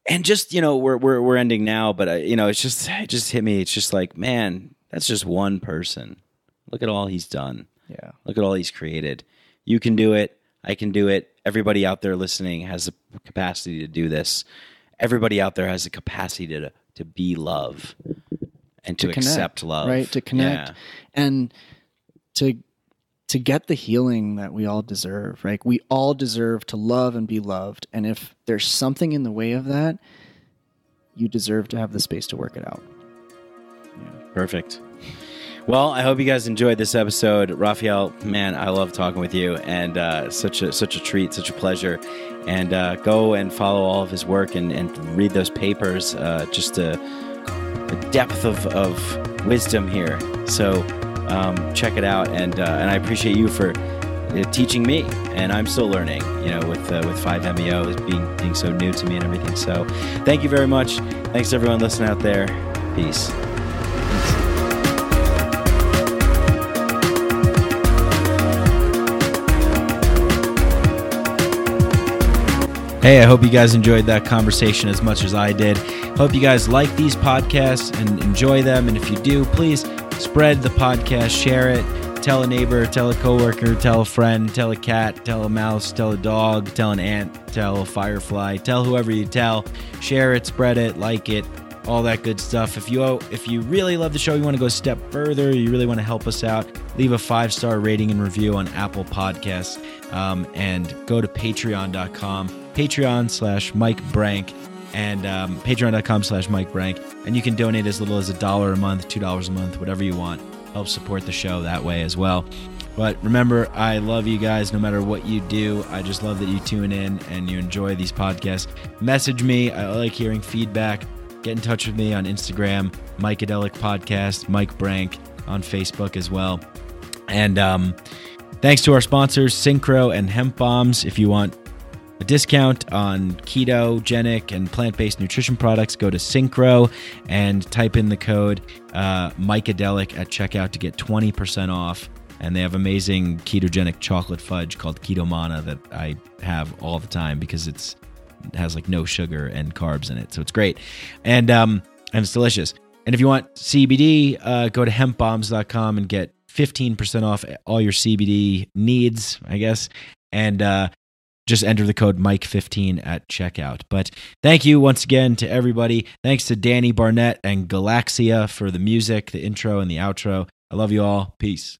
and just you know we're we're we're ending now but uh, you know it's just it just hit me it's just like man that's just one person look at all he's done Yeah. look at all he's created you can do it i can do it everybody out there listening has the capacity to do this everybody out there has the capacity to to be love and to, connect, accept love right? To connect Yeah. and to to get the healing that we all deserve, right? We all deserve to love and be loved, and if there's something in the way of that, you deserve to have the space to work it out. Yeah. Perfect. Well, I hope you guys enjoyed this episode, Rafael. Man, I love talking with you, and uh, such a such a treat, such a pleasure. And uh, go and follow all of his work and, and read those papers. Uh, just a, a depth of, of wisdom here. So um, check it out, and uh, and I appreciate you for uh, teaching me, and I'm still learning. You know, with uh, with Five MEO being being so new to me and everything. So thank you very much. Thanks everyone listening out there. Peace. Hey, I hope you guys enjoyed that conversation as much as I did. Hope you guys like these podcasts and enjoy them. And if you do, please spread the podcast, share it, tell a neighbor, tell a coworker, tell a friend, tell a cat, tell a mouse, tell a dog, tell an ant, tell a firefly, tell whoever you tell. Share it, spread it, like it, all that good stuff. If you if you really love the show, you want to go a step further, you really want to help us out, leave a five star rating and review on Apple Podcasts, um, and go to Patreon.com, Patreon slash Mike Brank, and um, Patreon.com slash Mike Brank, and you can donate as little as a dollar a month, two dollars a month, whatever you want. Help support the show that way as well. But remember, I love you guys no matter what you do. I just love that you tune in and you enjoy these podcasts. Message me. I like hearing feedback. Get in touch with me on Instagram, Mikeadelic Podcast, Mike Brank on Facebook as well. And um, thanks to our sponsors, Synchro and Hemp Bombs. If you want a discount on ketogenic and plant-based nutrition products, go to Synchro and type in the code uh, Mikeadelic at checkout to get 20% off. And they have amazing ketogenic chocolate fudge called Keto Mana that I have all the time because it's it has like no sugar and carbs in it, so it's great, and um, and it's delicious. And if you want CBD, uh, go to hempbombs.com and get 15% off all your CBD needs, I guess. And uh, just enter the code Mike15 at checkout. But thank you once again to everybody. Thanks to Danny Barnett and Galaxia for the music, the intro, and the outro. I love you all. Peace.